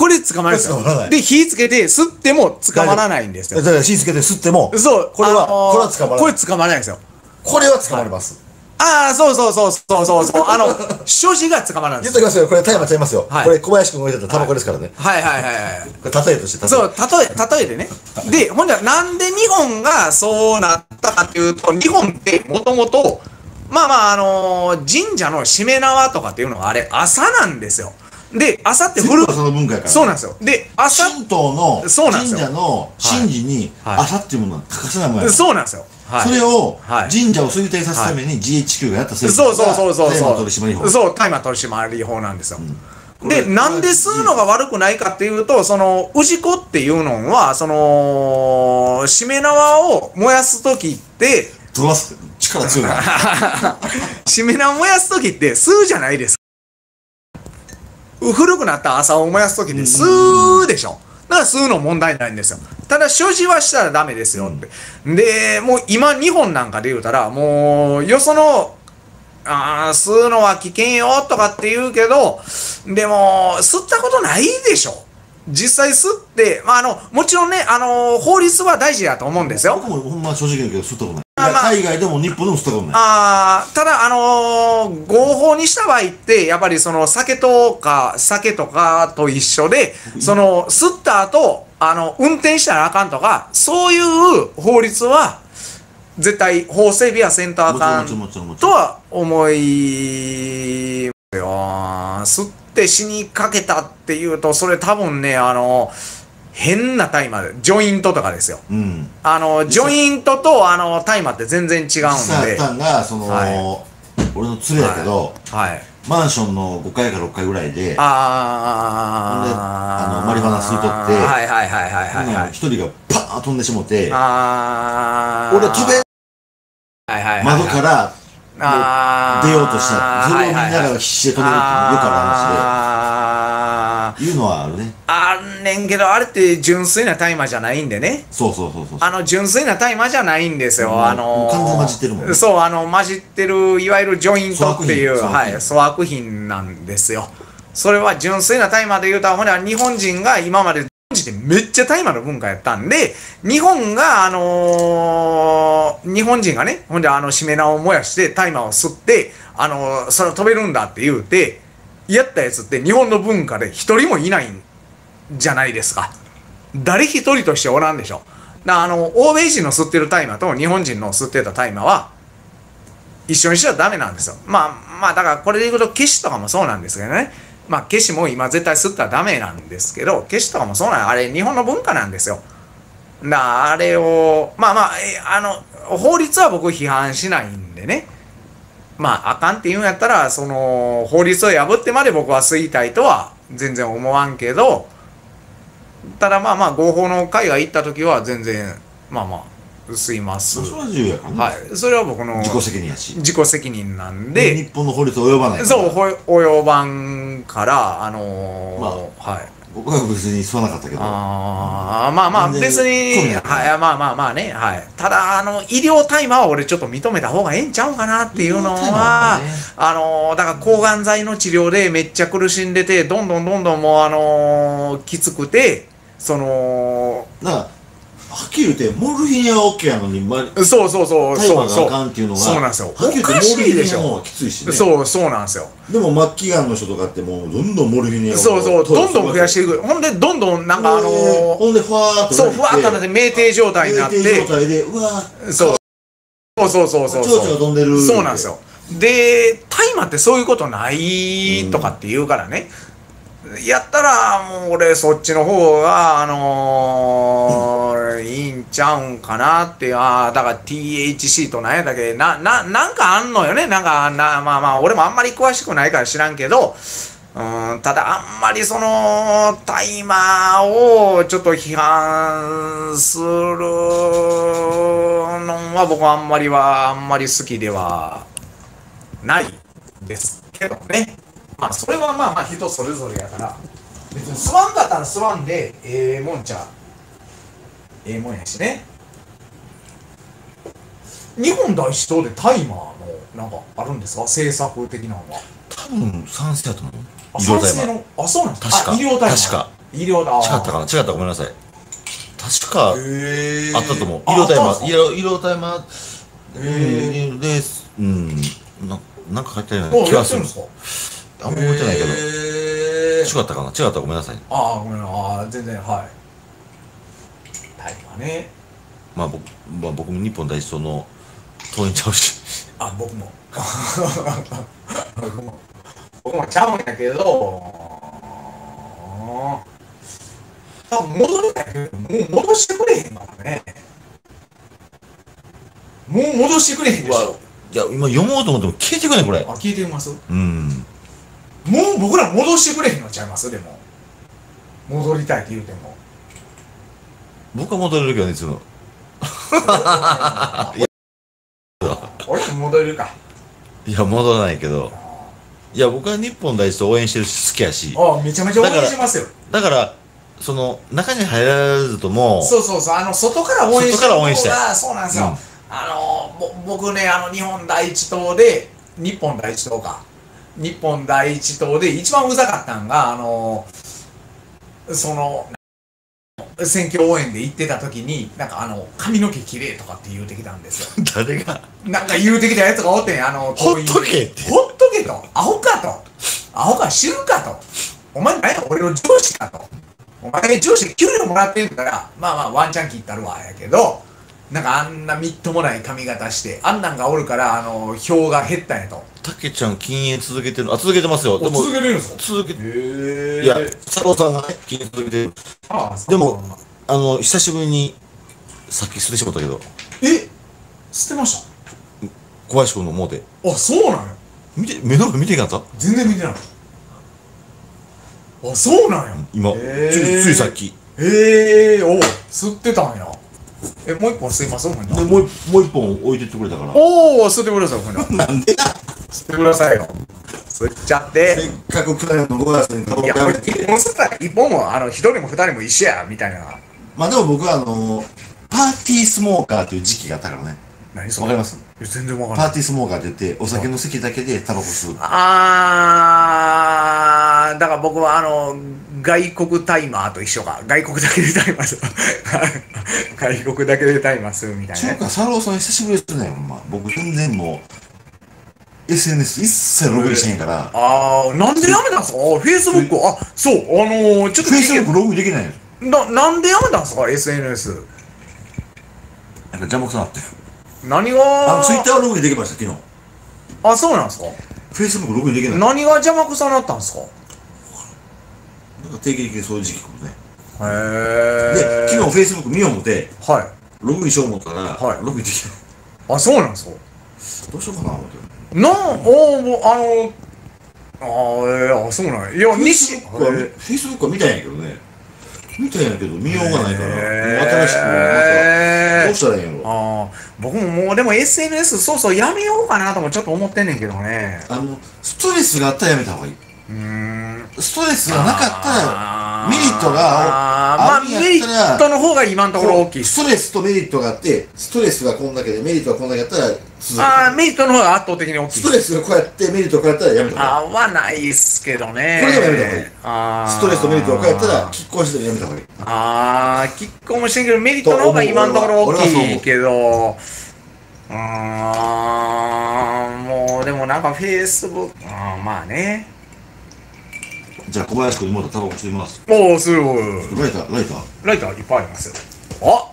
これ捕まらないんですよ捕まらな。いで、火つけて吸っても捕まらないんですよ。だから火つけて吸っても、そう。これは、あのーこれは捕まらない。これ捕まらないんですよ。これは捕まります。ああ、そうそうそうそうそうそう。あの、所持が捕まらないんですよ。言っときますよ、これ大麻ちゃいますよ。はいこれ小林君が入れたタバコですからね。はいはいはいはい。これ例えとして、例えそう、例え、例えでね。で、ほんじゃ、なんで日本がそうなったかっていうと、日本ってもともと、まあまあ、あのー神社のしめ縄とかっていうのはあれ、朝なんですよ。で、朝って古その文化やから。そうなんですよ。で、朝、神道の神そうなんですよ社の神事にはい朝っていうものは欠かせないものやそうなんですよ。はい。それをはい神社を衰退させるために GHQ がやった制そうそうそうそう大麻そう。取締法そう、大麻取締法なんですよ。これで、なんで吸うのが悪くないかっていうと、その、氏子っていうのは、その、しめ縄を燃やすときって、飛ばす力強いな しめ縄燃やすときって吸うじゃないですか。古くなった朝を燃やすときって吸うでしょ。だから吸うの問題ないんですよ。ただ所持はしたらダメですよって。で、もう今日本なんかで言うたら、もうよその、あー吸うのは危険よとかって言うけど、でも、吸ったことないでしょ。実際吸って、まあ、あの、もちろんね、あの、法律は大事だと思うんですよ。僕もほんま正直言うけど吸ったことないまあ。海外でも日本でも吸ったことない。あーただ、あのー合法にした場合って、やっぱりその酒とか、酒とかと一緒で、その、吸った後、あの、運転したらあかんとか、そういう法律は、絶対法整備はせんとあかんとは思い。吸って死にかけたっていうと、それ多分ね、あの、変な大麻で、ジョイントとかですよ。うん。あの、ジョイントと、あの、大麻って全然違うんで。あったんがその、は俺の連れやけど、はい。マンションの5階か6階ぐらいであー。であのマリファナ吸い取ってはいはいはいはいはいはい。一人がパーン飛んでしもてあー。俺飛べはいはいはいはい窓から出ようとした。それを見ながら必死で飛べるっていうよくあある話でいうのはあるねあんねんけど、あれって純粋な大麻じゃないんでね。そうそうそうそうあの、純粋な大麻じゃないんですよ。もうあの完全に混じってるもんねそう、あの、混じってる、いわゆるジョイントっていう、粗悪品はい、粗悪品なんですよ。それは純粋な大麻で言うと、ほんで日本人が今まで、めっちゃ大麻の文化やったんで、日本が、あのー日本人がね、ほんであの、しめ縄を燃やして大麻を吸って、あのーそれを飛べるんだって言うて、やったやつって日本の文化で一人もいないんじゃないですか。誰一人としておらんでしょ。だあの、欧米人の吸ってる大麻と日本人の吸ってた大麻は、一緒にしちゃダメなんですよ。まあ、まあ、だからこれでいくと、消しとかもそうなんですけどね。まあ、消しも今絶対吸ったらダメなんですけど、消しとかもそうなんあれ、日本の文化なんですよ。だあれを、まあまあ、あの、法律は僕批判しないんでね。まあ、あかんって言うんやったら、その、法律を破ってまで僕は吸いたいとは全然思わんけど、ただまあまあ、合法の海外行った時は全然、まあまあ、吸います。それは自由やからね、はい。それは僕の自己責任やし自己責任なんでで、日本の法律及ばないそう、ほ及ばんから、あのーはい。僕は別に吸わなかったけど。あーまあまあ別に、はい、まあまあまあね、はい。ただ、あの、医療大麻は俺ちょっと認めた方がええんちゃうかなっていうのははね、あのーだから抗がん剤の治療でめっちゃ苦しんでて、どんどんどんどんもうあのーきつくて、その、だからはっきり言ってモルヒネは OK やのに、ま、そうそうそう、そうそう。かんっていうのがそうなんですよ。はっきり言ってモルヒネの方がきついしねそう、そうなんですよ。でも末期がんの人とかってもうどんどんモルヒネをそうそう、どんどん増やしていく。ほんで、どんどんなんかあのーほんでふわーっとそう、ふわっとなって酩酊状態になっ酩酊状て、態でうわーそう。そうそうそうそう蝶々が飛んでるそうなんですよ。で、大麻ってそういうことないとかって言うからね。やったら、もう俺そっちの方が、あのちゃうんかなって、ああ、だから THC と何やったっけ、な、な、なんかあんのよね。なんか、な、まあまあ、俺もあんまり詳しくないから知らんけど、うん、ただあんまりその、タイマーをちょっと批判するのは僕はあんまりは、あんまり好きではないですけどね。まあそれはまあまあ人それぞれやから、別に吸わんかったら吸わんで、ええもんちゃう、ええもんやしね。日本第一党でタイマーのなんかあるんですか？政策的なのは。多分賛成だと思う。あ医療大麻あ、そうなんです確か。あ医療大麻確か。医療だ。違ったかな？違ったらごめんなさい。確かへあったと思う。医あ療大麻医療医療大麻へうんでうん。ななんか書いてあるような気がする。んですか？あんま覚えてないけど。違ったかな？違ったらごめんなさい。ああ、ごめんなあー全然、はい。タイマーね。まあ僕,、まあ、僕も日本代表の党員ちゃうしあ、僕も。僕も。僕もちゃうんやけど、多分戻りたいけど、もう戻してくれへんからね。もう戻してくれへんでしょ。いや今読もうと思っても聞いてくれこれあ、聞いてみます？うんもう僕ら戻してくれへんのちゃいます？でも。戻りたいって言うても。僕は戻れるけどねいつも 俺も戻れるか。いや戻らないけどいや僕は日本代表応援してるし好きやしあめちゃめちゃ応援してますよ。だからその中に入らずともそうそうそう、あの、外から応援して外から応援したいがそうなんですよ。うんあの、ぼ僕ね、あの、日本第一党で、日本第一党か。日本第一党で一番うざかったんが、あの、その、選挙応援で行ってた時に、なんかあの、髪の毛綺麗とかって言うてきたんですよ。誰が？なんか言うてきたやつがおってん、あの、ほっとけってほっとけと。アホかと。アホか知るかと。お前何や俺の上司かと。お前上司給料もらってんから、まあまあワンチャン切ったるわ、やけど、なんかあんなみっともない髪型して、あんなんがおるから、あの、票が減ったんやと。たけちゃん禁煙続けてる。あ続けてますよ。でも続けれるんですか？続けてへいや佐藤さんがね禁煙続けてる。ああでもあの久しぶりにさっき捨ててしまったけど。え？捨てまし小林君のもうで。たあ、そうなんや。見て目の前見ていかんかっ全然見てない。あ、そうなんや。た今、ついついさっき。ええー、おう吸ってたんや。え、もう一本吸います？ほんなでもうもう一本置いてってくれたから。おお、吸ってください、ほんな なんで吸ってくださいよ。吸っちゃって。せっかく去年の5月にタバコいや、やめて一本吸ったら一本も、あの、一人も二人も一緒や、みたいな。まあでも僕はあのパーティースモーカーっていう時期があったからね。何そわかります？いや全然わかんない。パーティースモーカーって言ってお酒の席だけでタバコ吸う。あー、だから僕はあの、外国タイマーと一緒か。外国だけでタイマーする。外国だけでタイマーするみたいなね。そうか、サローさん久しぶりですね、ま。僕全然もう、SNS 一切ログインしてへんから、あー、なんでやめたんすか？あ、フェイスブック、あ、そう、あのー、ちょっと聞いて Facebook ログインできないの。な、なんでやめたんすか ?SNS。なんか邪魔くさなって。何が、あ、Twitter はログインできました、昨日。あ、そうなんすか？Facebook ログインできない。何が邪魔くさなったんすか？定期的にそういう時期来るね。へで、昨日 Facebook 見よう思って、日。はい。ログインしよう思ったら、はいログインできない。あ、そうなんすか？どうしようかな思って。なん、おー、もう、あの、あー、えー、あ、そうなんや。いや、西、Facebook は、Facebook は見たんやけどね。見たんやけど、見ようがないから、もう新しく、どうしたらいいんやろ。ああ、僕ももうでも SNS そうそうやめようかなともちょっと思ってんねんけどね。あの、ストレスがあったらやめた方がいい。うーん。ストレスがなかったら、メリットがあーまあメリットの方が今のところ大きい。ストレスとメリットがあって、ストレスがこんだけでメリットがこんだけやったら続く。ああ、メリットの方が圧倒的に大きいス。トレスがこうやってメリットがこうやったらやめた方がいい。あはないっすけどね。これでもやめた方がいいストレスとメリットがこうやったら、拮抗してやめた方がいい。ああ、キックもしてんけど、メリットの方が今のところ大きいけど、うーん、もうでもなんかフェイスブック、まあね。じゃあ小林君にまたタバコ吸います。おお、すごい。ライター、ライター。ライターいっぱいありますよ。あ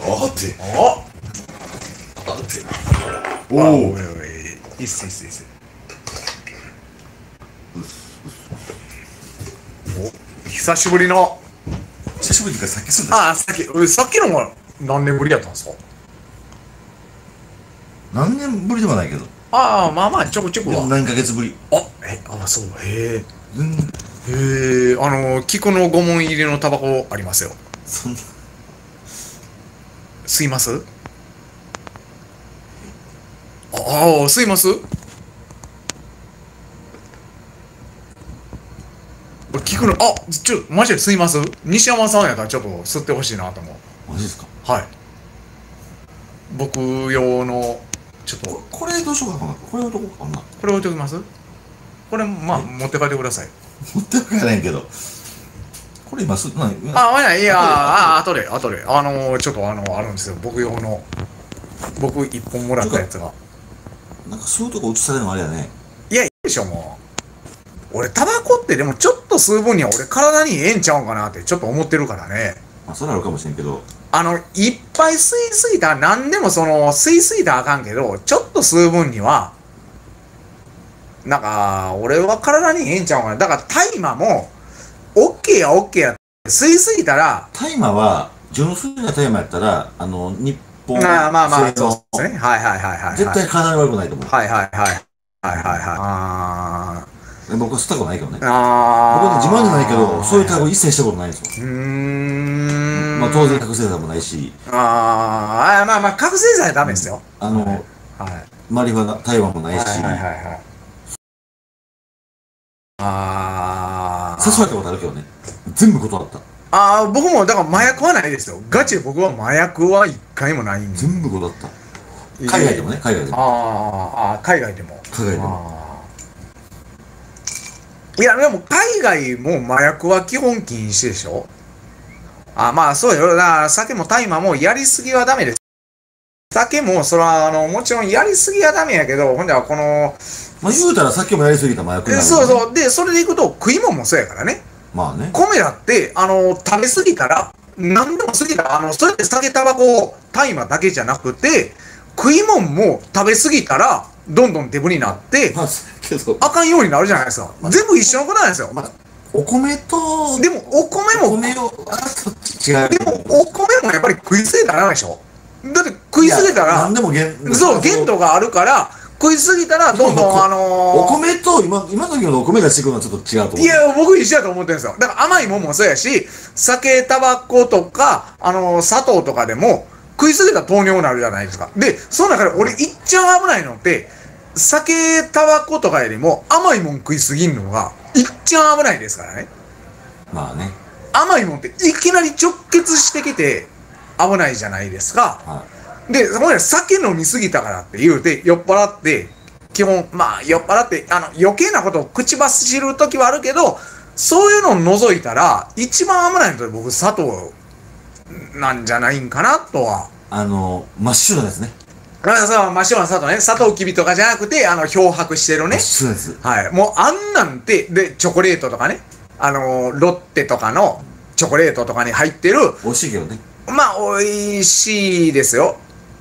あって。ああって。おおい。おい、っすいいっすいいっす。お久しぶりの、久しぶりからさっき吸んだ。ああ、さっき、うさっきのが何年ぶりやったんですか？何年ぶりではないけど。ああ、まあまあ、ちょくちょくは。でも何ヶ月ぶり。あ、へえあそうへえへえあの菊の御紋入りのタバコありますよ。そんな。吸います？ああ吸います？これ聞くのあちょマジで吸います？西山さんやったらちょっと吸ってほしいなと思う。マジですか？はい。僕用のちょっと。ここれどうしようかな。これをどこかな。これ置いておきます？これまあ持って帰ってください持ってるからないけどこれ今す何あ、まあ、いや、あ、後で、後で、あの、ちょっと、あの、あるんですよ、僕用の。僕一本もらったやつが。なんかそういうとこ映されるのあれやねいや、いいでしょ、もう。俺、タバコって、でも、ちょっと吸う分には、俺、体にええんちゃうんかなって、ちょっと思ってるからね。まあそれはあるかもしれんけどあの、いっぱい吸いすぎたら、何でも、その、吸いすぎたらあかんけど、ちょっと吸う分には。なんか、俺は体にええんちゃうんかな。だから、大麻も。オッケーや、オッケーや。吸いすぎたら。大麻は純粋な大麻やったらあの日本まあまあまあ、そうですね。はいはいはいはい、はい。絶対体に悪くないと思うはいはいはい。はいはいはい。あ僕は吸ったことないけどねーあー。僕は自慢じゃないけどそういうタバコ一切したことないんですようーん。まあ当然覚醒剤もないしあーあー、まあまあ、覚醒剤はダメですよ。あの、はい。マリファナ大麻もないし、はいはいはいはい。ああ。誘われたことあるけどね全部断ったああ、僕も、だから麻薬はないですよ。ガチで僕は麻薬は一回もないんで。全部断った海外でもね海外でもあーあー、海外でも。海外でもいや、でも海外も麻薬は基本禁止でしょあまあそうよ。だから酒も大麻もやりすぎはダメです。酒も、それは、あの、もちろんやりすぎはダメやけど、ほんではこの、まあ言うたらさっきもやりすぎた麻薬になるそうそう。で、それでいくと食い物もそうやからね。まあね米だって、あの、食べ過ぎたら、何でも過ぎたら、あの、それって酒、タバコ、大麻だけじゃなくて、食い物も食べ過ぎたら、どんどんデブになって、まああかんようになるじゃないですか。全部一緒のことなんですよ。まあお米とでも、お米も、お米を違うでも、お米もやっぱり食いすぎたらダメでしょだって食いすぎたら何、でも限そう、限度があるから、食いすぎたら、どんどん、あのーお米と今今時のお米出してくるのはちょっと違うと思ういや、僕一緒だと思ってるんですよ。だから甘いもんもそうやし、酒、タバコとか、あのー砂糖とかでも、食いすぎたら糖尿になるじゃないですか。で、その中で俺いっちゃん危ないのって、酒、タバコとかよりも甘いもん食いすぎんのが、いっちゃん危ないですからね。まあね甘いもんっていきなり直結してきて危ないじゃないですか。はで、そこで酒飲みすぎたからって言うて、酔っ払って、基本、まあ、酔っ払って、あの、余計なことを口走るときはあるけど、そういうのを除いたら、一番危ないのって僕、砂糖なんじゃないんかなとは。あの真っ白なやつねあそう、真っ白な砂糖ね。砂糖きびとかじゃなくて、あの、漂白してるね真っ。白なやつはい。もう、あんなんて、で、チョコレートとかね。あの、ロッテとかのチョコレートとかに入ってる、美味しいけどねまあ、美味しいですよ。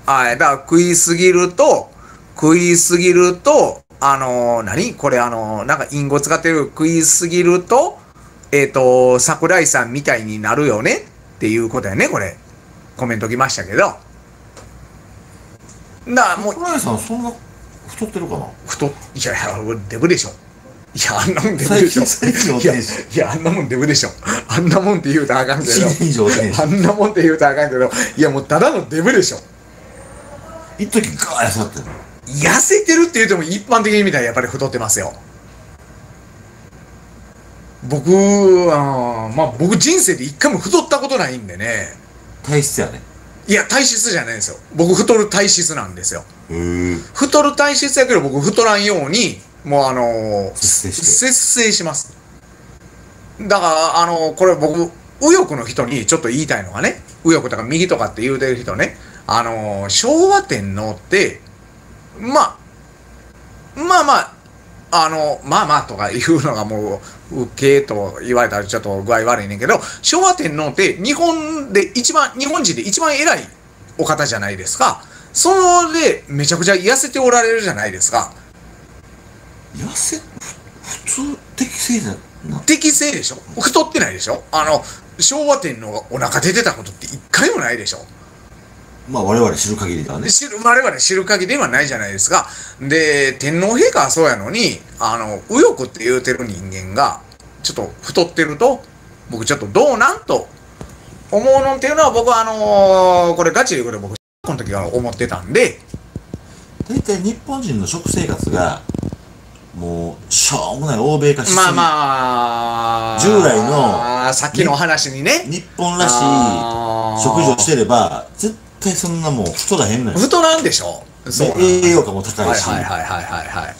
はい。だから食いすぎると、食いすぎると、あのー何？これあのーなんか隠語使ってる食いすぎると、えっ、と、桜井さんみたいになるよね？っていうことやね、これ。コメント来ましたけど。だからもう、桜井さんそんな太ってるかな？太っ、いやいや、デブでしょ。いや、あんなもんデブでしょ。いや、いや、あんなもんデブでしょ。あんなもんって言うとあかんけど。1年以上天使あんなもんって言うとあかんけど、いやもうただのデブでしょ。一時ガーッ痩せたってる痩せてるって言うても一般的に見たらやっぱり太ってますよ。僕、あーまあ僕人生で一回も太ったことないんでね。体質やねいや、体質じゃないんですよ。僕太る体質なんですよ。太る体質やけど僕太らんように、もうあのー節制して節制します。だから、あのーこれ僕、右翼の人にちょっと言いたいのがね、右翼とか右とかって言うてる人ね、あのー昭和天皇って、まあ、まあまあ、あの、まあまあとか言うのがもう、受けと言われたらちょっと具合悪いねんけど、昭和天皇って日本で一番、日本人で一番偉いお方じゃないですか。それでめちゃくちゃ痩せておられるじゃないですか。痩せふ普通適正じゃな適正でしょ太ってないでしょあの、昭和天皇がお腹出てたことって一回もないでしょまあ我々知る限りではね。知る我々知る限りではないじゃないですか。で、天皇陛下はそうやのに、あの、右翼って言うてる人間が、ちょっと太ってると、僕ちょっとどうなんと思うのっていうのは僕はあのーこれガチで言うこと僕、この時から思ってたんで、大体日本人の食生活がもうしょうもない欧米化しすぎ。まあまあ、従来のさっきの話にね、日本らしい食事をしてれば絶対そんなもう太らへんのよ太なんでしょそう栄養価も高いし、はいはいはいはいは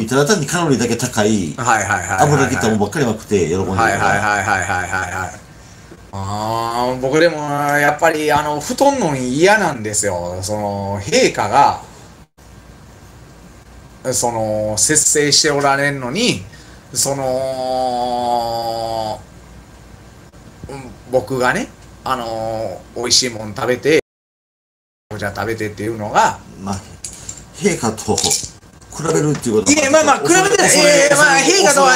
い。ただ単にカロリーだけ高いはいはいはいはいはい。油切ったもんばっかりまくって喜んでるはいはいはいはいはいはいはい。ああ、僕でも、やっぱり、あの、太んの嫌なんですよ。その、陛下が、その、節制しておられんのに、その、うん僕がね、あの、美味しいもん食べて、じゃあ食べてっていうのが、まあ陛下と比べるっていうこといや、まあまあ、比べてない。ええまあ、陛下とは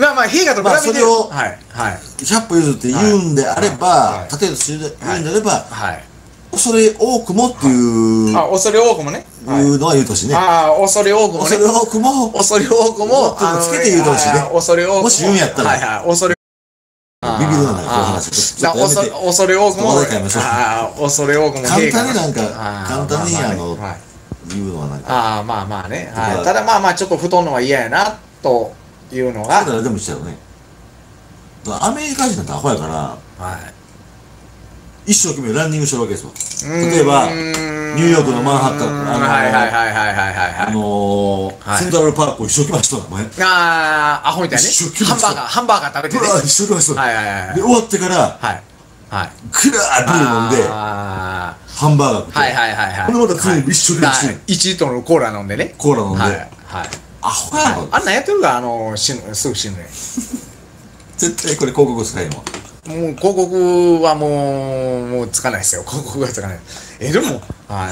まあまあ、陛下と比べて、まあそれをはい、はい、100歩譲って言うんであれば、はい例えば言うんであれば、はい。恐れ多くもっていうあ、恐れ多くもね。はいいうのは言うとしね、ああ、恐れ多くもね恐。れ多くも恐れ多くも、つけて言うてほしいね恐れ多くも。もし言うんやったらはいはい、恐れ。ビビるななんかこういうあ話ちだ恐恐れ多くも。恐れ多くも。簡単になんか簡単にあのはい言うのはなんかああ、まあまあね。はただまあまあ、ちょっと太んのは嫌やな、というのが。誰でもしたよねだからアメリカ人なんてアホやからはい。一生懸命ランニングしてるわけですよ例例えばニューヨークのマンハッタンあのーはいはいはいはいはいはいあはい。のーはいセントラルパークを一生懸命走ったのああ、アホみたいにねハンバーガー、ハンバーガー食べてね。一生懸命走ったのはいはいはいはいで。終わってからはい。はい。クラービール飲んであハンバーガー食ってーはいはいはいはい。ほんでまた一生懸命走るはい1リットルのコーラ飲んでね。コーラ飲んで、はい。はい。アホやろ、あんなんやってるから、あの、死ぬ、すぐ死ぬね。絶対これ広告使えんわもう広告はもう、もうつかないですよ。広告はつかない。え、でも、はい。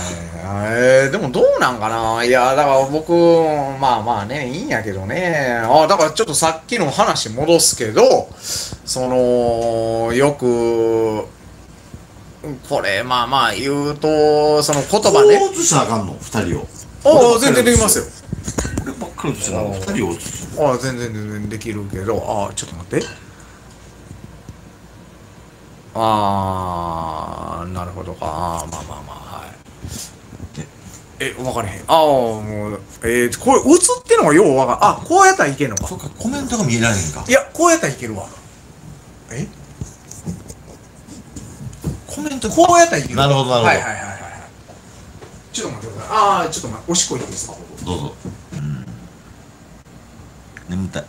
えーでもどうなんかな？いや、だから僕、まあまあね、いいんやけどね。あ、だからちょっとさっきの話戻すけど、その、よく、これ、まあまあ言うと、その言葉ね。こう映したらあかんの？二人をああ、全然できますよ。俺ばっかり映したら二人を映すああ、全然全然できるけど、ああ、ちょっと待って。ああ、なるほどか。ああ、まあまあまあ、はい。え、分かれへん。ああ、もう、えー、これ映ってんのがよう分かる。あ、こうやったらいけんのかそ。っかコメントが見えられへんかいや、こうやったらいけるわ。え？コメントこうやったらいけるわ。なるほどなるほどはいはいはいはいはい。ちょっと待ってください。ああ、ちょっと待って、おしっこいいですか？どうぞ眠たい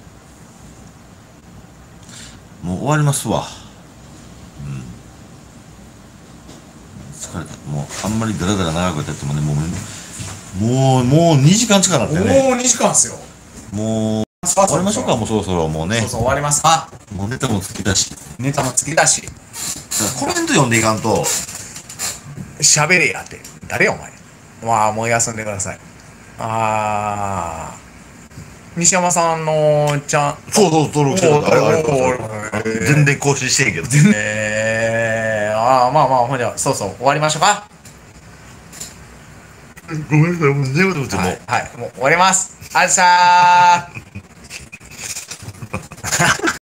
もう終わりますわうん疲れたもうあんまりダラダラ長くやってもねもうもうもう2時間近くなってねもう2時間っすよ。もう終終わりましょうかもうそろそろもうねそうそう、終わります。あ、もうネタもつきたしネタもつけたし。コメント読んでいかんと喋れやって。誰やお前。まあ、もう休んでください。あー。西山さんのちゃん、そうそう登録してあれ全然更新してんけど。えー、あー、まあまあ、ほんじゃ、そうそう、終わりましょうか。ごめんなさいもうもうはい、はい、もう終わります。ありがとうございました